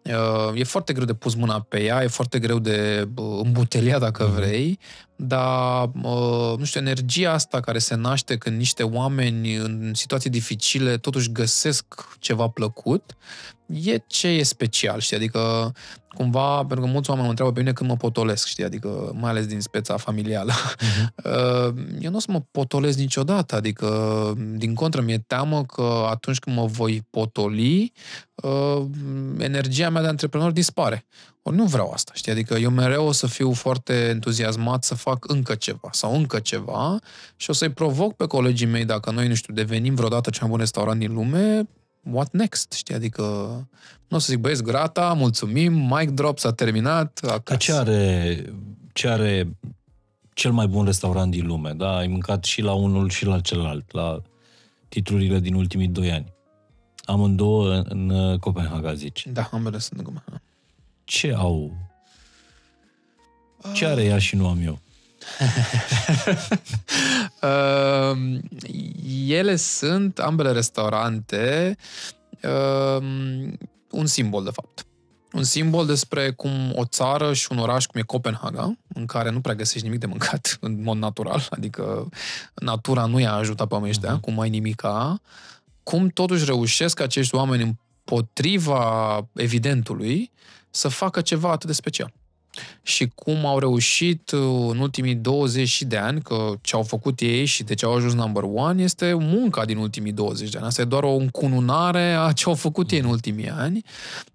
Speaker 2: Uh, e foarte greu de pus mâna pe ea, e foarte greu de uh, îmbutelia, dacă mm. vrei, dar, uh, nu știu, energia asta care se naște când niște oameni în situații dificile totuși găsesc ceva plăcut, e ce e special, știi? Adică, cumva, pentru că mulți oameni mă întreabă pe mine când mă potolesc, știi? Adică, mai ales din speța familială. Uh-huh. Eu nu o să mă potolesc niciodată, adică, din contră, mi-e teamă că atunci când mă voi potoli, uh, energia mea de antreprenor dispare. Ori nu vreau asta, știi? Adică eu mereu o să fiu foarte entuziasmat să fac încă ceva sau încă ceva și o să-i provoc pe colegii mei, dacă noi, nu știu, devenim vreodată cel mai bun restaurant din lume, what next, știi? Adică nu o să zic, băieți, grata, mulțumim, mic drop, s-a terminat, acasă.
Speaker 3: ce are, ce are cel mai bun restaurant din lume, da? Ai mâncat și la unul și la celălalt, la titlurile din ultimii doi ani. Amândouă în Copenhaga, zici.
Speaker 2: Da, ambele sunt în Copenhaga.
Speaker 3: Ce au? Ce are ea și nu am eu?
Speaker 2: Uh, ele sunt, ambele restaurante, uh, un simbol, de fapt. Un simbol despre cum o țară și un oraș cum e Copenhaga, în care nu prea găsești nimic de mâncat în mod natural, adică natura nu i-a ajutat pe oamenii ăștia, uh-huh. cum mai nimica, cum totuși reușesc acești oameni împotriva evidentului să facă ceva atât de special și cum au reușit uh, în ultimii 20 de ani, că ce au făcut ei și de ce au ajuns number one este munca din ultimii 20 de ani. Asta e doar o încununare a ce au făcut ei în ultimii ani.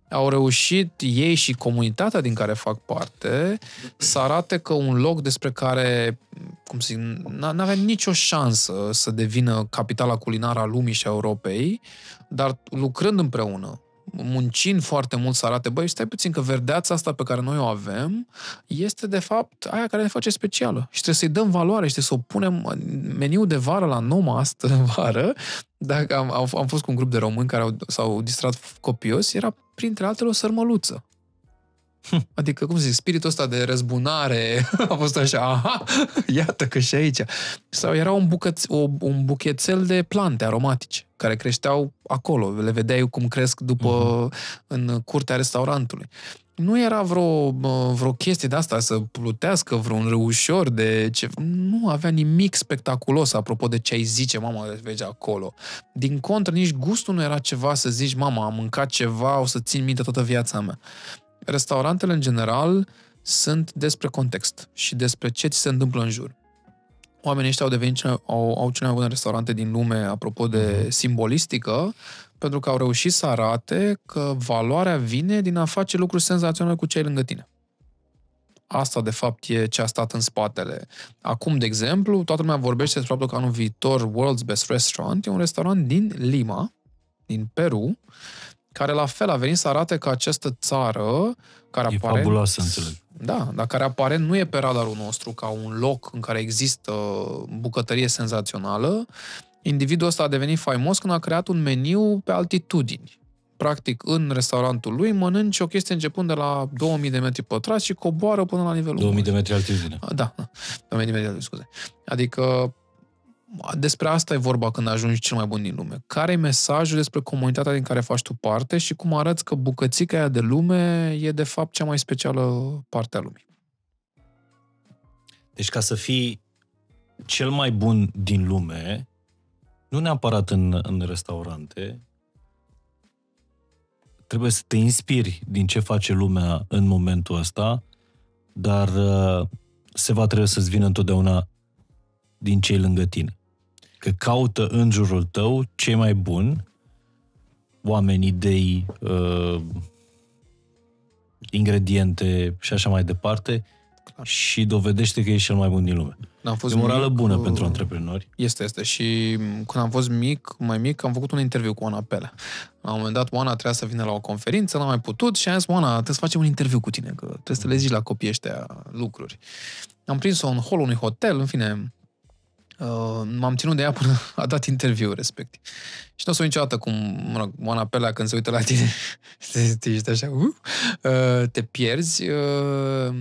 Speaker 2: Au reușit ei și comunitatea din care fac parte să arate că un loc despre care, cum să zic, n-avea nicio șansă să devină capitala culinară a lumii și a Europei, dar lucrând împreună, muncind foarte mult să arate, băi, stai puțin că verdeața asta pe care noi o avem este de fapt aia care ne face specială și trebuie să-i dăm valoare și trebuie să o punem meniu de vară la Noma asta vară. Dacă am, am, am fost cu un grup de români care au, s-au distrat copios, era printre altele o sărmăluță. Adică, cum să zic, spiritul ăsta de răzbunare a fost așa, aha, iată că și aici. Sau era un, bucăț, o, un buchețel de plante aromatice care creșteau acolo. Le vedeai cum cresc după uh-huh. în curtea restaurantului. Nu era vreo, vreo chestie de asta să plutească vreun reușor de ce... Nu avea nimic spectaculos apropo de ce ai zice, mama, vezi acolo. Din contră, nici gustul nu era ceva să zici, mama, am mâncat ceva, o să țin minte toată viața mea restaurantele, în general, sunt despre context și despre ce ți se întâmplă în jur. Oamenii ăștia au devenit cele, au, au cele mai bune restaurante din lume, apropo de mhm. simbolistică, pentru că au reușit să arate că valoarea vine din a face lucruri senzaționale cu cei lângă tine. Asta, de fapt, e ce a stat în spatele. Acum, de exemplu, toată lumea vorbește despre faptul că anul viitor World's Best Restaurant e un restaurant din Lima, din Peru, care la fel a venit să arate că această țară, care
Speaker 3: e
Speaker 2: apare...
Speaker 3: fabuloasă, înțeleg.
Speaker 2: Da, dar care apare nu e pe radarul nostru ca un loc în care există bucătărie senzațională. Individul ăsta a devenit faimos când a creat un meniu pe altitudini. Practic, în restaurantul lui mănânci o chestie începând de la 2000 de metri pătrați și coboară până la nivelul
Speaker 3: 2000 de metri altitudine.
Speaker 2: Da, 2000 de metri, scuze. Adică despre asta e vorba când ajungi cel mai bun din lume. Care e mesajul despre comunitatea din care faci tu parte și cum arăți că bucățica aia de lume e de fapt cea mai specială parte a lumii.
Speaker 3: Deci ca să fii cel mai bun din lume, nu neapărat în, în restaurante, trebuie să te inspiri din ce face lumea în momentul ăsta, dar uh, se va trebui să-ți vină întotdeauna din cei lângă tine că caută în jurul tău cei mai buni oameni, idei, uh, ingrediente și așa mai departe Clar. și dovedește că ești cel mai bun din lume. Am fost e o morală mic, bună uh, pentru antreprenori.
Speaker 2: Este, este. Și când am fost mic, mai mic, am făcut un interviu cu Oana Pelea. La un moment dat, Oana trebuia să vină la o conferință, n-am mai putut și am zis, Oana, trebuie să facem un interviu cu tine, că trebuie să le zici la copiii ăștia lucruri. Am prins-o în hol unui hotel, în fine, Uh, m-am ținut de ea până a dat interviu respectiv. Și nu o să niciodată cum, mă rog, Moana Pelea când se uită la tine, te, ești așa, uh, uh, te pierzi. Uh,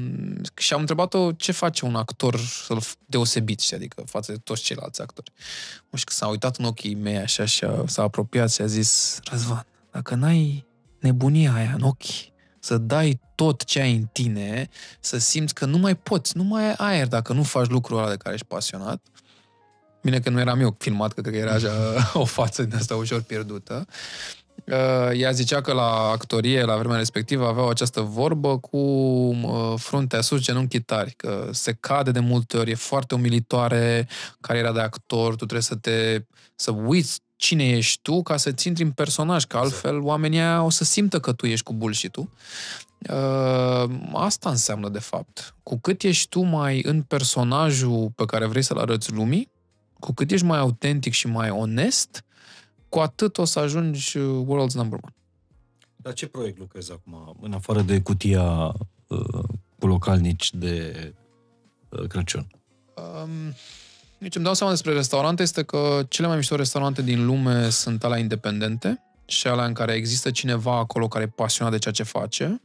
Speaker 2: și am întrebat-o ce face un actor să-l deosebit, știi, adică față de toți ceilalți actori. Și că s-a uitat în ochii mei așa și s-a apropiat și a zis, Răzvan, dacă n-ai nebunia aia în ochi, să dai tot ce ai în tine, să simți că nu mai poți, nu mai ai aer dacă nu faci lucrul ăla de care ești pasionat, Bine că nu eram eu filmat, că cred că era așa o față din asta ușor pierdută. Uh, ea zicea că la actorie, la vremea respectivă, aveau această vorbă cu uh, fruntea sus, genunchii tari, că se cade de multe ori, e foarte umilitoare cariera de actor, tu trebuie să te să uiți cine ești tu ca să-ți intri în personaj, că altfel exact. oamenii o să simtă că tu ești cu bullshit-ul. Uh, asta înseamnă, de fapt. Cu cât ești tu mai în personajul pe care vrei să-l arăți lumii, cu cât ești mai autentic și mai onest, cu atât o să ajungi uh, world's number one.
Speaker 3: La ce proiect lucrezi acum, în afară de cutia uh, cu localnici de uh, Crăciun? Um,
Speaker 2: deci îmi dau seama despre restaurante este că cele mai mișto restaurante din lume sunt alea independente și alea în care există cineva acolo care e pasionat de ceea ce face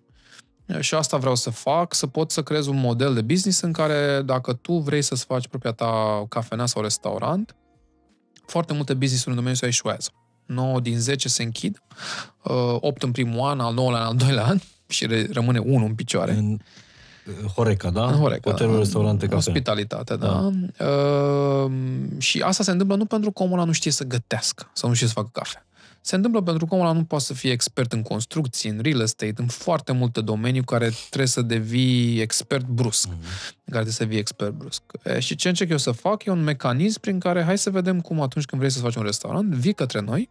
Speaker 2: și asta vreau să fac, să pot să creez un model de business în care dacă tu vrei să-ți faci propria ta cafenea sau restaurant, foarte multe business-uri în domeniul ăsta eșuează. 9 din 10 se închid, 8 uh, în primul an, al 9 în al doilea an și rămâne unul în picioare. În
Speaker 3: Horeca, da?
Speaker 2: În Horeca.
Speaker 3: Hotelul, da. restaurante, cafea.
Speaker 2: Ospitalitate, da. da. Uh, și asta se întâmplă nu pentru că omul ăla nu știe să gătească sau nu știe să facă cafea. Se întâmplă pentru că omul nu poate să fie expert în construcții, în real estate, în foarte multe domenii care trebuie să devii expert brusc. Mm-hmm. În care trebuie să devii expert brusc. E, și ce încerc eu să fac e un mecanism prin care hai să vedem cum atunci când vrei să faci un restaurant, vii către noi,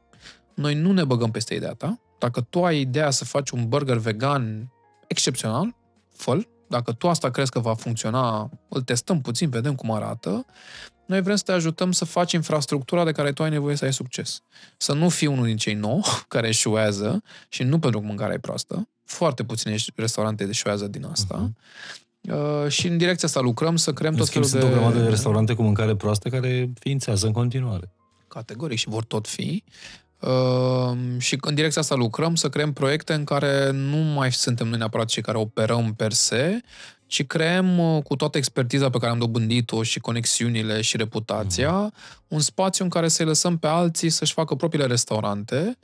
Speaker 2: noi nu ne băgăm peste ideea ta. Dacă tu ai ideea să faci un burger vegan excepțional, fă Dacă tu asta crezi că va funcționa, îl testăm puțin, vedem cum arată noi vrem să te ajutăm să faci infrastructura de care tu ai nevoie să ai succes. Să nu fii unul din cei nou care eșuează și nu pentru că mâncarea e proastă. Foarte puține restaurante eșuează din asta. Uh-huh. Uh, și în direcția asta lucrăm să creăm tot felul
Speaker 3: de...
Speaker 2: Sunt
Speaker 3: o grămadă de restaurante cu mâncare proastă care ființează în continuare.
Speaker 2: Categoric și vor tot fi. Uh, și în direcția asta lucrăm, să creăm proiecte în care nu mai suntem noi neapărat cei care operăm per se, ci creăm uh, cu toată expertiza pe care am dobândit-o și conexiunile și reputația, mm-hmm. un spațiu în care să-i lăsăm pe alții să-și facă propriile restaurante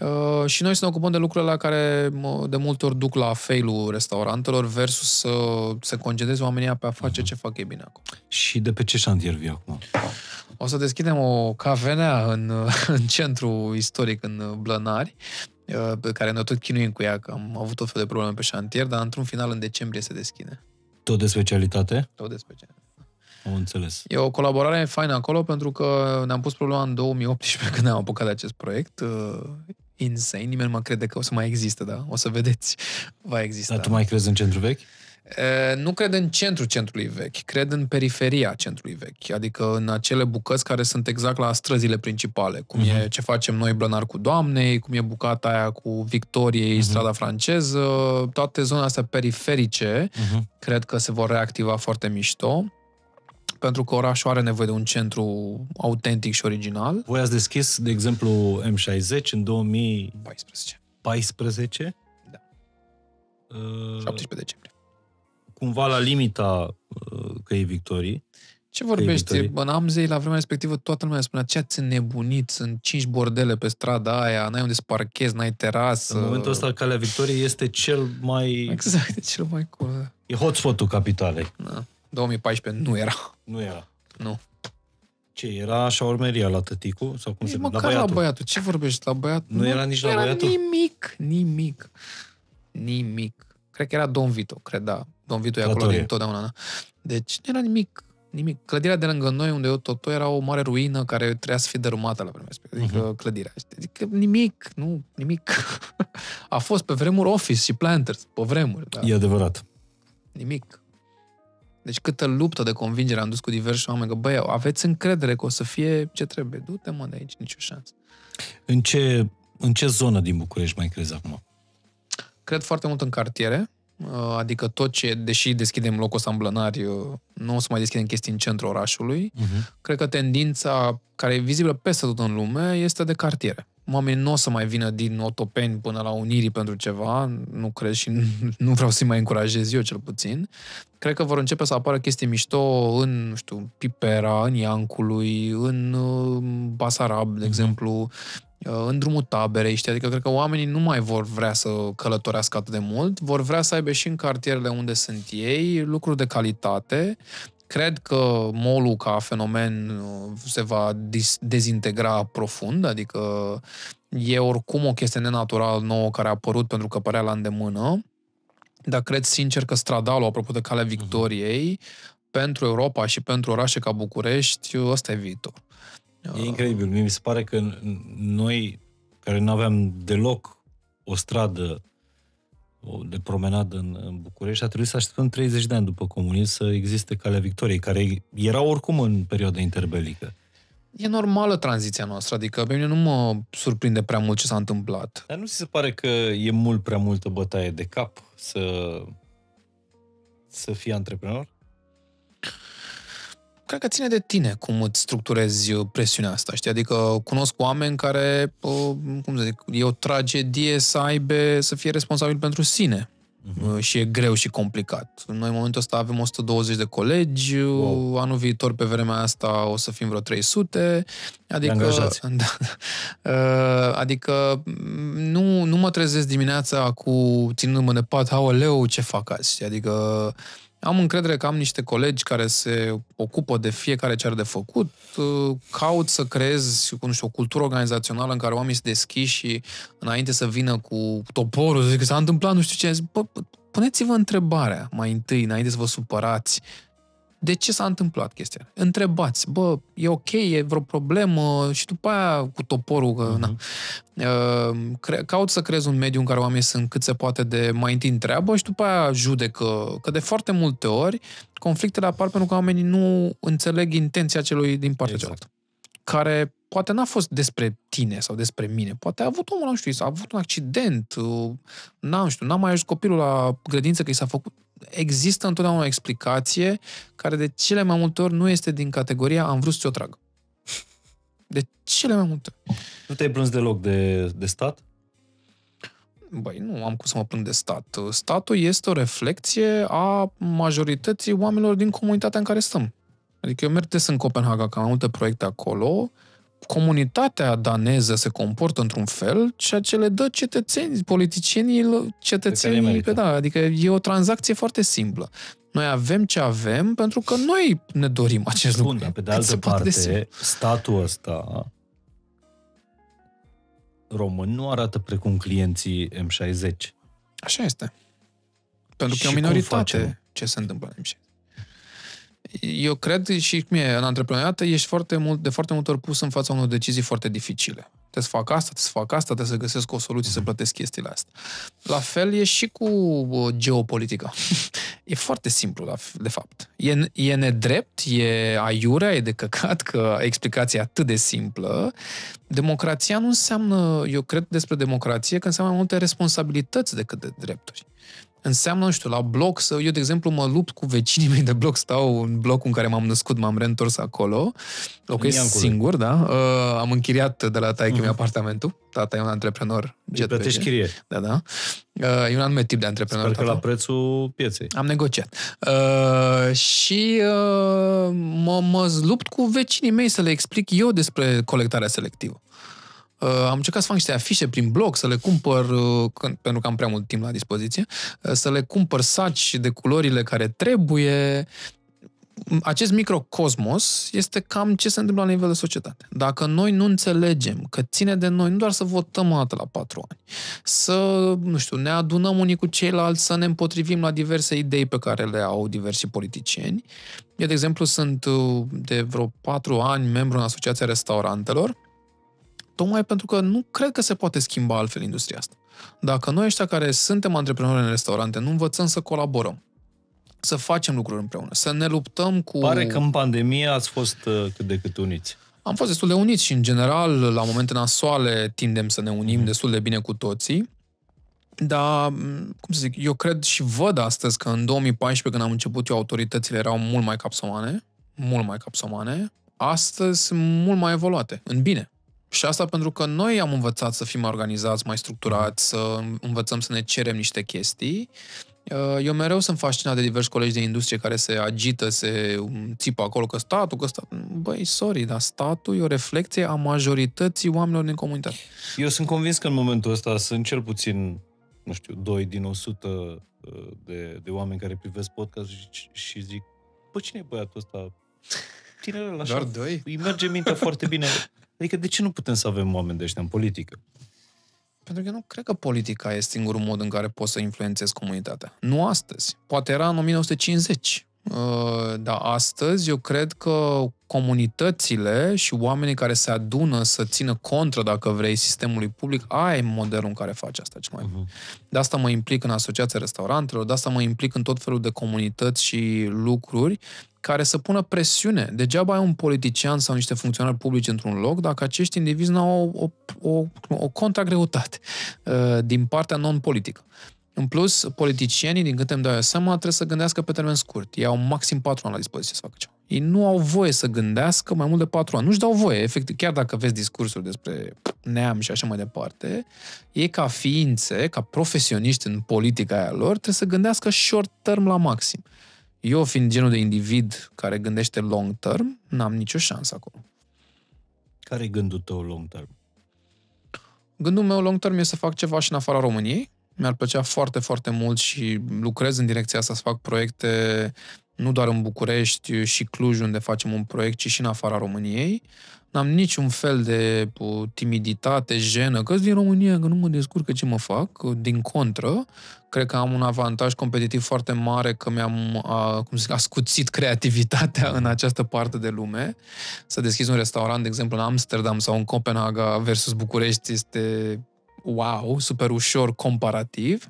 Speaker 2: uh, și noi să ne ocupăm de lucrurile la care de multe ori duc la failul restaurantelor versus să se concedeze oamenii pe a face mm-hmm. ce fac ei bine acum.
Speaker 3: Și de pe ce șantier vii acum?
Speaker 2: O să deschidem o cafenea în, în centru istoric, în Blănari, uh, pe care noi tot chinuim cu ea, că am avut tot fel de probleme pe șantier, dar într-un final, în decembrie, se deschide.
Speaker 3: Tot de specialitate?
Speaker 2: Tot de specialitate.
Speaker 3: Am înțeles.
Speaker 2: E o colaborare faină acolo pentru că ne-am pus problema în 2018 când ne-am apucat de acest proiect. Uh, insane, nimeni nu mă crede că o să mai existe, da? O să vedeți, va exista.
Speaker 3: Dar tu mai crezi în centru vechi?
Speaker 2: Nu cred în centrul centrului vechi, cred în periferia centrului vechi, adică în acele bucăți care sunt exact la străzile principale, cum uh-huh. e mhm. ce facem noi Blănar cu Doamnei, cum e bucata aia cu Victoriei, uh-huh. strada franceză, toate zonele astea periferice, uh-huh. cred că se vor reactiva foarte mișto pentru că orașul are nevoie de un centru autentic și original.
Speaker 3: Voi ați deschis, de exemplu, M60 în
Speaker 2: 2014.
Speaker 3: 14?
Speaker 2: Da. Uh... 17 decembrie
Speaker 3: cumva la limita uh, căii victorii.
Speaker 2: Ce vorbești? În Amzei, la vremea respectivă, toată lumea spunea, ce ați nebunit, sunt cinci bordele pe strada aia, n-ai unde să parchezi, n-ai terasă.
Speaker 3: În momentul ăsta, Calea Victoriei este cel mai...
Speaker 2: Exact, cel mai cool.
Speaker 3: E hotspot-ul capitalei.
Speaker 2: Da. 2014 nu era.
Speaker 3: Nu era.
Speaker 2: Nu.
Speaker 3: Ce, era urmeria la tăticu? Sau cum se
Speaker 2: la băiatul. la băiatul. Ce vorbești? La băiatul?
Speaker 3: Nu, nu era nici
Speaker 2: la
Speaker 3: era băiatul?
Speaker 2: nimic, nimic. Nimic. Cred că era Don Vito, cred, da. Don Vito e acolo din totdeauna. Da? Deci nu era nimic, nimic. Clădirea de lângă noi, unde eu tot era o mare ruină care trebuia să fie dărâmată la vremea respectivă. Adică uh-huh. clădirea. Adică nimic, nu, nimic. A fost pe vremuri Office și Planters, pe vremuri. Da.
Speaker 3: E adevărat.
Speaker 2: Nimic. Deci câtă luptă de convingere am dus cu diversi oameni că, băi, aveți încredere că o să fie ce trebuie. Du-te, mă, de aici, nicio șansă.
Speaker 3: În ce, în ce zonă din București mai crezi acum?
Speaker 2: Cred foarte mult în cartiere, uh, adică tot ce, deși deschidem locul ăsta în blănari, uh, nu o să mai deschidem chestii în centrul orașului. Uh-huh. Cred că tendința care e vizibilă peste tot în lume este de cartiere. Oamenii nu o să mai vină din Otopeni până la Unirii pentru ceva, nu cred și nu vreau să-i mai încurajez eu cel puțin. Cred că vor începe să apară chestii mișto în, nu știu, Pipera, în Iancului, în uh, Basarab, de uh-huh. exemplu, Uh, în drumul taberei, știi? Adică cred că oamenii nu mai vor vrea să călătorească atât de mult, vor vrea să aibă și în cartierele unde sunt ei lucruri de calitate. Cred că molul ca fenomen uh, se va dezintegra profund, adică e oricum o chestie nenatural nouă care a apărut pentru că părea la îndemână, dar cred sincer că stradalul, apropo de Calea mhm. Victoriei, uh-huh. pentru Europa și pentru orașe ca București, ăsta e viitor.
Speaker 3: E incredibil. mi se pare că noi, care nu aveam deloc o stradă de promenadă în, în București, a trebuit să așteptăm 30 de ani după comunism să existe Calea Victoriei, care era oricum în perioada interbelică.
Speaker 2: E normală tranziția noastră, adică pe mine nu mă surprinde prea mult ce s-a întâmplat.
Speaker 3: Dar nu ți se pare că e mult prea multă bătaie de cap să, să fii antreprenor?
Speaker 2: Cred că ține de tine cum îți structurezi uh, presiunea asta, știi? Adică cunosc oameni care, uh, cum să zic, e o tragedie să aibă, să fie responsabil pentru sine. Uh-huh. Și e greu și complicat. Noi în momentul ăsta avem 120 de colegi, wow. anul viitor pe vremea asta o să fim vreo 300. Adică, da, adică nu, nu mă trezesc dimineața cu ținându-mă de pat, leu, ce fac azi? Adică am încredere că am niște colegi care se ocupă de fiecare ce are de făcut, uh, caut să creez nu știu, o cultură organizațională în care oamenii se deschiși și înainte să vină cu toporul, zic că s-a întâmplat nu știu ce, bă, puneți-vă întrebarea mai întâi, înainte să vă supărați, de ce s-a întâmplat chestia. Întrebați, bă, e ok, e vreo problemă și după aia cu toporul, că, uh-huh. na. Mhm. Uh, caut să creez un mediu în care oamenii sunt cât se poate de mai întâi întreabă și după aia judecă. Că de foarte multe ori conflictele apar pentru că oamenii nu înțeleg intenția celui din partea exact. cealaltă. Care poate n-a fost despre tine sau despre mine. Poate a avut omul, nu știu, a avut un accident, uh, n-am știu, n-a mai ajuns copilul la grădință că i s-a făcut există întotdeauna o explicație care de cele mai multe ori nu este din categoria am vrut să ți-o trag. De cele mai multe.
Speaker 3: Nu te-ai plâns deloc de, de stat?
Speaker 2: Băi, nu am cum să mă plâng de stat. Statul este o reflecție a majorității oamenilor din comunitatea în care stăm. Adică eu merg des în Copenhaga, că am multe proiecte acolo, comunitatea daneză se comportă într-un fel, ceea ce le dă cetățenii, politicienii, cetățenii, că da, adică e o tranzacție foarte simplă. Noi avem ce avem pentru că noi ne dorim acest
Speaker 3: Bun,
Speaker 2: lucru.
Speaker 3: dar pe de
Speaker 2: Cât
Speaker 3: altă
Speaker 2: se poate de
Speaker 3: parte,
Speaker 2: simplu.
Speaker 3: statul ăsta român nu arată precum clienții M60.
Speaker 2: Așa este. Pentru că
Speaker 3: Și
Speaker 2: e o
Speaker 3: cum
Speaker 2: minoritate
Speaker 3: facem?
Speaker 2: ce se întâmplă în MC. Eu cred și cum e, în antreprenoriat, ești foarte mult, de foarte multe ori pus în fața unor decizii foarte dificile. Trebuie să fac asta, trebuie să fac asta, trebuie să găsesc o soluție să plătesc chestiile astea. La fel e și cu uh, geopolitica. e foarte simplu, la f- de fapt. E, e nedrept, e aiurea, e de căcat că explicația e atât de simplă. Democrația nu înseamnă, eu cred despre democrație, că înseamnă mai multe responsabilități decât de drepturi înseamnă, nu știu, la bloc să... Eu, de exemplu, mă lupt cu vecinii mei de bloc, stau în blocul în care m-am născut, m-am reîntors acolo. Locuiesc
Speaker 3: Iancule.
Speaker 2: singur, da. Uh, am închiriat de la taică mi apartamentul. Tata e un antreprenor.
Speaker 3: Îi Mhm. plătești chirie.
Speaker 2: Da, da. Uh, e un anume tip de antreprenor.
Speaker 3: Sper că
Speaker 2: tata.
Speaker 3: la prețul pieței.
Speaker 2: Am negociat. Uh, și uh, mă, mă lupt cu vecinii mei să le explic eu despre colectarea selectivă. Uh, am încercat să fac niște afișe prin blog, să le cumpăr, uh, când, pentru că am prea mult timp la dispoziție, uh, să le cumpăr saci de culorile care trebuie. Acest microcosmos este cam ce se întâmplă la nivel de societate. Dacă noi nu înțelegem că ține de noi nu doar să votăm o dată la patru ani, să, nu știu, ne adunăm unii cu ceilalți, să ne împotrivim la diverse idei pe care le au diversi politicieni. Eu, de exemplu, sunt uh, de vreo patru ani membru în Asociația Restaurantelor, tocmai pentru că nu cred că se poate schimba altfel industria asta. Dacă noi ăștia care suntem antreprenori în restaurante nu învățăm să colaborăm, să facem lucruri împreună, să ne luptăm cu...
Speaker 3: Pare că în pandemie ați fost uh, cât de cât uniți.
Speaker 2: Am fost destul de uniți și, în general, la momente nasoale tindem să ne unim destul de bine cu toții. Dar, m, cum să zic, eu cred și văd astăzi că în 2014, când am început eu, autoritățile erau mult mai capsomane, mult mai capsomane. Astăzi sunt mult mai evoluate, în bine. Și asta pentru că noi am învățat să fim mai organizați, mai structurați, să învățăm să ne cerem niște chestii. Uh, Eu mereu sunt fascinat de diversi colegi de industrie care se agită, se um, țipă acolo că statul, că statul... Băi, sorry, dar statul e o reflecție a majorității oamenilor din comunitate.
Speaker 3: Eu sunt convins că în momentul ăsta sunt cel puțin, nu știu, doi din 100 uh, de, de oameni care privesc podcast și, și zic, bă, cine e băiatul ăsta? Tinerel, așa,
Speaker 2: Doar doi?
Speaker 3: îi merge mintea foarte bine. Adică de ce nu putem să avem oameni de ăștia în politică?
Speaker 2: Pentru că eu nu cred că politica e singurul mod în care poți să influențezi comunitatea. Nu astăzi. Poate era în 1950. Uh, Dar astăzi eu cred că comunitățile și oamenii care se adună să țină contra, dacă vrei, sistemului public, aia e modelul în care faci asta cel mai bine. De asta mă implic în Asociația Restaurantelor, de asta mă implic în tot felul de comunități și lucruri care să pună presiune. Degeaba ai un politician sau niște funcționari publici într-un loc dacă acești indivizi nu au o, o, o, o contragreutate uh, din partea non-politică. În plus, politicienii, din câte îmi dau eu seama, trebuie să gândească pe termen scurt. Ei au maxim patru ani la dispoziție să facă ceva. Ei nu au voie să gândească mai mult de patru ani. Nu-și dau voie, efectiv. Chiar dacă vezi discursuri despre neam și așa mai departe, ei ca ființe, ca profesioniști în politica aia lor, trebuie să gândească short term la maxim. Eu, fiind genul de individ care gândește long term, n-am nicio șansă acolo.
Speaker 3: Care e gândul tău long term?
Speaker 2: Gândul meu long term e să fac ceva și în afara României. Mi-ar plăcea foarte, foarte mult și lucrez în direcția asta să fac proiecte nu doar în București și Cluj, unde facem un proiect, ci și în afara României. N-am niciun fel de uh, timiditate, jenă, că din România, că nu mă descurcă ce mă fac. Din contră, cred că am un avantaj competitiv foarte mare că mi-am a, cum să zic, ascuțit creativitatea în această parte de lume. Să deschizi un restaurant, de exemplu, în Amsterdam sau în Copenhaga versus București este wow, super ușor comparativ.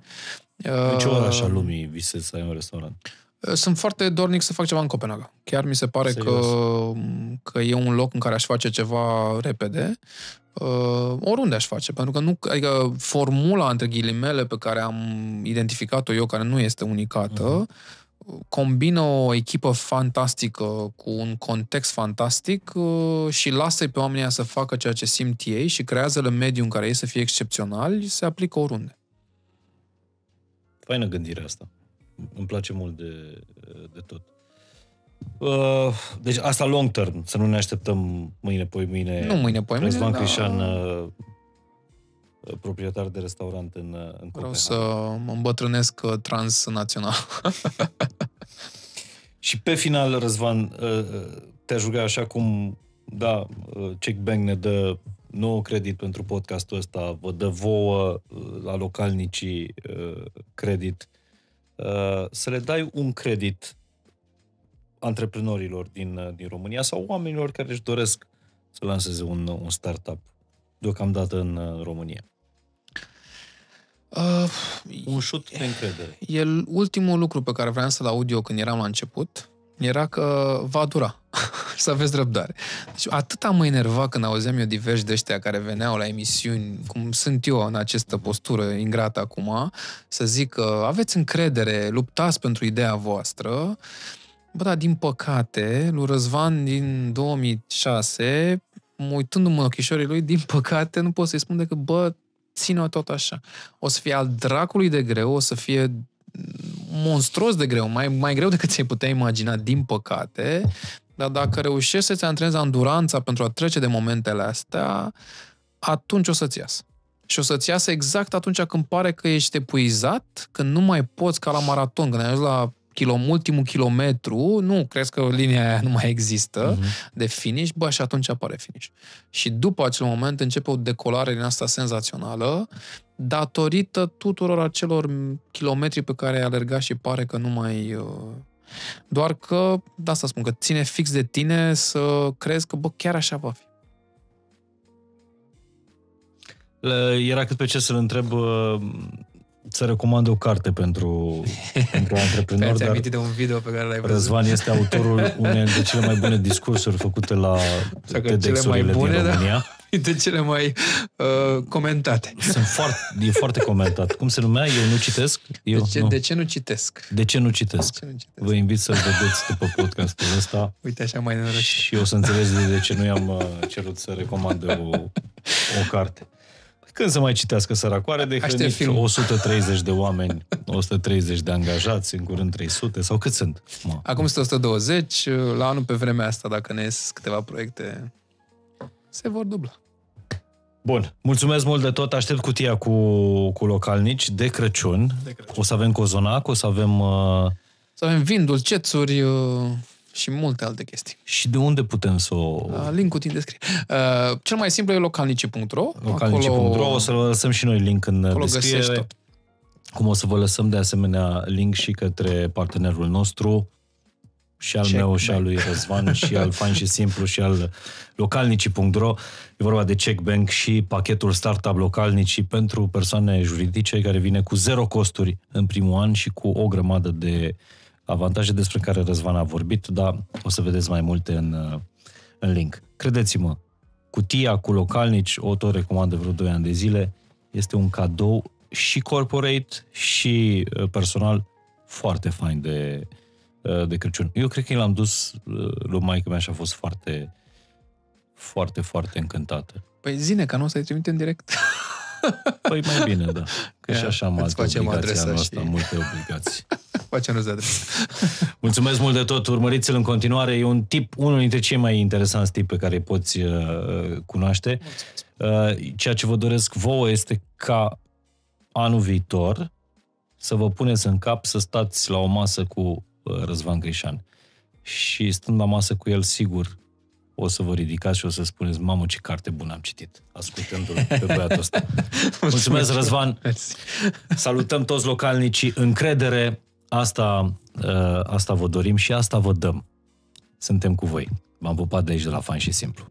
Speaker 3: În ce
Speaker 2: Uh,
Speaker 3: oraș al lumii visezi să ai un restaurant?
Speaker 2: Sunt foarte dornic să fac ceva în Copenhaga. Chiar mi se pare că,
Speaker 3: Serios?
Speaker 2: că e un loc în care aș face ceva repede. Uh, oriunde aș face, pentru că nu, adică formula, între ghilimele, pe care am identificat-o eu, care nu este unicată, combină o echipă fantastică cu un context fantastic uh, și lasă pe oamenii să facă ceea ce simt ei și creează-le mediu în care ei să fie excepționali, se aplică oriunde.
Speaker 3: Faină gândirea asta. Îmi place mult de, de tot. Uh, deci asta long term, să nu ne așteptăm mâine, poi mâine.
Speaker 2: Nu mâine, poi mâine,
Speaker 3: Răzvan Crișan, uh, proprietar de restaurant în, uh, în
Speaker 2: Vreau
Speaker 3: Copenhaga.
Speaker 2: să mă îmbătrânesc uh, transnațional.
Speaker 3: Și pe final, Răzvan, uh, te-aș ruga așa cum, da, uh, Check Bank ne dă nou credit pentru podcastul ăsta, vă dă vouă uh, la localnicii uh, credit, uh, să le dai un credit antreprenorilor din, uh, din România sau oamenilor care își doresc să lanseze un, un startup deocamdată în uh, România.
Speaker 2: Uh,
Speaker 3: Un șut de încredere.
Speaker 2: el, ultimul lucru pe care vreau să-l aud eu când eram la început era că va dura. să aveți răbdare. Deci atât mă enerva când auzeam eu diversi de ăștia care veneau la emisiuni, cum sunt eu în această postură ingrată acum, să zic că aveți încredere, luptați pentru ideea voastră. Bă, dar din păcate, lui Răzvan din 2006, uitându-mă în ochișorii lui, din păcate nu pot să-i spun decât, bă, ține-o tot așa. O să fie al dracului de greu, o să fie monstruos de greu, mai, mai greu decât ți-ai putea imagina, din păcate, dar dacă reușești să-ți antrenezi anduranța pentru a trece de momentele astea, atunci o să-ți iasă. Și o să-ți iasă exact atunci când pare că ești epuizat, când nu mai poți ca la maraton, când ai ajuns la kilom, ultimul kilometru, nu, crezi că linia aia nu mai există uh-huh. de finish, bă, și atunci apare finish. Și după acel moment începe o decolare din asta senzațională, datorită tuturor acelor kilometri pe care ai alergat și pare că nu mai... Uh, doar că, da, să spun, că ține fix de tine să crezi că, bă, chiar așa va fi.
Speaker 3: Era cât pe ce să-l întreb uh, să recomand o carte pentru, pentru antreprenori,
Speaker 2: Ți-ai
Speaker 3: dar
Speaker 2: amintit de un video pe care l-ai văzut?
Speaker 3: Răzvan este autorul unei dintre cele mai bune discursuri făcute la
Speaker 2: Sau că cele mai
Speaker 3: TEDx-urile
Speaker 2: bune,
Speaker 3: din
Speaker 2: da.
Speaker 3: România.
Speaker 2: De cele mai uh, comentate.
Speaker 3: Sunt foarte, e foarte comentat. Cum se numea? Eu nu citesc? Eu,
Speaker 2: De ce,
Speaker 3: nu.
Speaker 2: de ce nu citesc?
Speaker 3: de ce nu citesc?
Speaker 2: De ce nu citesc?
Speaker 3: Vă invit să-l vedeți după podcastul ăsta
Speaker 2: Uite așa mai nenorocit.
Speaker 3: și o să înțelegeți de, de ce nu i-am uh, cerut să recomande o, o carte. Când să mai citească săracoare de
Speaker 2: Aștept
Speaker 3: hrănit
Speaker 2: filmul.
Speaker 3: 130 de oameni, 130 de angajați, în curând 300 sau cât sunt? Mă.
Speaker 2: Acum sunt 120, la anul pe vremea asta, dacă ne ies câteva proiecte, se vor dubla.
Speaker 3: Bun, mulțumesc mult de tot. Aștept cutia cu, cu localnici de Crăciun.
Speaker 2: De Crăciun.
Speaker 3: O să avem cozonac, o să avem... Uh,
Speaker 2: Să avem vin, dulcețuri uh, și multe alte chestii.
Speaker 3: și de unde putem să o...
Speaker 2: Uh, Link-ul din descriere. Uh, cel mai simplu e localnici.ro.
Speaker 3: Localnici.ro, o să vă lăsăm și noi link în
Speaker 2: acolo găsești
Speaker 3: descriere.
Speaker 2: tot.
Speaker 3: Cum o să vă lăsăm de asemenea link și către partenerul nostru, și al
Speaker 2: Check
Speaker 3: meu, și al
Speaker 2: Bank.
Speaker 3: lui Răzvan, și al Fain și Simplu, și al localnici.ro. E vorba de Check Bank și pachetul Startup Localnici pentru persoane juridice care vine cu zero costuri în primul an și cu o grămadă de avantaje despre care Răzvan a vorbit, dar o să vedeți mai multe în, în link. Credeți-mă, cutia cu localnici, o tot recomand de vreo 2 ani de zile, este un cadou și corporate și uh, personal foarte fain de, uh, de Crăciun. Eu cred că l-am dus uh, lui maică mea și a fost foarte, foarte, foarte încântată.
Speaker 2: Păi zine, că nu o să-i trimitem direct.
Speaker 3: Păi mai bine, da. Că și
Speaker 2: Ia,
Speaker 3: așa am
Speaker 2: îți
Speaker 3: alte
Speaker 2: facem
Speaker 3: obligații
Speaker 2: adresa
Speaker 3: anul ăsta,
Speaker 2: și-
Speaker 3: multe obligații.
Speaker 2: Facem rost de adresă.
Speaker 3: Mulțumesc mult de tot, urmăriți-l în continuare. E un tip, unul dintre cei mai interesanți tip pe care îi poți uh, cunoaște. Uh, ceea ce vă doresc vouă este ca anul viitor să vă puneți în cap să stați la o masă cu uh, Răzvan Grișan. Și stând la masă cu el, sigur, o să vă ridicați și o să spuneți, mamă, ce carte bună am citit, ascultându-l pe băiatul ăsta. Mulțumesc, Răzvan!
Speaker 2: Mersi.
Speaker 3: Salutăm toți localnicii, încredere, asta, uh, asta vă dorim și asta vă dăm. Suntem cu voi. V-am pupat de aici de la Fain și Simplu.